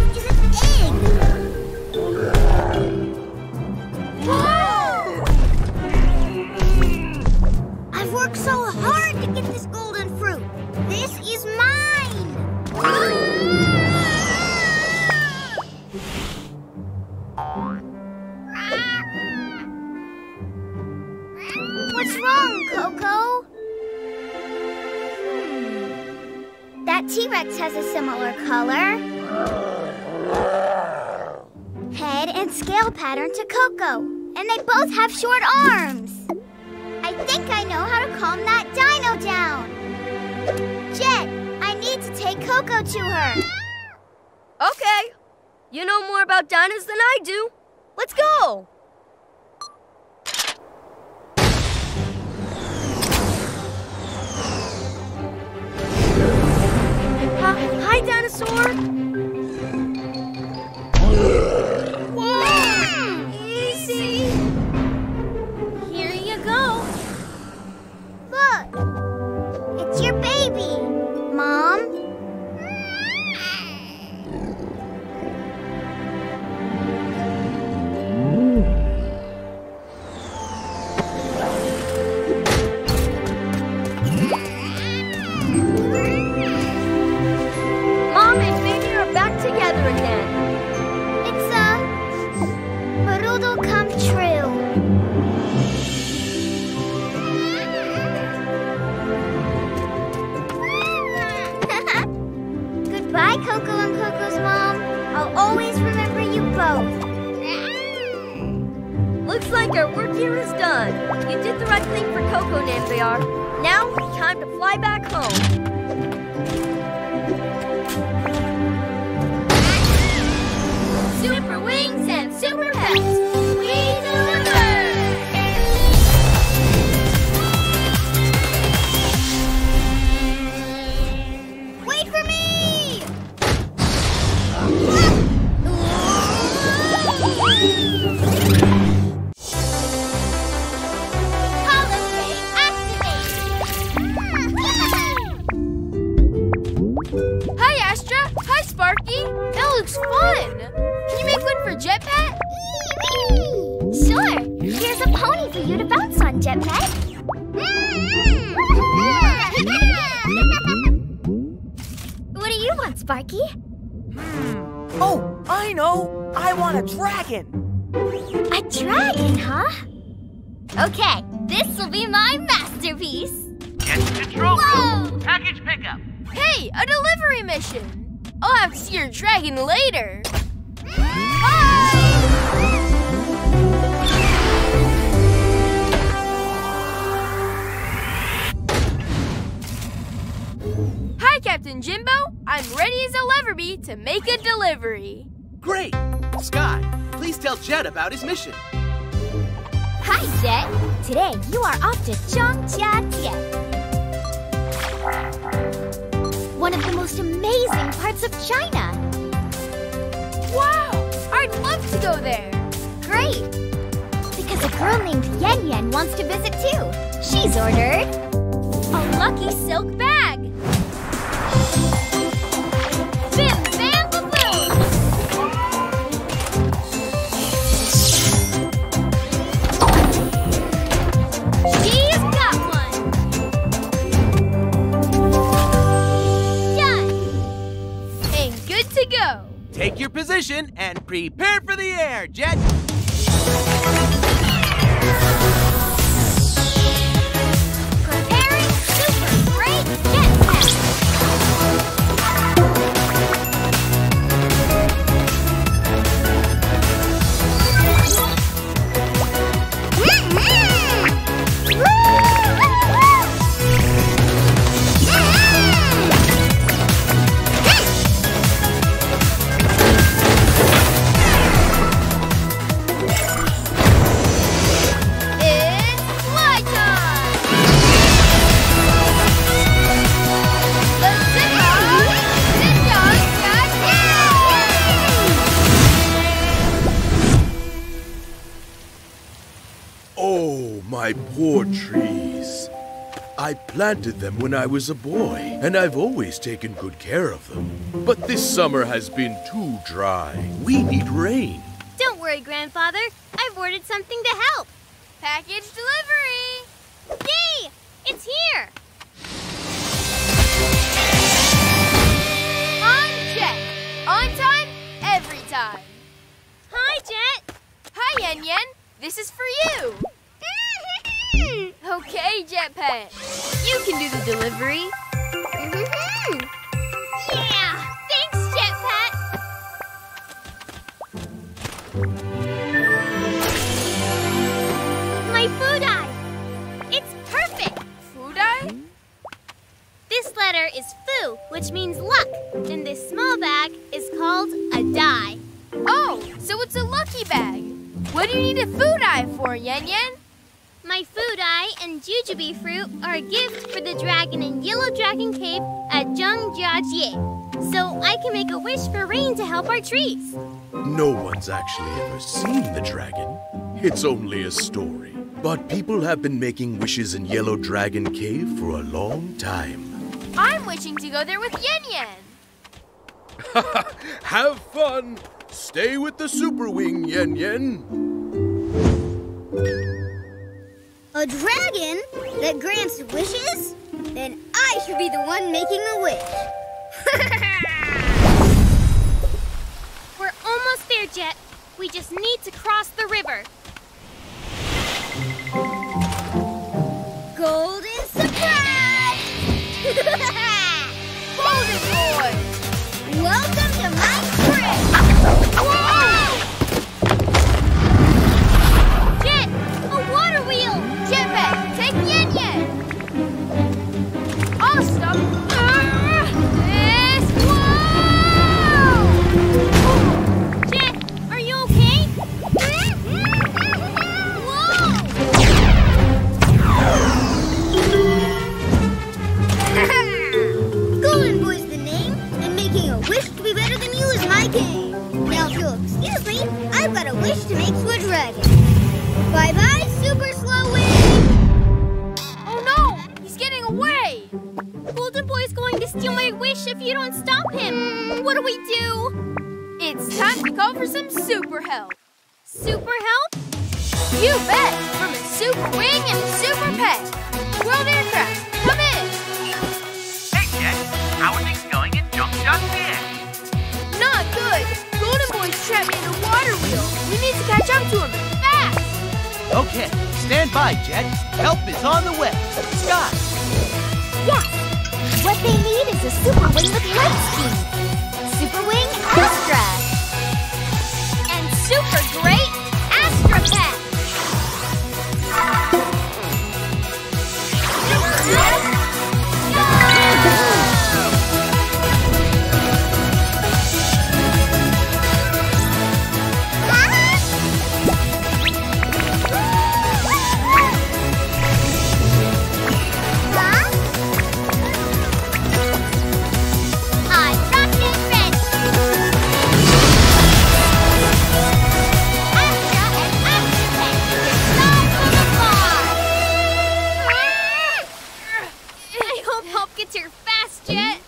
Rex has a similar color. Head and scale pattern to Coco. And they both have short arms. I think I know how to calm that dino down. Jett, I need to take Coco to her. Okay. You know more about dinos than I do. Let's go. Uh, hi, dinosaur. named they. Now, time to fly back home. Jetpack. Mm-hmm. what do you want, Sparky? Hmm. Oh, I know! I want a dragon! A dragon, huh? Okay, this will be my masterpiece. Jett to control room. Package pickup. Hey, a delivery mission. I'll have to see your dragon later. Hi, Captain Jimbo. I'm ready as I'll ever be to make a delivery. Great! Scott, please tell Jett about his mission. Hi, Jett. Today you are off to Zhangjiajie. One of the most amazing parts of China. Wow! I'd love to go there. Great! Because a girl named Yen Yen wants to visit too. She's ordered a lucky silk bag. Take your position and prepare for the air, Jett. Poor trees. I planted them when I was a boy, and I've always taken good care of them. But this summer has been too dry. We need rain. Don't worry, Grandfather. I've ordered something to help. Package delivery! Yay! It's here! On Jett! On time, every time! Hi, Jett! Hi, Yen Yen! This is for you! Okay, Jet Pet. You can do the delivery. Mm-hmm. Yeah! Thanks, Jetpack! My food eye! It's perfect! Food eye? This letter is foo, which means luck, and this small bag is called a die. Oh, so it's a lucky bag. What do you need a food eye for, Yen Yen? My food eye and jujube fruit are a gift for the dragon in Yellow Dragon Cave at Zhangjiajie, so I can make a wish for rain to help our trees. No one's actually ever seen the dragon. It's only a story. But people have been making wishes in Yellow Dragon Cave for a long time. I'm wishing to go there with Yen Yen. *laughs* Have fun! Stay with the Super Wing, Yen Yen. A dragon that grants wishes? Then I should be the one making the wish. *laughs* We're almost there, Jett. We just need to cross the river. Golden surprise! *laughs* Golden boy! Welcome to my wish to make to a dragon. Bye bye, super slow wing! Oh no! He's getting away! Golden Boy's going to steal my wish if you don't stop him. What do we do? It's time to call for some super help. Super help? You bet! From a super wing and a super pet. World Aircraft, come in. Hey, Jett. How are things going in Jump Shot City? Not good. Boy's trapped in a water wheel. We need to catch up to him fast. Okay, stand by, Jett. Help is on the way. Scott, Yes! What they need is a super wing with light speed. Super Wing Astra. And super great Astra Pet. Yeah. yet.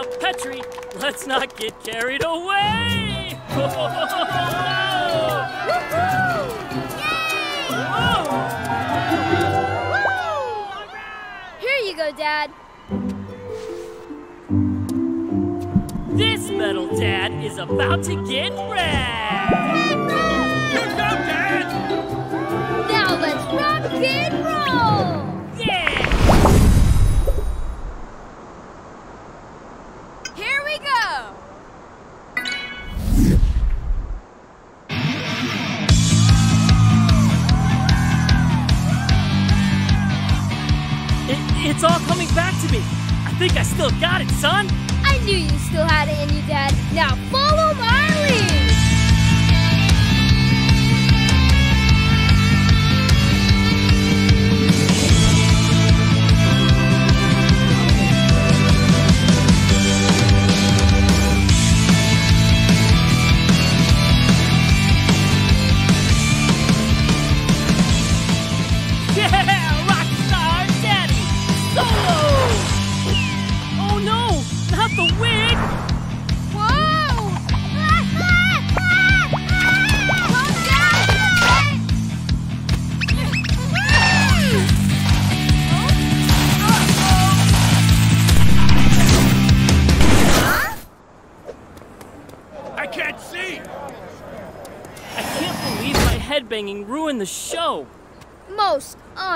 about Petri, let's not get carried away! *laughs* Here you go, Dad. This metal dad is about to get red. Let's go, Dad! Now let's rock, kid, to me. I think I still got it, son. I knew you still had it in you, Dad. Now follow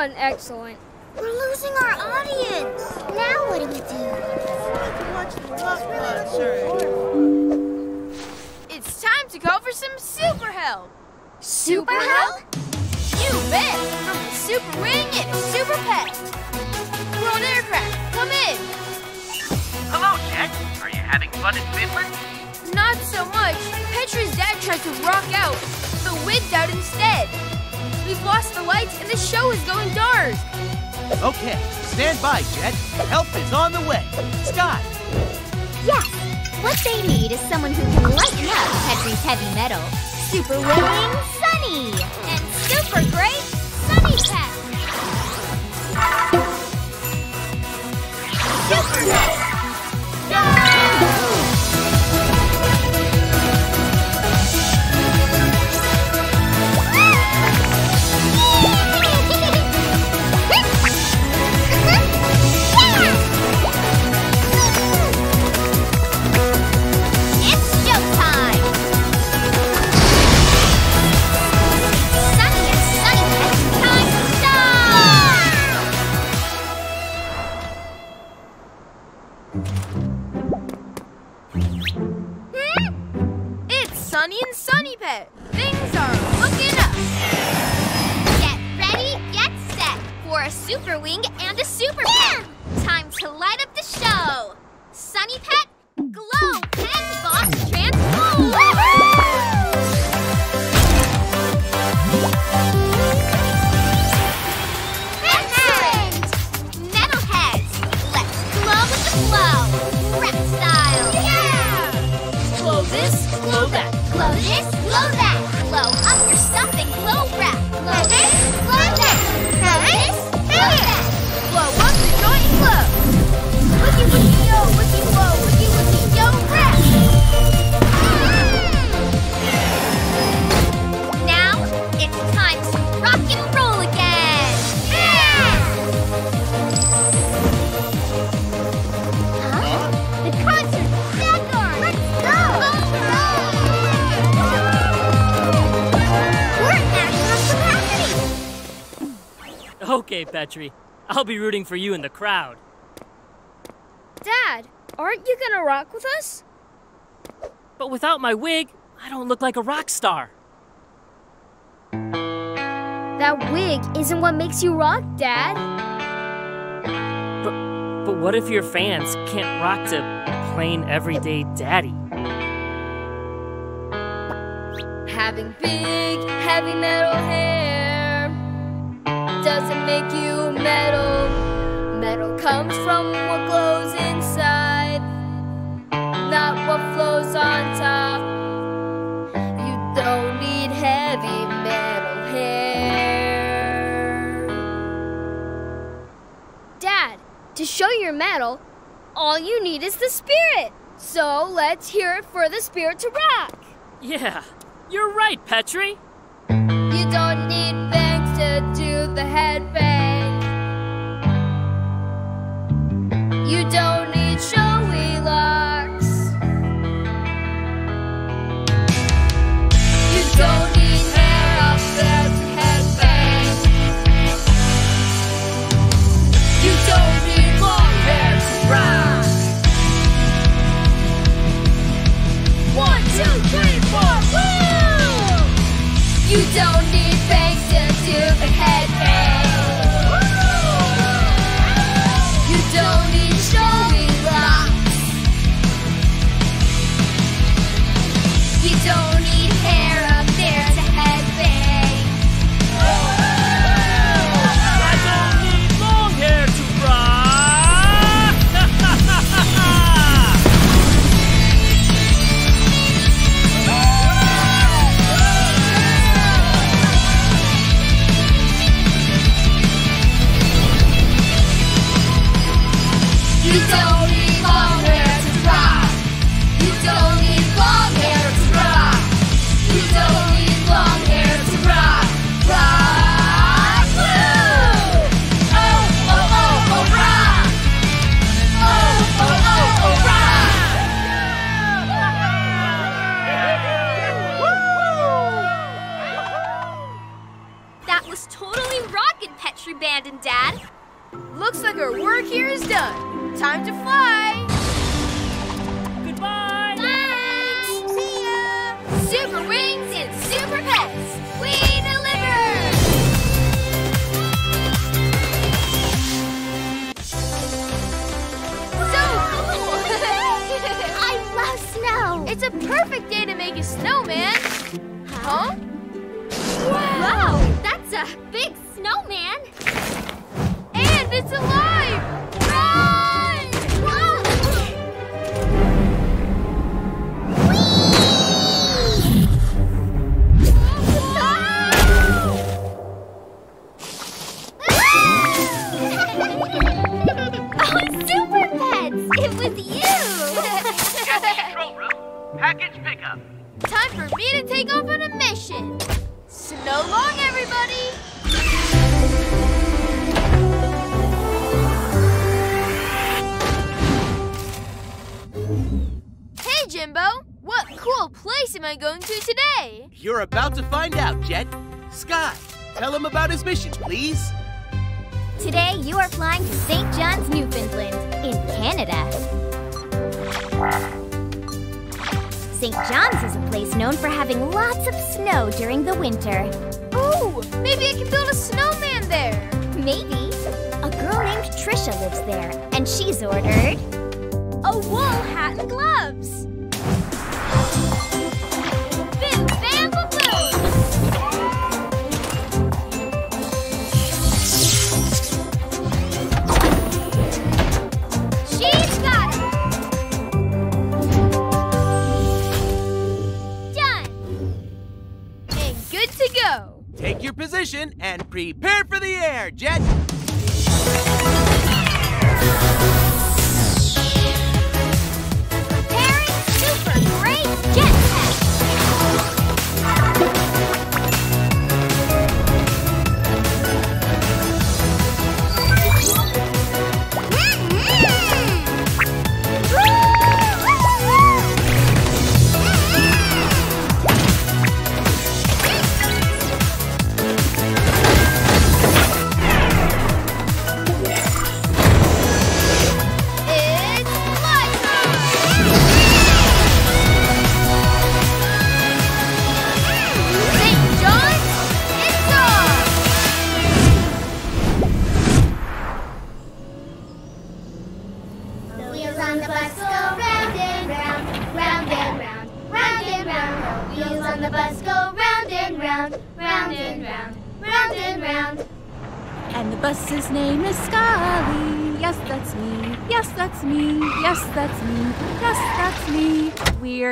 Most unexcellent. We're losing our audience. Now what do we do? It's time to go for some super help. Super help? You bet! From a super wing and a super pet. World aircraft, come in. Hello, Jett. Are you having fun in Finland? Not so much. Petra's dad tried to rock out, but wigged out instead. We've lost the lights and the show is going dark. Okay, stand by, Jett. Help is on the way. Scott, Yes! What they need is someone who can lighten up Petrie's heavy metal. Super Wing Sunny! And super great Sunny Pet. Super Pet! Super wing and a super pet. Okay, Petrie. I'll be rooting for you in the crowd. Dad, aren't you gonna rock with us? But without my wig, I don't look like a rock star. That wig isn't what makes you rock, Dad. But what if your fans can't rock to plain everyday daddy? Having big, heavy metal hair doesn't make you metal. Metal comes from what glows inside, not what flows on top. You don't need heavy metal hair. Dad, to show your metal, all you need is the spirit. So let's hear it for the spirit to rock. Yeah, you're right, Petrie. You don't need the. You don't Dad. Looks like our work here is done. Time to fly. Goodbye. Thanks. See ya. Super wings and super pets. We deliver. So cool. *laughs* I love snow. It's a perfect day to make a snowman. Huh? Wow, that's a big snowman. And it's alive! Run! *laughs* Oh, Super Pets! It was you! *laughs* Control room. Package pickup. Time for me to take off on a mission. Snow long, everybody! Hey, Jimbo! What cool place am I going to today? You're about to find out, Jett. Scott, tell him about his mission, please. Today, you are flying to St. John's, Newfoundland, in Canada. St. John's is a place known for having lots of snow during the winter. Ooh, maybe I can build a snowman there. Maybe. A girl named Trisha lives there, and she's ordered a wool hat and gloves. Take your position and prepare for the air, Jett.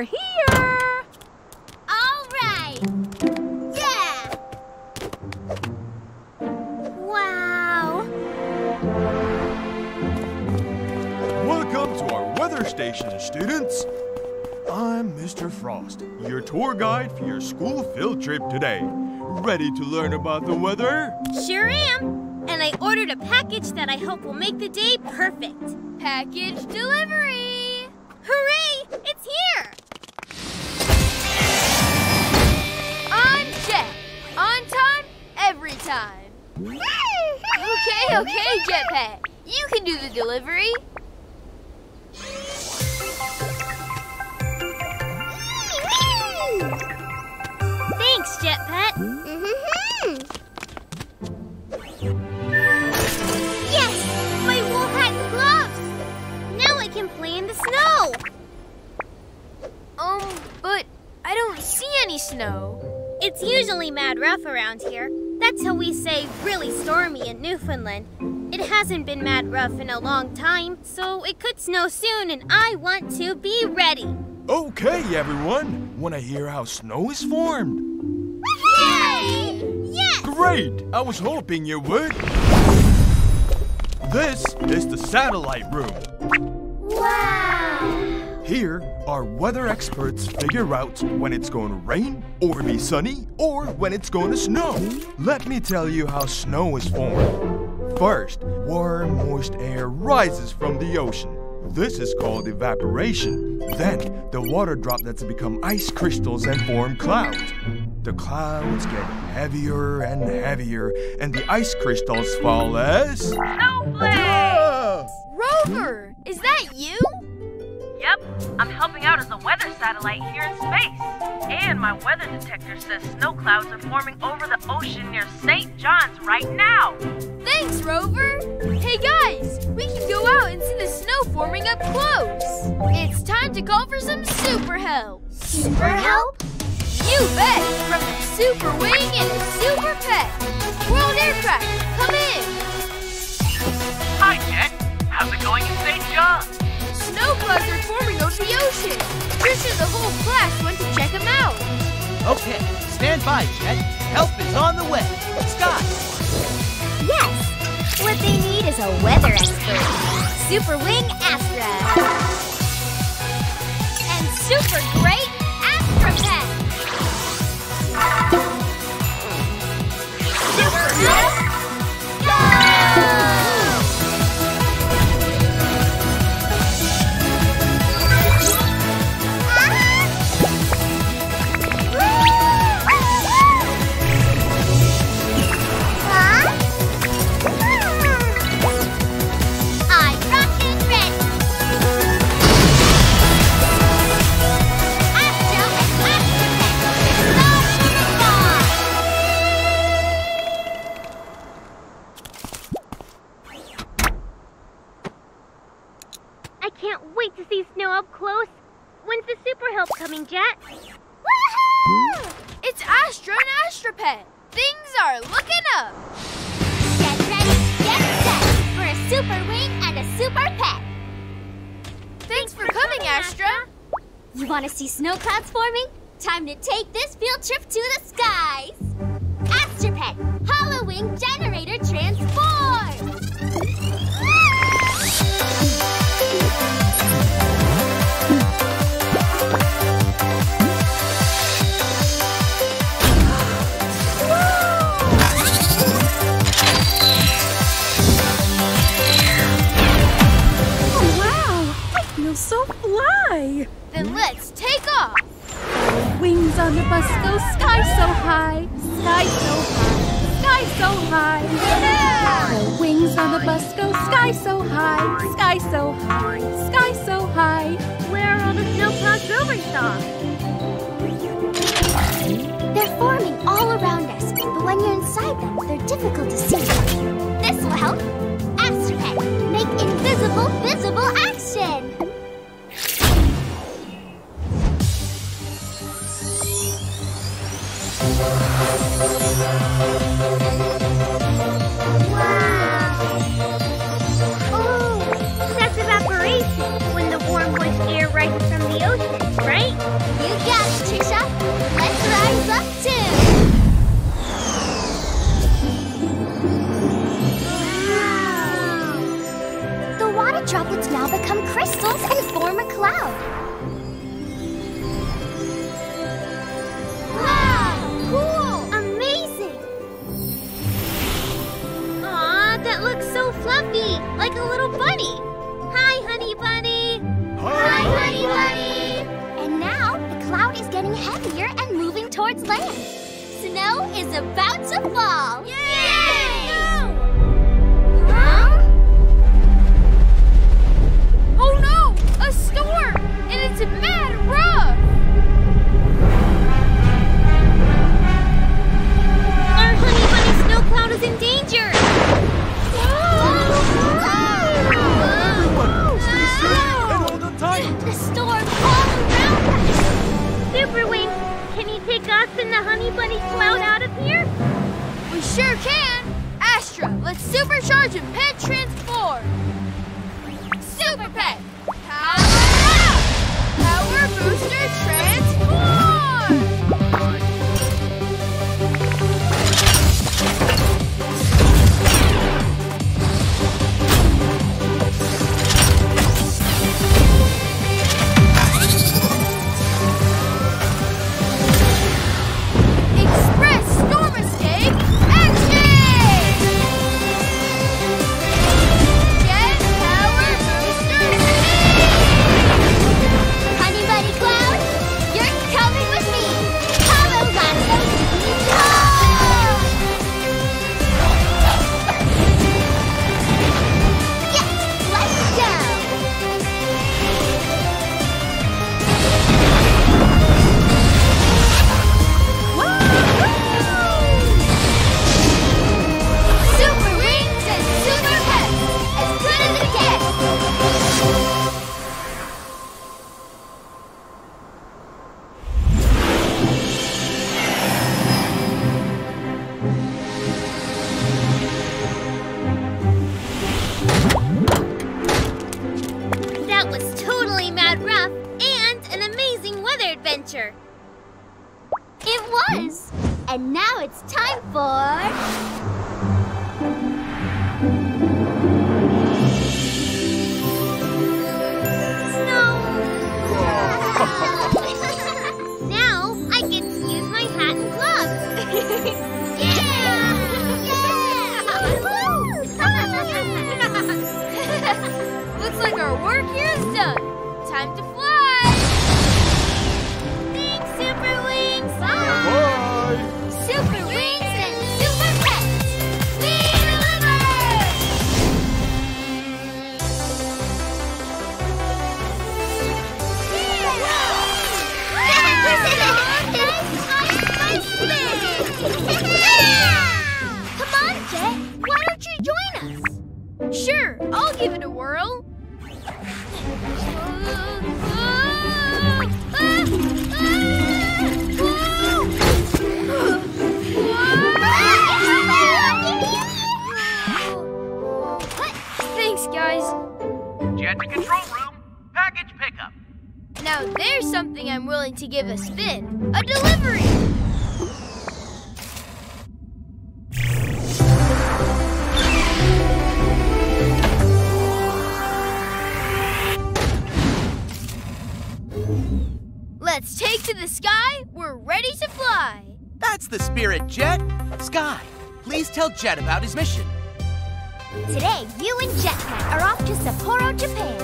We're here. All right. Yeah. Wow. Welcome to our weather station, students. I'm Mr. Frost, your tour guide for your school field trip today. Ready to learn about the weather? Sure am. And I ordered a package that I hope will make the day perfect. Package delivery! Hooray! Time. okay, okay, Jetpack. You can do the delivery. Thanks, Jett Pet. Yes, my wool hat and gloves. Now I can play in the snow. Um, but I don't see any snow. It's usually mad rough around here. That's how we say really stormy in Newfoundland. It hasn't been mad rough in a long time, so it could snow soon and I want to be ready. Okay, everyone. Want to hear how snow is formed? Yay! Yes! Great! I was hoping you would. This is the satellite room. Wow! Here, our weather experts figure out when it's going to rain, or be sunny, or when it's going to snow. Let me tell you how snow is formed. First, warm, moist air rises from the ocean. This is called evaporation. Then, the water droplets become ice crystals and form clouds. The clouds get heavier and heavier, and the ice crystals fall as. Snowflakes! Rover, is that you? Yep, I'm helping out as a weather satellite here in space. And my weather detector says snow clouds are forming over the ocean near St. John's right now. Thanks, Rover. Hey guys, we can go out and see the snow forming up close. It's time to call for some super help. Super help? You bet! From the Super Wing and the Super Pet. World Aircraft, come in. Hi, Jett. How's it going in St. John? Snow clouds are forming over the ocean. Trish and the whole class went to check them out. Okay, stand by, Jett. Help is on the way. Scott! Yes! What they need is a weather expert. Super Wing Astra. And Super Great Astra Pet. Super Pet, wait to see snow up close. When's the super help coming, Jett? It's Astra and Astra Pet. Things are looking up. Get ready, get set for a super wing and a super pet. Thanks for coming, Astra. You want to see snow clouds forming? Time to take this field trip to the skies! Astra Pet, Hollow Wing Generator Transform! Wow! I feel so fly! Then let's take off. Wings on the bus go sky so high, sky so high, sky so high. The wings on the bus go sky so high, sky so high, sky so high. Where are all the snow clouds Rover saw? They're forming all around us, but when you're inside them, they're difficult to see. This will help. Astra Pet, make invisible visible action! Droplets now become crystals and form a cloud. Like a little bunny. Hi, honey bunny. Hi, honey bunny. And now the cloud is getting heavier and moving towards land. Snow is about to fall. Yay! Huh? Oh no! A storm! And it's mad rough! Our honey bunny snow cloud is in danger. The storm all around us. Super Wing, can you take us and the honey bunny cloud out of here? We sure can! Astra, let's supercharge and pet transform! Super Pet! Power up! Power booster transform! It was! And now it's time for... *laughs* Now I get to use my hat and gloves. *laughs* *laughs* Looks like our work here is done. Time to I'll give it a whirl. Thanks, guys. Jett to control room. Package pickup. Now there's something I'm willing to give a spin. A delivery. Please tell Jett about his mission. Today, you and Jetpack are off to Sapporo, Japan.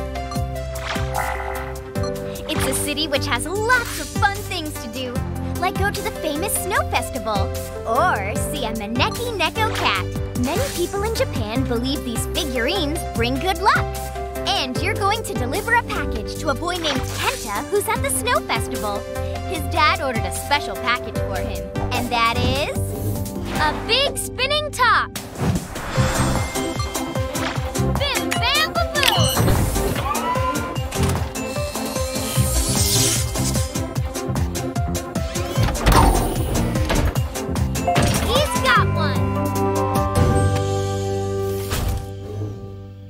It's a city which has lots of fun things to do, like go to the famous snow festival or see a Maneki Neko cat. Many people in Japan believe these figurines bring good luck. And you're going to deliver a package to a boy named Kenta who's at the snow festival. His dad ordered a special package for him, and that is a big spinning top. Bim bam boom. He's got one.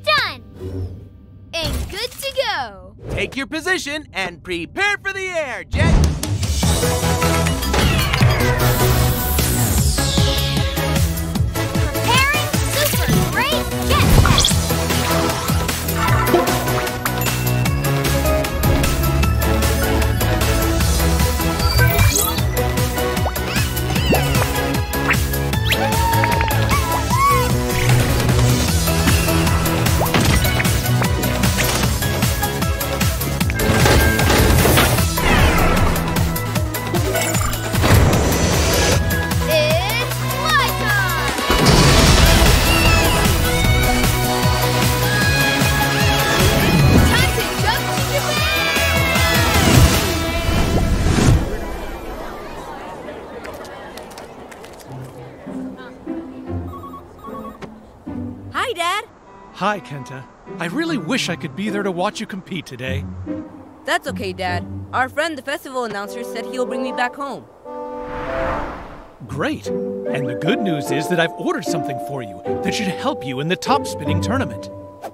Done. And good to go. Take your position and prepare for the air, Jett. Hi, Kenta. I really wish I could be there to watch you compete today. That's okay, Dad. Our friend, the festival announcer, said he'll bring me back home. Great. And the good news is that I've ordered something for you that should help you in the top spinning tournament.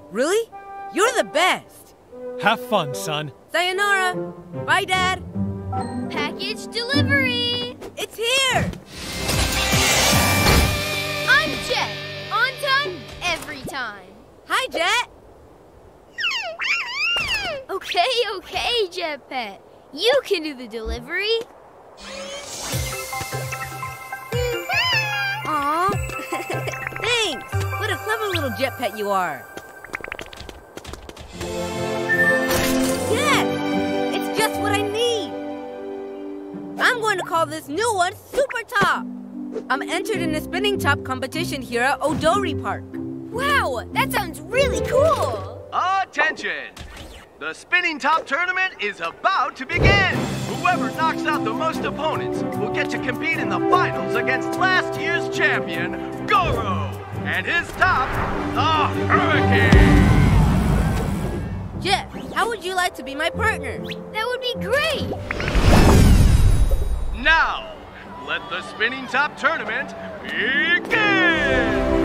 Really? You're the best. Have fun, son. Sayonara. Bye, Dad. Package delivery. It's here. I'm Jett. On time, every time. Hi, Jett. Okay, okay, Jett Pet. You can do the delivery. Aw. *laughs* Thanks. What a clever little Jett Pet you are. Yes! It's just what I need. I'm going to call this new one Super Top. I'm entered in a spinning top competition here at Odori Park. Wow, that sounds really cool. Attention! The spinning top tournament is about to begin! Whoever knocks out the most opponents will get to compete in the finals against last year's champion, Goro, and his top, the Hurricane! Jett, how would you like to be my partner? That would be great. Now, let the spinning top tournament begin!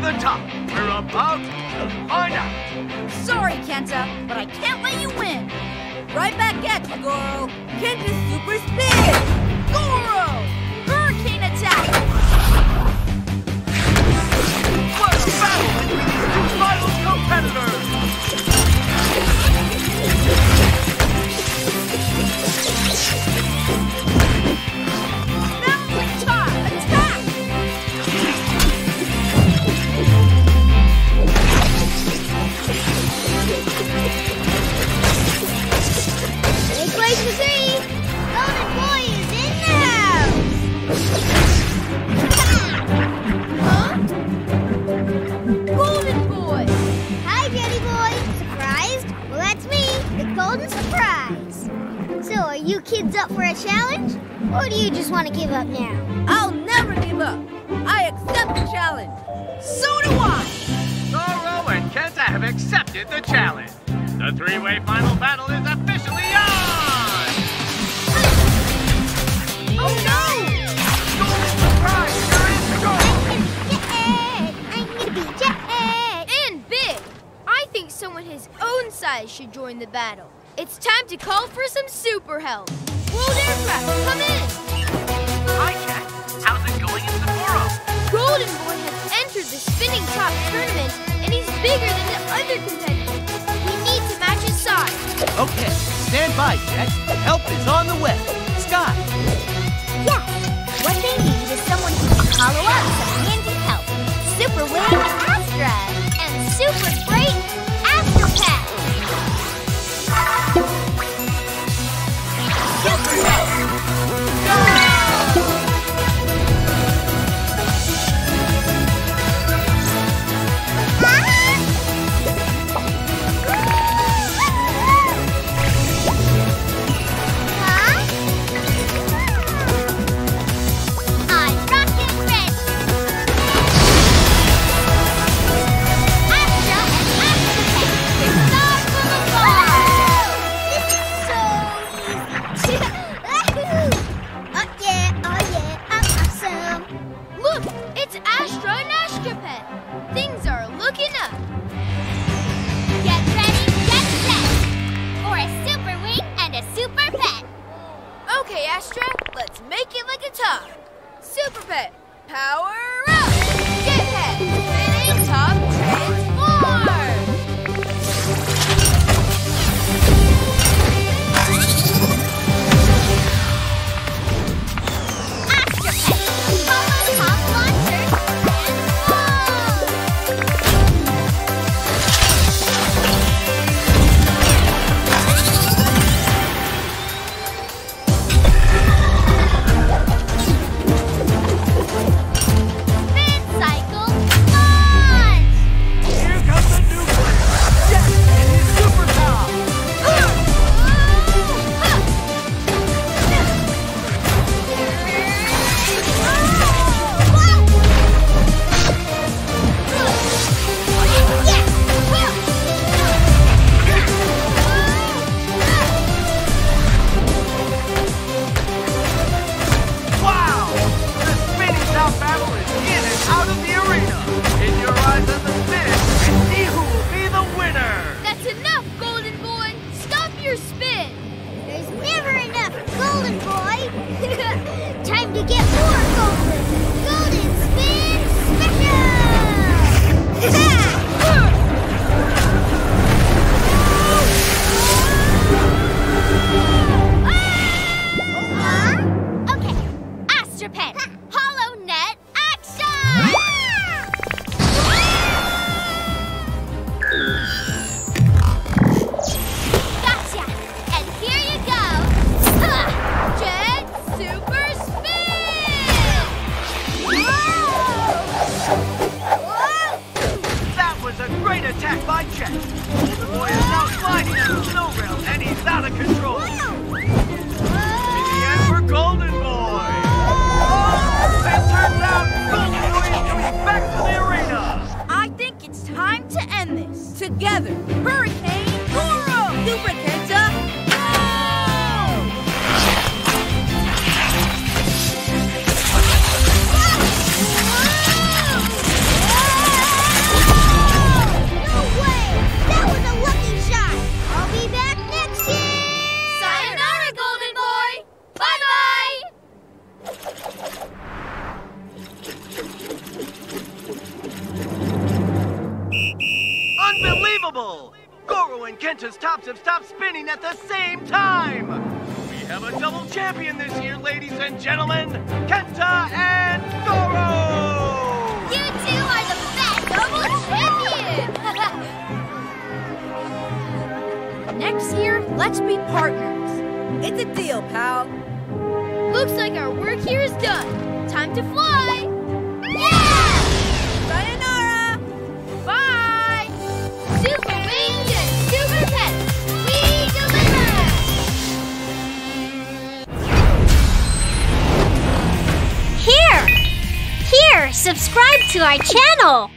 the top. We're about to find out. Sorry, Kenta, but I can't let you win. Right back at you, Goro. Kenta Super Speed! Goro! Hurricane Attack! What battle between these two vital competitors! Up for a challenge? Or do you just want to give up now? I'll never give up! I accept the challenge! So do I! Goro and Kenta have accepted the challenge. The three-way final battle is officially on! Oh no! Golden Surprise, you're in to go! I'm gonna be Jett. And big! I think someone his own size should join the battle. It's time to call for some super help. World Aircraft, come in! Hi, Jett. How's it going in Sapporo? Golden Boy has entered the spinning top tournament, and he's bigger than the other competitors. We need to match his size. Okay, stand by, Jett. Help is on the way. Scott, Yes. What they need is someone who can follow up some handy help. Super Wing Astra and Super power and gentlemen, our channel!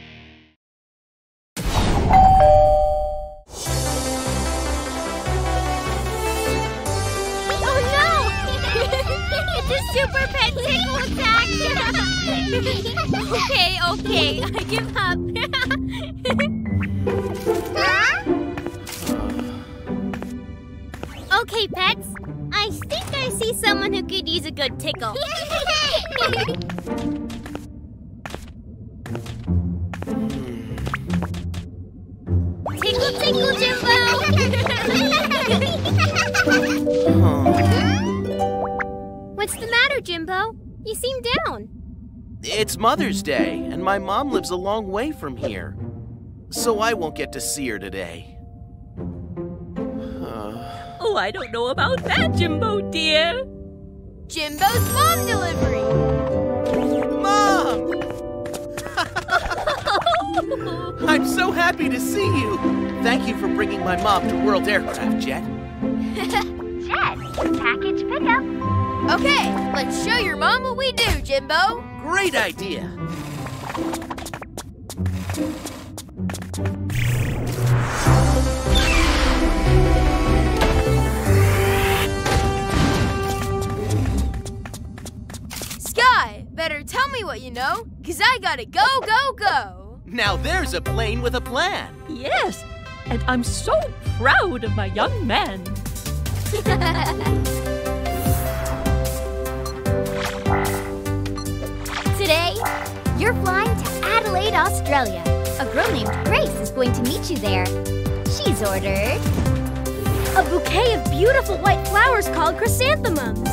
Mother's Day, and my mom lives a long way from here. So I won't get to see her today. *sighs* Oh, I don't know about that, Jimbo dear. Jimbo's mom delivery! Mom! *laughs* *laughs* I'm so happy to see you. Thank you for bringing my mom to World Aircraft, Jett. Jett, Great idea. Sky, better tell me what you know, cause I gotta go, go, go. Now there's a plane with a plan. Yes, and I'm so proud of my young man. *laughs* Australia. A girl named Grace is going to meet you there. She's ordered a bouquet of beautiful white flowers called chrysanthemums.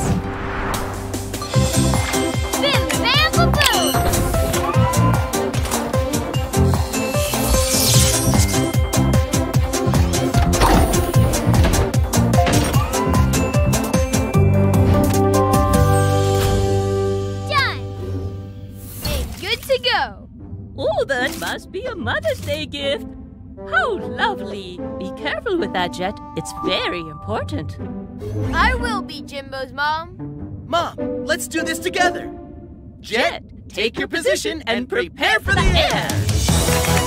Mother's Day gift. How lovely. Be careful with that, Jett. It's very important. I will be Jimbo's mom. Mom, let's do this together. Jett, take your position and prepare for the air.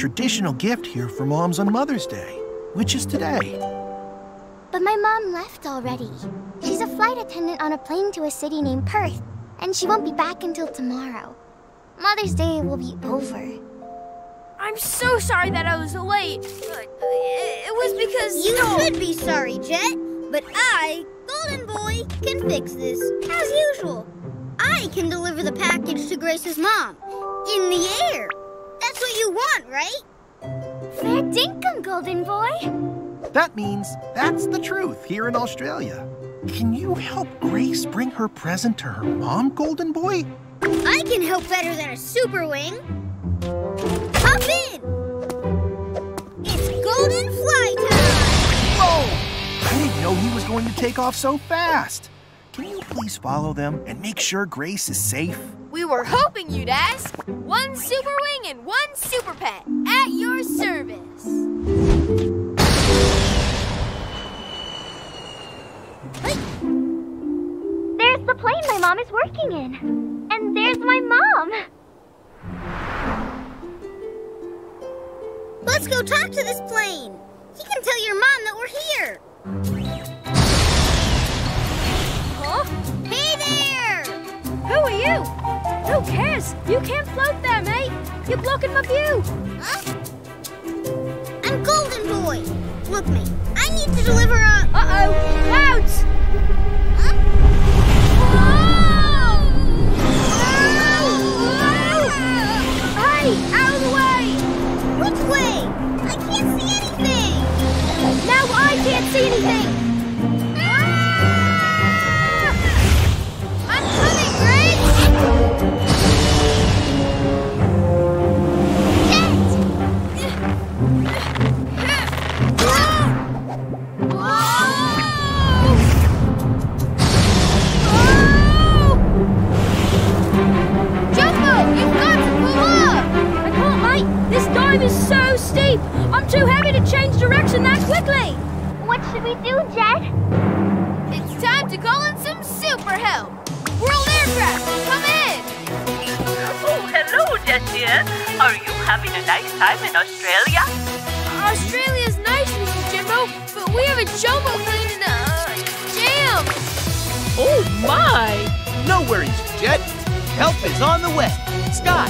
Traditional gift here for moms on Mother's Day, which is today. But my mom left already. She's a flight attendant on a plane to a city named Perth, and she won't be back until tomorrow. Mother's Day will be over. I'm so sorry that I was late. It was because You should be sorry, Jett. But I, Golden Boy, can fix this, as usual. I can deliver the package to Grace's mom. In the air. That's what you want, right? Fair dinkum, Golden Boy. That means that's the truth here in Australia. Can you help Grace bring her present to her mom, Golden Boy? I can help better than a super wing. Hop in! It's golden fly time! Whoa! I didn't know he was going to take off so fast. Can you please follow them and make sure Grace is safe? We were hoping you'd ask. One super wing and one super pet at your service. There's the plane my mom is working in. And there's my mom. Let's go talk to this plane. He can tell your mom that we're here. Huh? Hey there! Who are you? Who cares? You can't float there, mate. You're blocking my view. Huh? I'm Golden Boy. Look me. I need to deliver a... Uh-oh. Clouds! Hey, out of the way! Which way? I can't see anything! Now I can't see anything! Change direction that quickly. What should we do, Jett? It's time to call in some super help. World Aircraft, come in! Oh, hello, Jett dear. Are you having a nice time in Australia? Australia's nice, Mr. Jimbo, but we have a jumbo plane in a uh, jam. Oh, my! No worries, Jett. Help is on the way. Sky,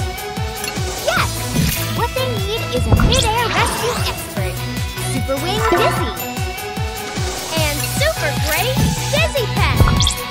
Yes! What they need is a mid-air rescue expert. Super Wing Dizzy. And super great Dizzy Pet.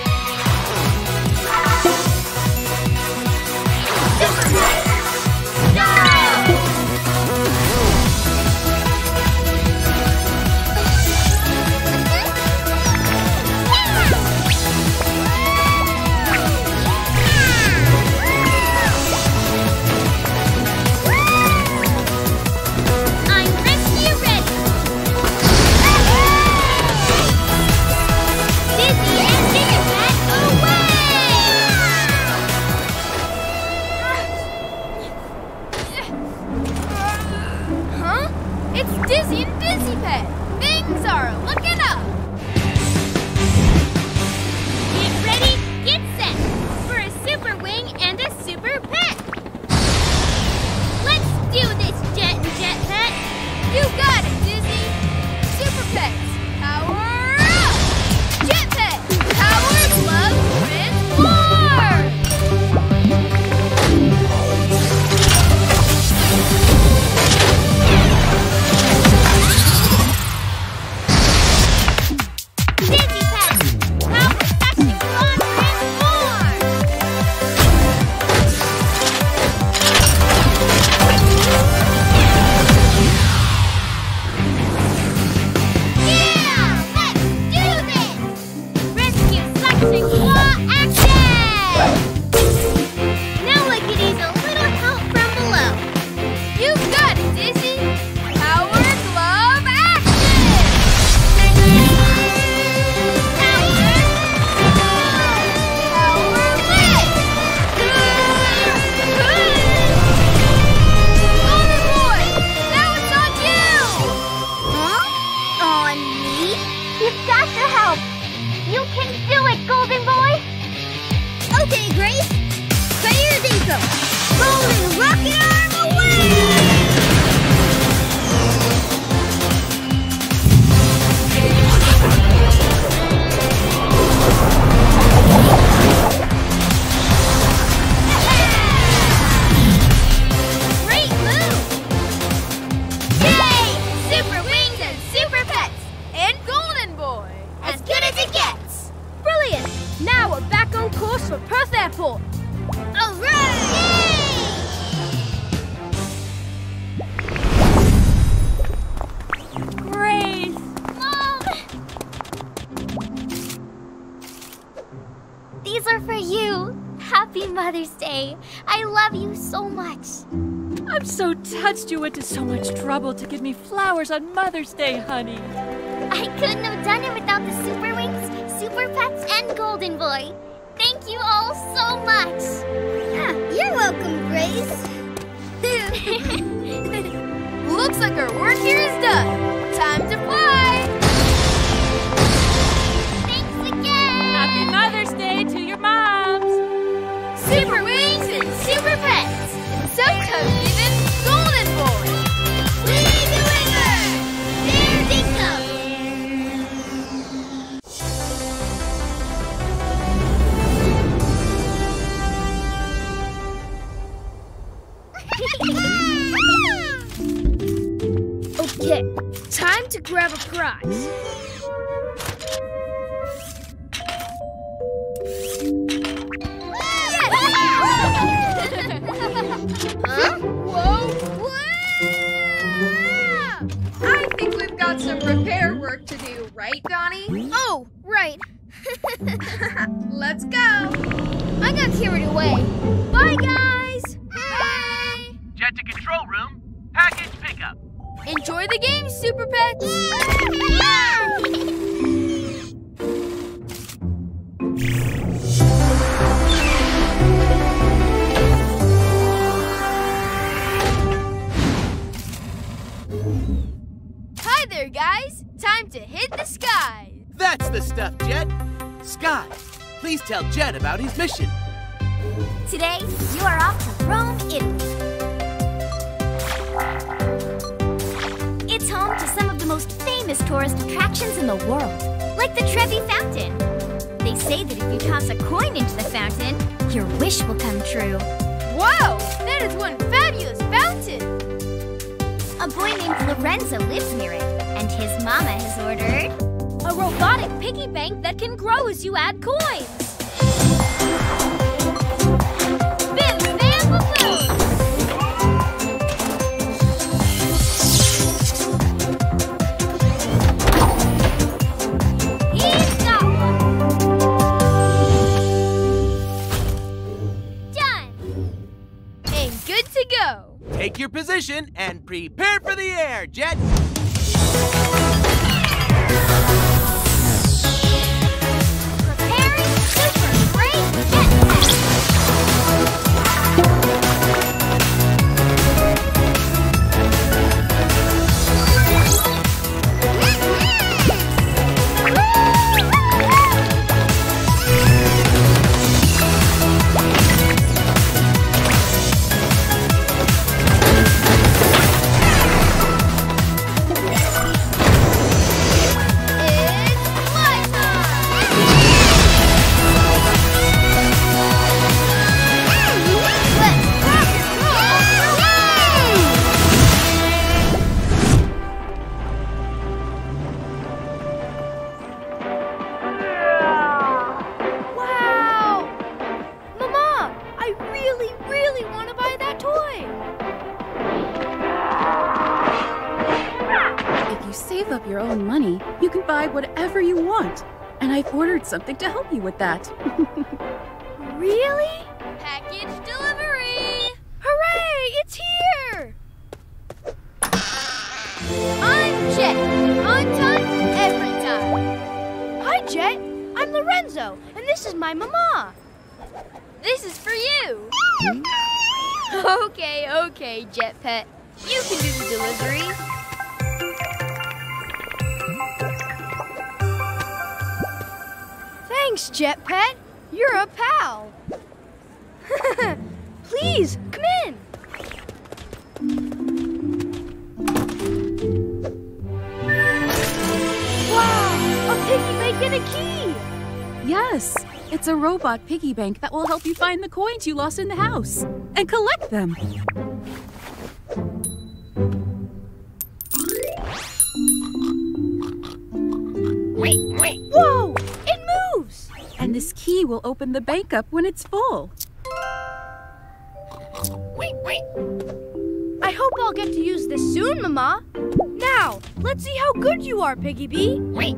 to give me flowers on Mother's Day, honey. I couldn't have done it without the Super Wings, Super Pets, and Golden Boy. that. *laughs* really? Package delivery! Hooray! It's here! I'm Jett. On time, every time. Hi, Jett. I'm Lorenzo, and this is my mama. This is for you. Hmm? *laughs* okay, okay, Jett Pet. You can do the delivery. Thanks, Jett Pet. You're a pal. *laughs* Please, come in. Wow, a piggy bank and a key! Yes, it's a robot piggy bank that will help you find the coins you lost in the house and collect them. Wait, wait. Whoa! And this key will open the bank up when it's full. Wait, wait. I hope I'll get to use this soon, Mama. Now, let's see how good you are, Piggy Bee. Wait.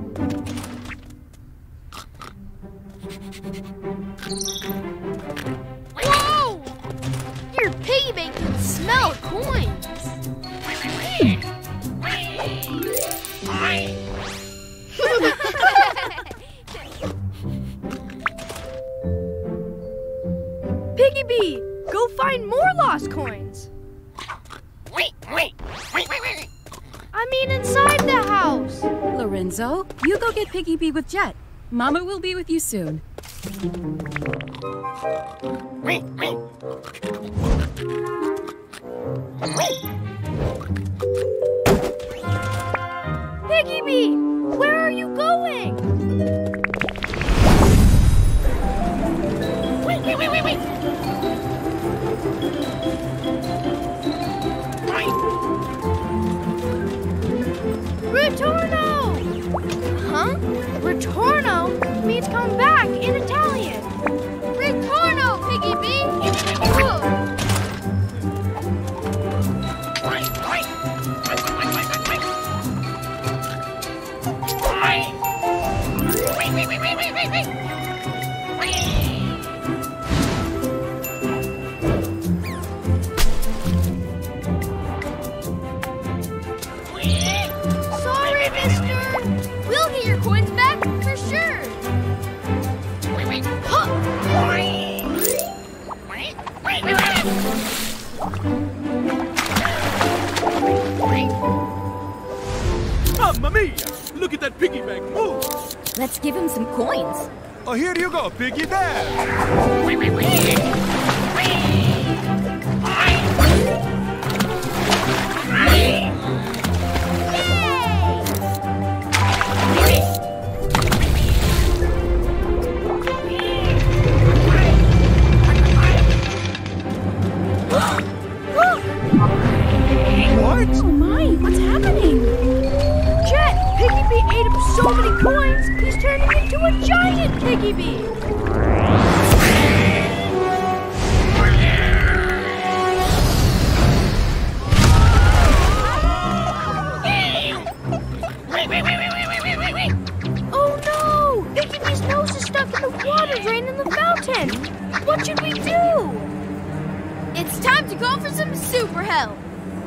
Whoa! Your piggy bank can smell coins. *laughs* *laughs* Piggy Bee, go find more lost coins. Wait, wait, wait, wait, wait. I mean inside the house. Lorenzo, you go get Piggy Bee with Jett. Mama will be with you soon. Wait, wait. Piggy Bee, where are you going? Wait, wait, wait, wait, wait. Huh? Means come back in Italian. Piggy Bee! Whoa. Sorry, Mamma mia! Look at that piggy bank move! Let's give him some coins. Oh, here you go, piggy bank! So many coins, he's turning into a giant Piggy Bee! Oh no! Piggy Bee's nose is stuck in the water drain in the fountain! What should we do? It's time to go for some super help!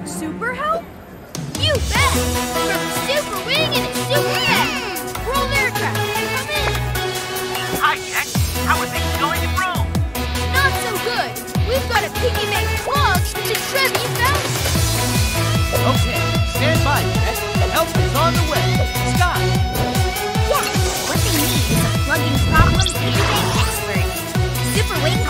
Super help? You bet! From super wing and a super Hi, Jett. How are things going in Rome? Not so good! We've got a piggy bank clogged with the Trevi fountain! Okay, stand by, Jett. Help is on the way. Scott! Yeah, what they need is a plugging problems piggy bank expert. Super Wing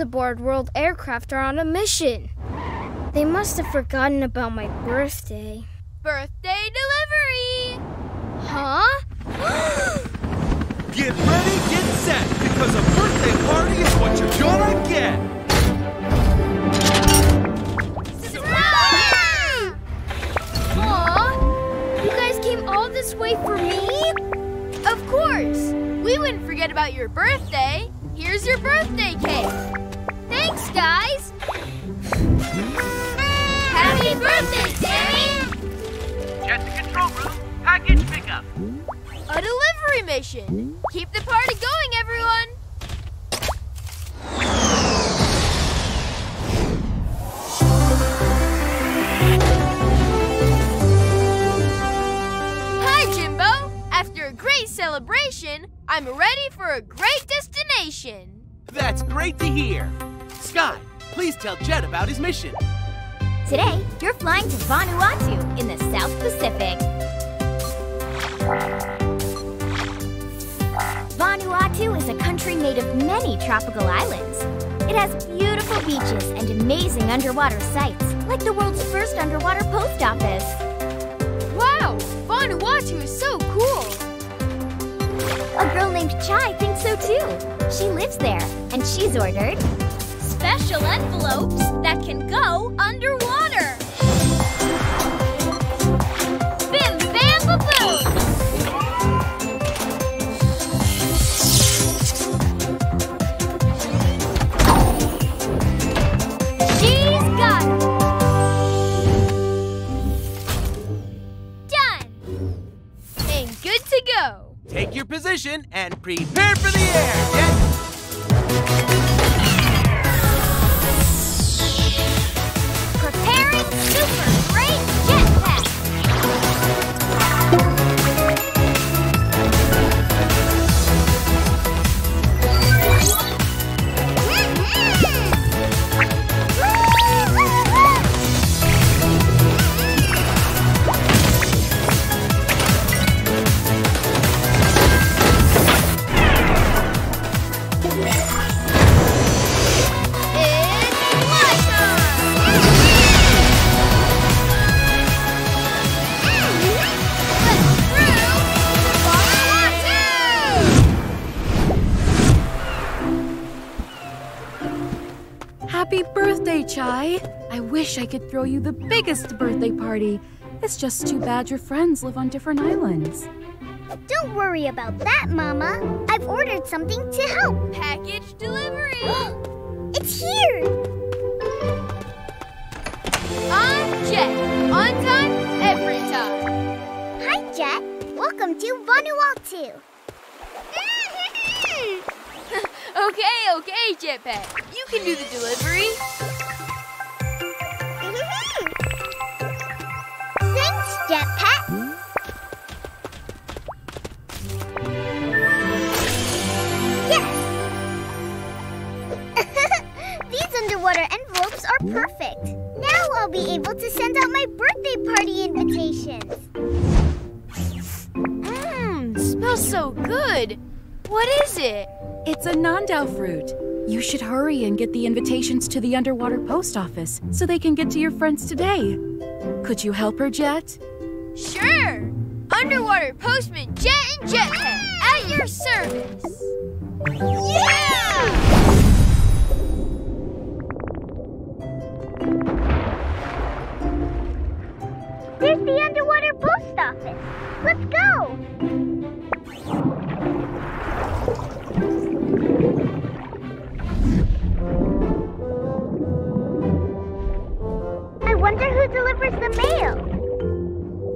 friends aboard World Aircraft are on a mission. They must have forgotten about my birthday. Birthday I'm ready for a great destination. That's great to hear. Sky, please tell Jett about his mission. Today, you're flying to Vanuatu in the South Pacific. Vanuatu is a country made of many tropical islands. It has beautiful beaches and amazing underwater sites, like the world's first underwater post office. Wow, Vanuatu is so cool. A girl named Chai thinks so too. She lives there, and she's ordered special envelopes that can go underwater. Bim bam baboom! Position and prepare for the air, Jett. Throw you the biggest birthday party. It's just too bad your friends live on different islands. Don't worry about that, Mama. I've ordered something to help. Package delivery. *gasps* it's here. I'm Jett. On time, every time. Hi, Jett. Welcome to Vanuatu. *laughs* okay, okay, Jett Pet. You can do the delivery. Thanks, Jett Pet. Yes. *laughs* These underwater envelopes are perfect. Now I'll be able to send out my birthday party invitations. Mmm, smells so good. What is it? It's a Nandao fruit. You should hurry and get the invitations to the underwater post office so they can get to your friends today. Could you help her, Jett? Sure! Underwater Postman Jett and Jett Pet at your service! Yeah! There's the underwater post office. Let's go! I wonder who delivers the mail.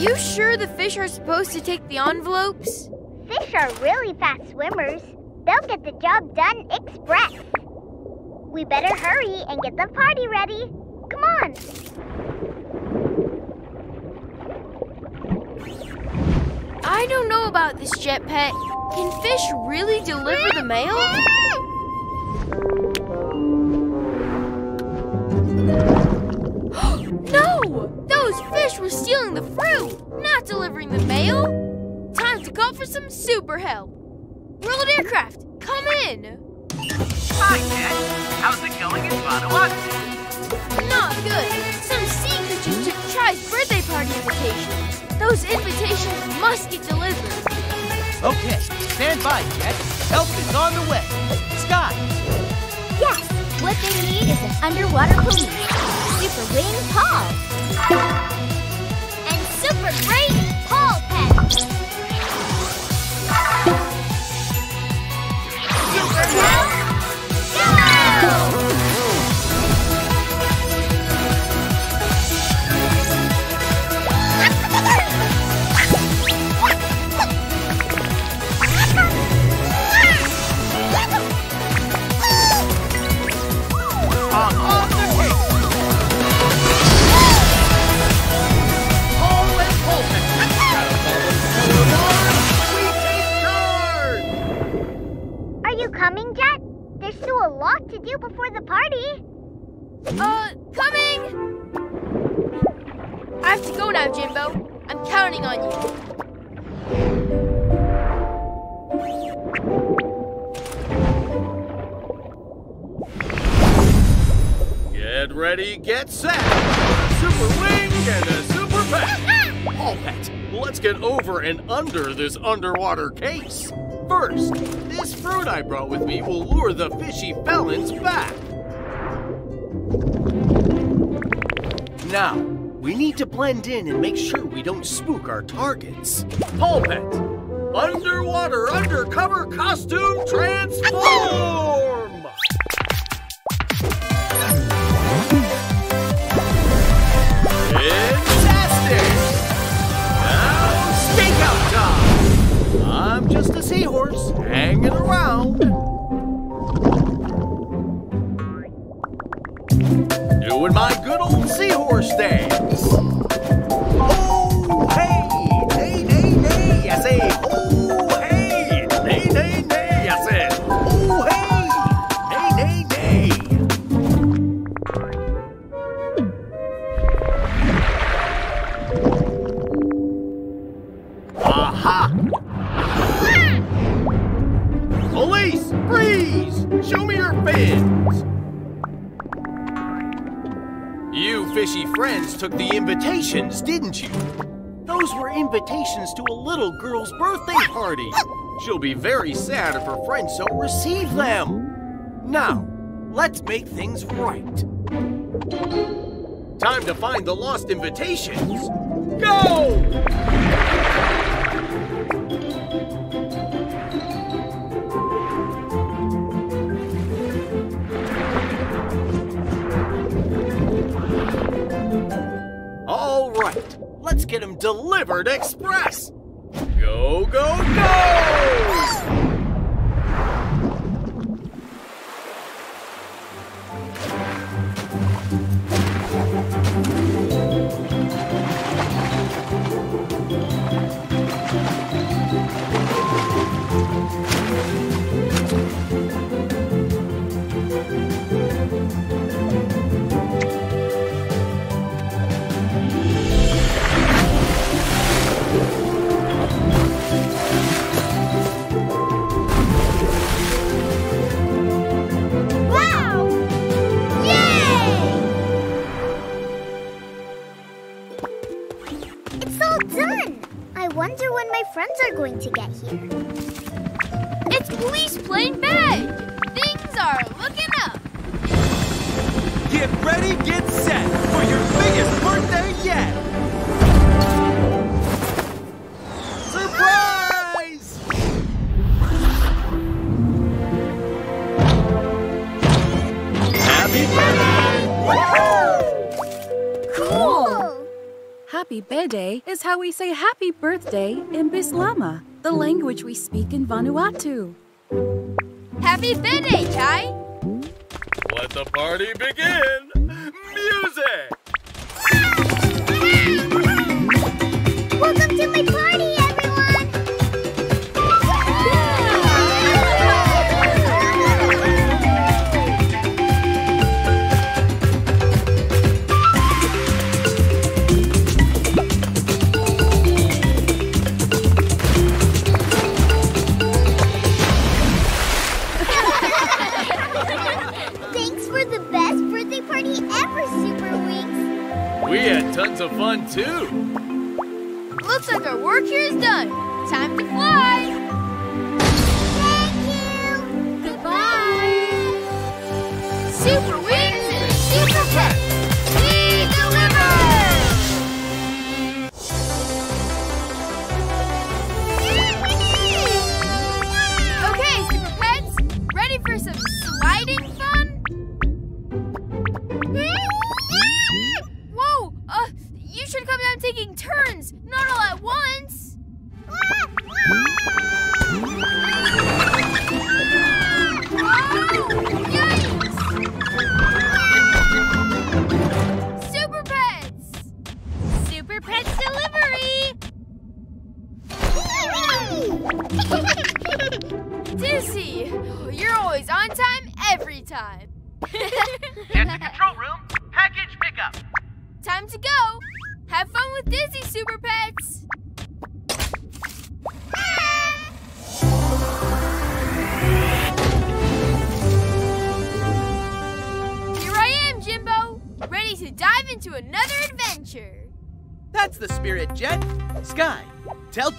are you sure the fish are supposed to take the envelopes? Fish are really fast swimmers. They'll get the job done express. We better hurry and get the party ready. Come on. I don't know about this Jett Pet. Can fish really deliver the mail? *gasps* no! Those fish were stealing the fruit, not delivering the mail. Time to call for some super help. World Aircraft, come in. Hi, Jett. How's it going in Vanuatu? Not good. Some sea creatures took Chai's birthday party invitations. Those invitations must get delivered. Okay, stand by, Jett. Help is on the way. Sky, Yes, what they need is an underwater police. Super Wing Paul. And super great Paul Pet. Coming, Jett? There's still a lot to do before the party. Uh, coming! I have to go now, Jimbo. I'm counting on you. Get ready, get set! Super wing and a super pet! *laughs* All pet, let's get over and under this underwater case. First, this fruit I brought with me will lure the fishy felons back. Now, we need to blend in and make sure we don't spook our targets. Paul Pet, underwater undercover costume transform! I'm just a seahorse hanging around. Doing my good old seahorse dance. Oh, hey, nay, nay, nay. I say, fishy friends took the invitations, didn't you? Those were invitations to a little girl's birthday party. She'll be very sad if her friends don't receive them. Now, let's make things right. Time to find the lost invitations. Go! Right, let's get him delivered express. Go, go, go! Wonder when my friends are going to get here. It's Police Plane Bay! Things are looking up! Get ready, get set for your biggest birthday yet. Happy birthday! Cool! happy birthday is how we say happy birthday in Bislama, the language we speak in Vanuatu. Happy birthday, Chai! Let the party begin! Music! Welcome to my party, of fun too.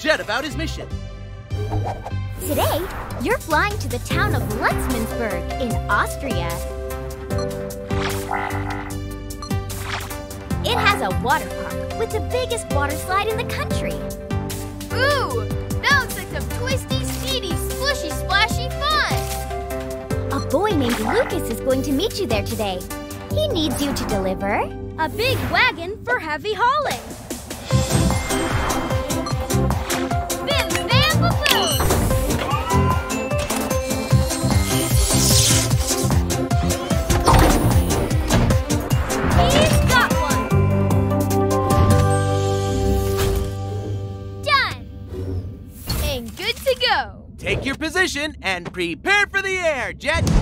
Jett about his mission. Today, you're flying to the town of Lutzmannsburg in Austria. It has a water park with the biggest water slide in the country. Ooh, that looks like some twisty, speedy, splishy, splashy fun. A boy named Lucas is going to meet you there today. He needs you to deliver A big wagon for heavy hauling. And prepare for the air, Jett.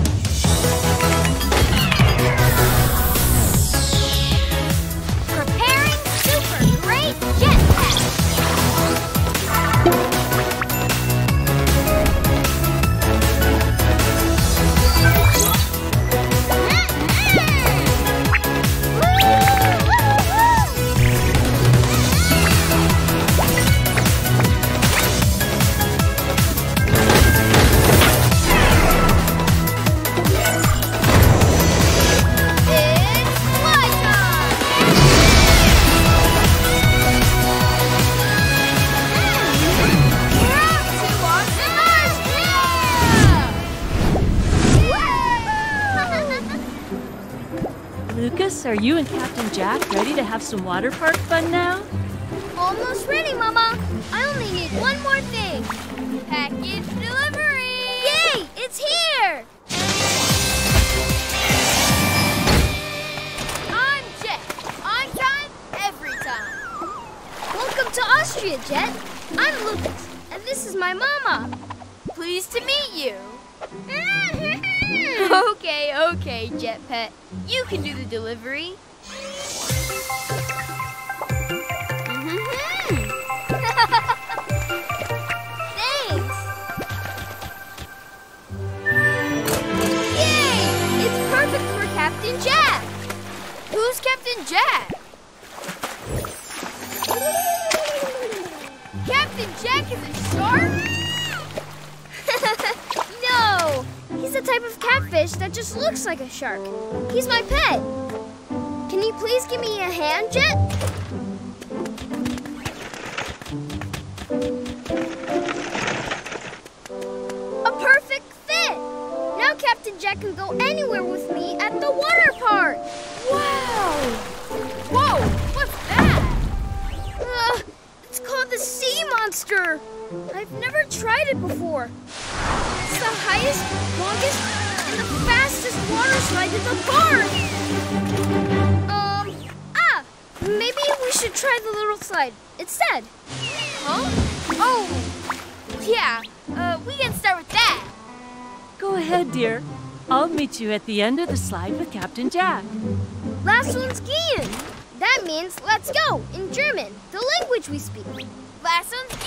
You and Captain Jack ready to have some water park fun now? Can do the delivery. Thanks. Yay! It's perfect for Captain Jack. Who's Captain Jack? Captain Jack is a shark? no, he's a type of catfish that just looks like a shark. He's my at the end of the slide with Captain Jack. Last one's gehen. That means let's go in German, the language we speak. Last one's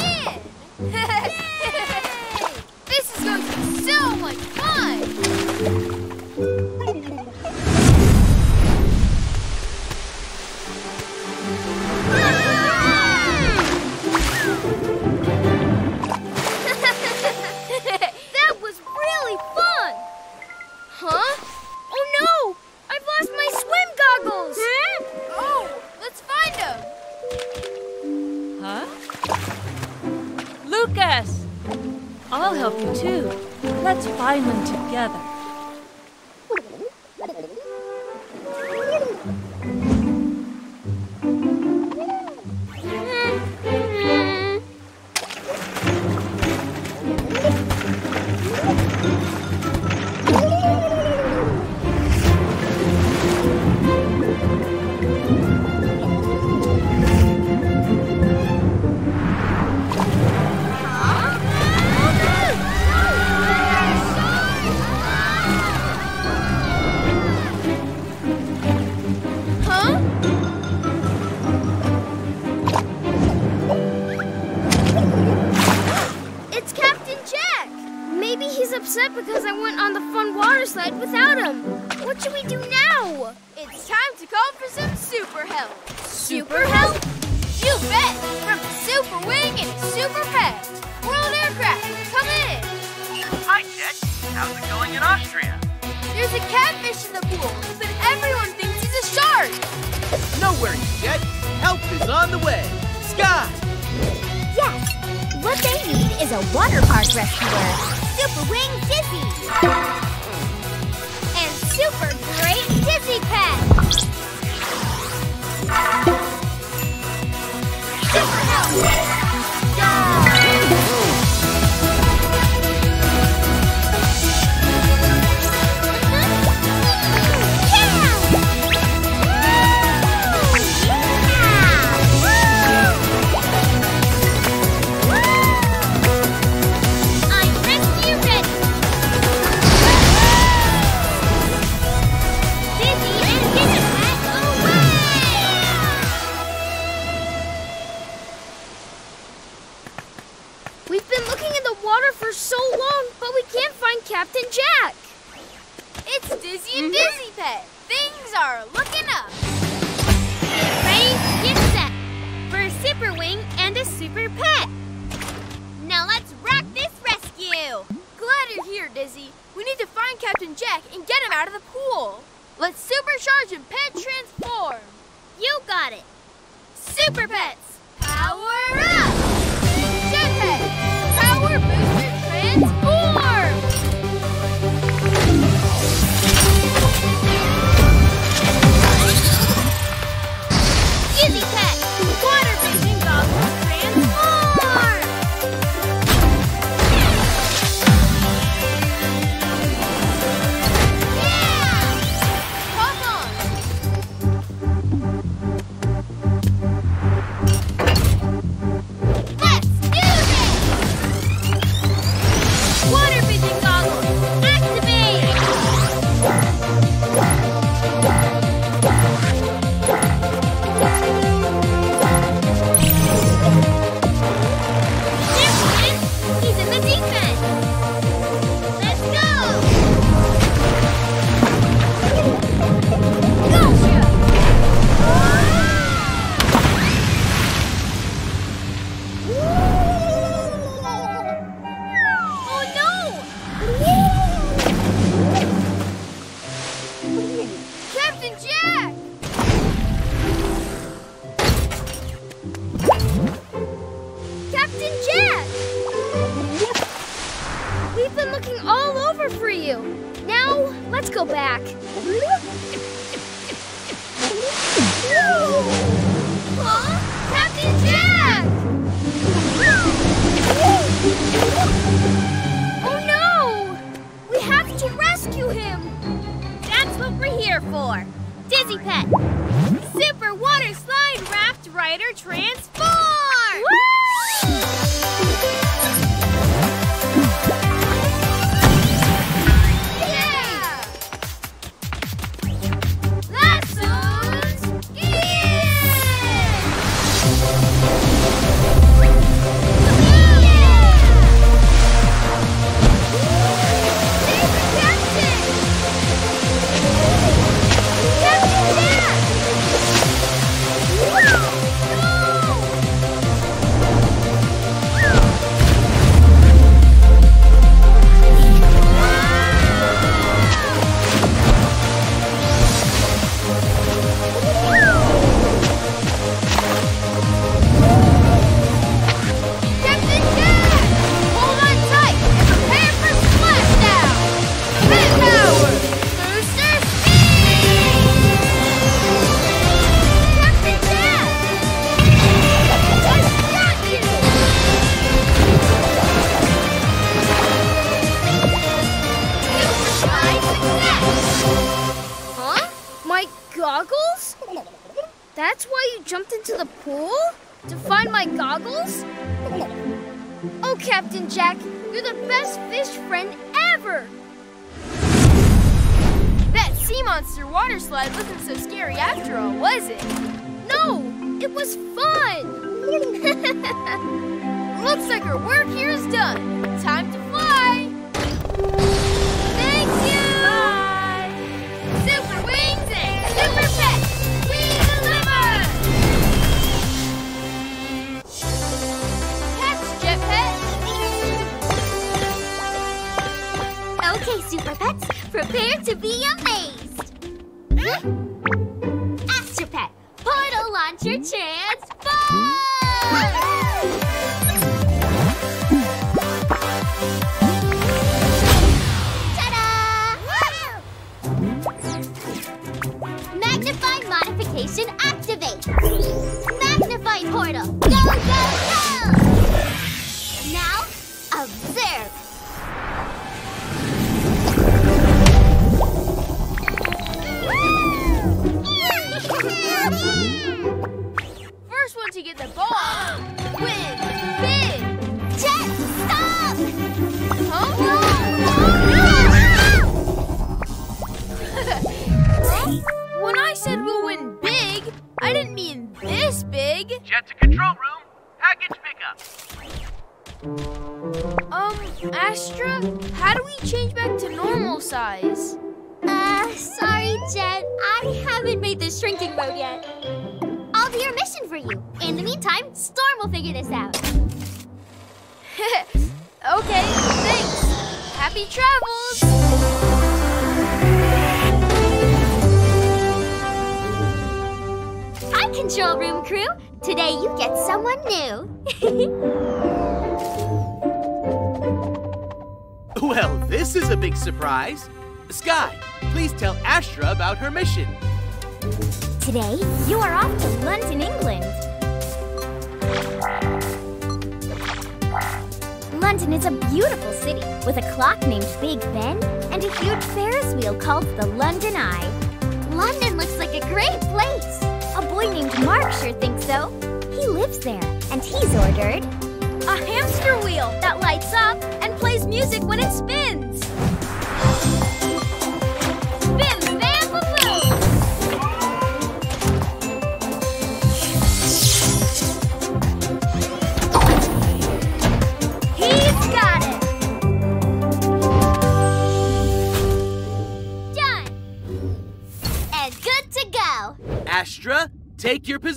out of the pool. Let's supercharge and pet transform. You got it. Super Pets, power up! surprise. Sky, please tell Astra about her mission. Today, you are off to London, England. London is a beautiful city with a clock named Big Ben and a huge Ferris wheel called the London Eye. London looks like a great place. A boy named Mark sure thinks so. He lives there, and he's ordered a hamster wheel that lights up and plays music when it spins.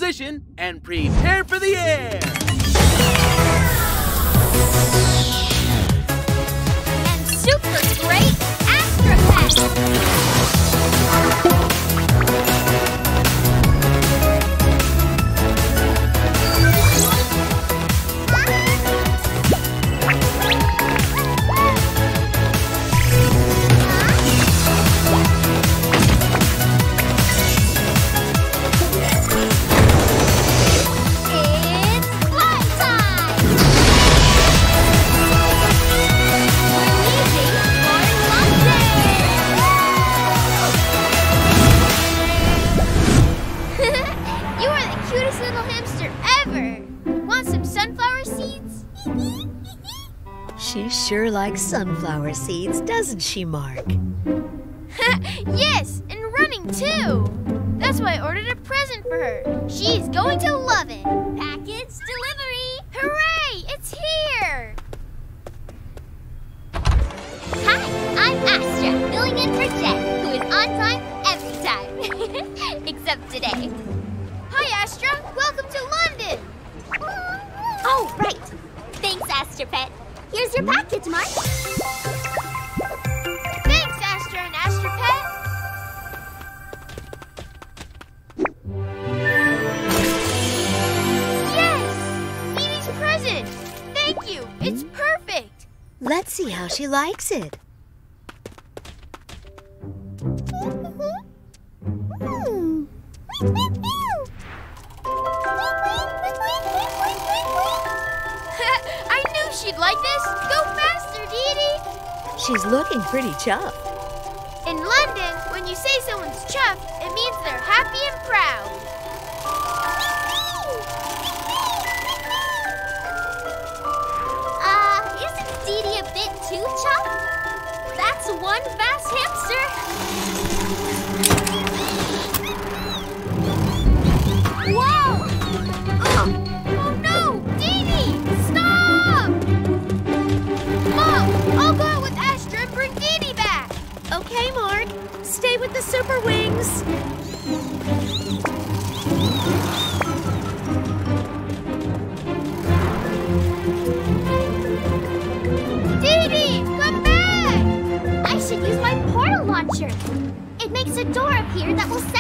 position and prepare for the air. seeds doesn't she, Mark? Chuff. here that will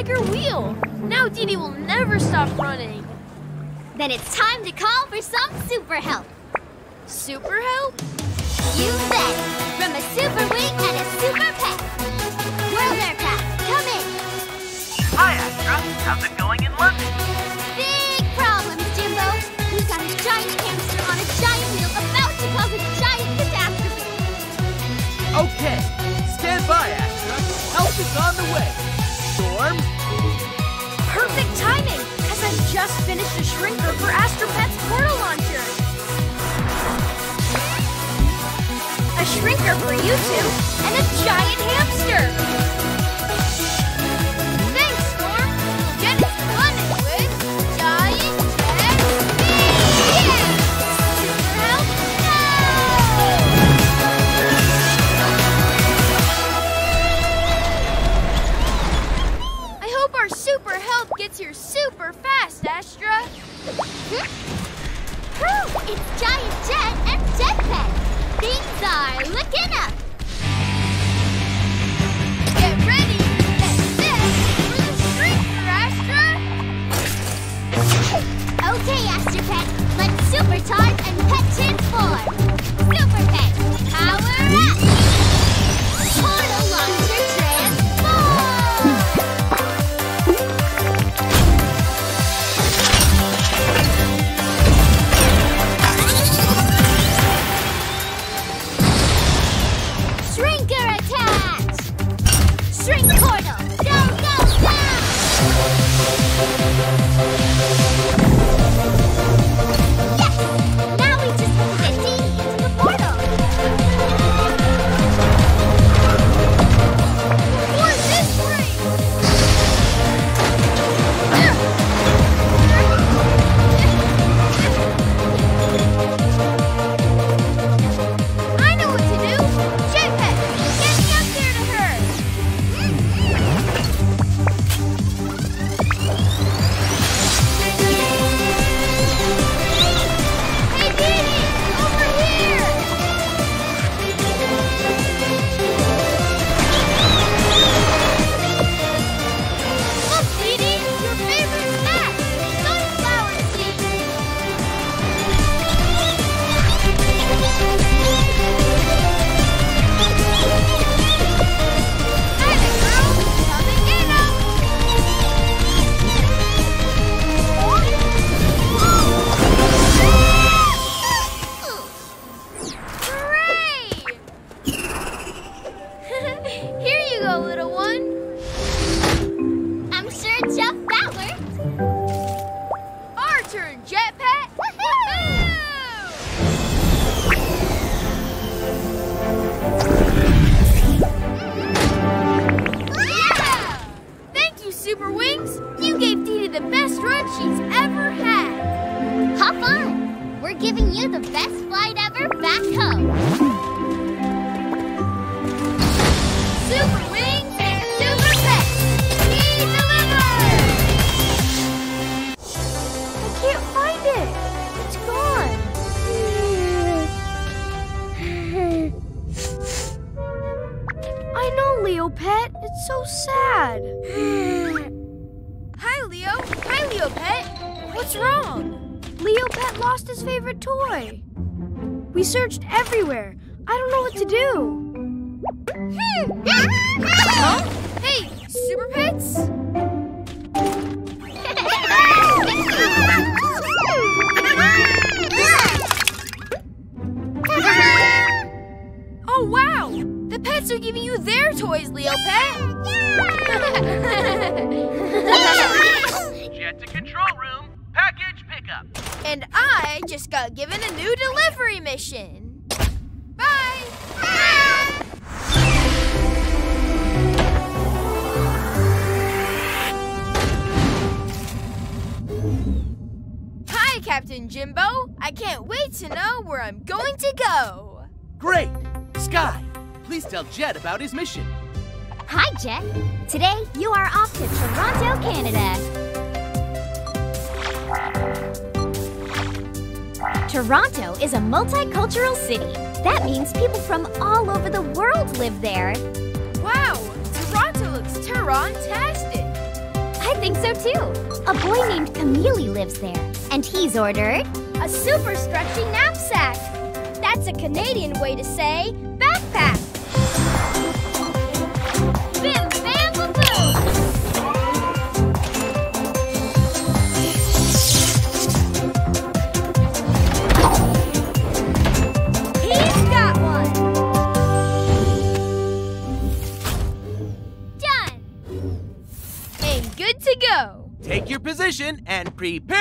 like her wheel. Now Dee Dee will never stop running. Then it's time to call for some super help. about his mission. Hi, Jett. Today, you are off to Toronto, Canada. Toronto is a multicultural city. That means people from all over the world live there. Wow! Toronto looks Torontastic! I think so too. A boy named Camille lives there, and he's ordered... A super stretchy knapsack! That's a Canadian way to say Prepare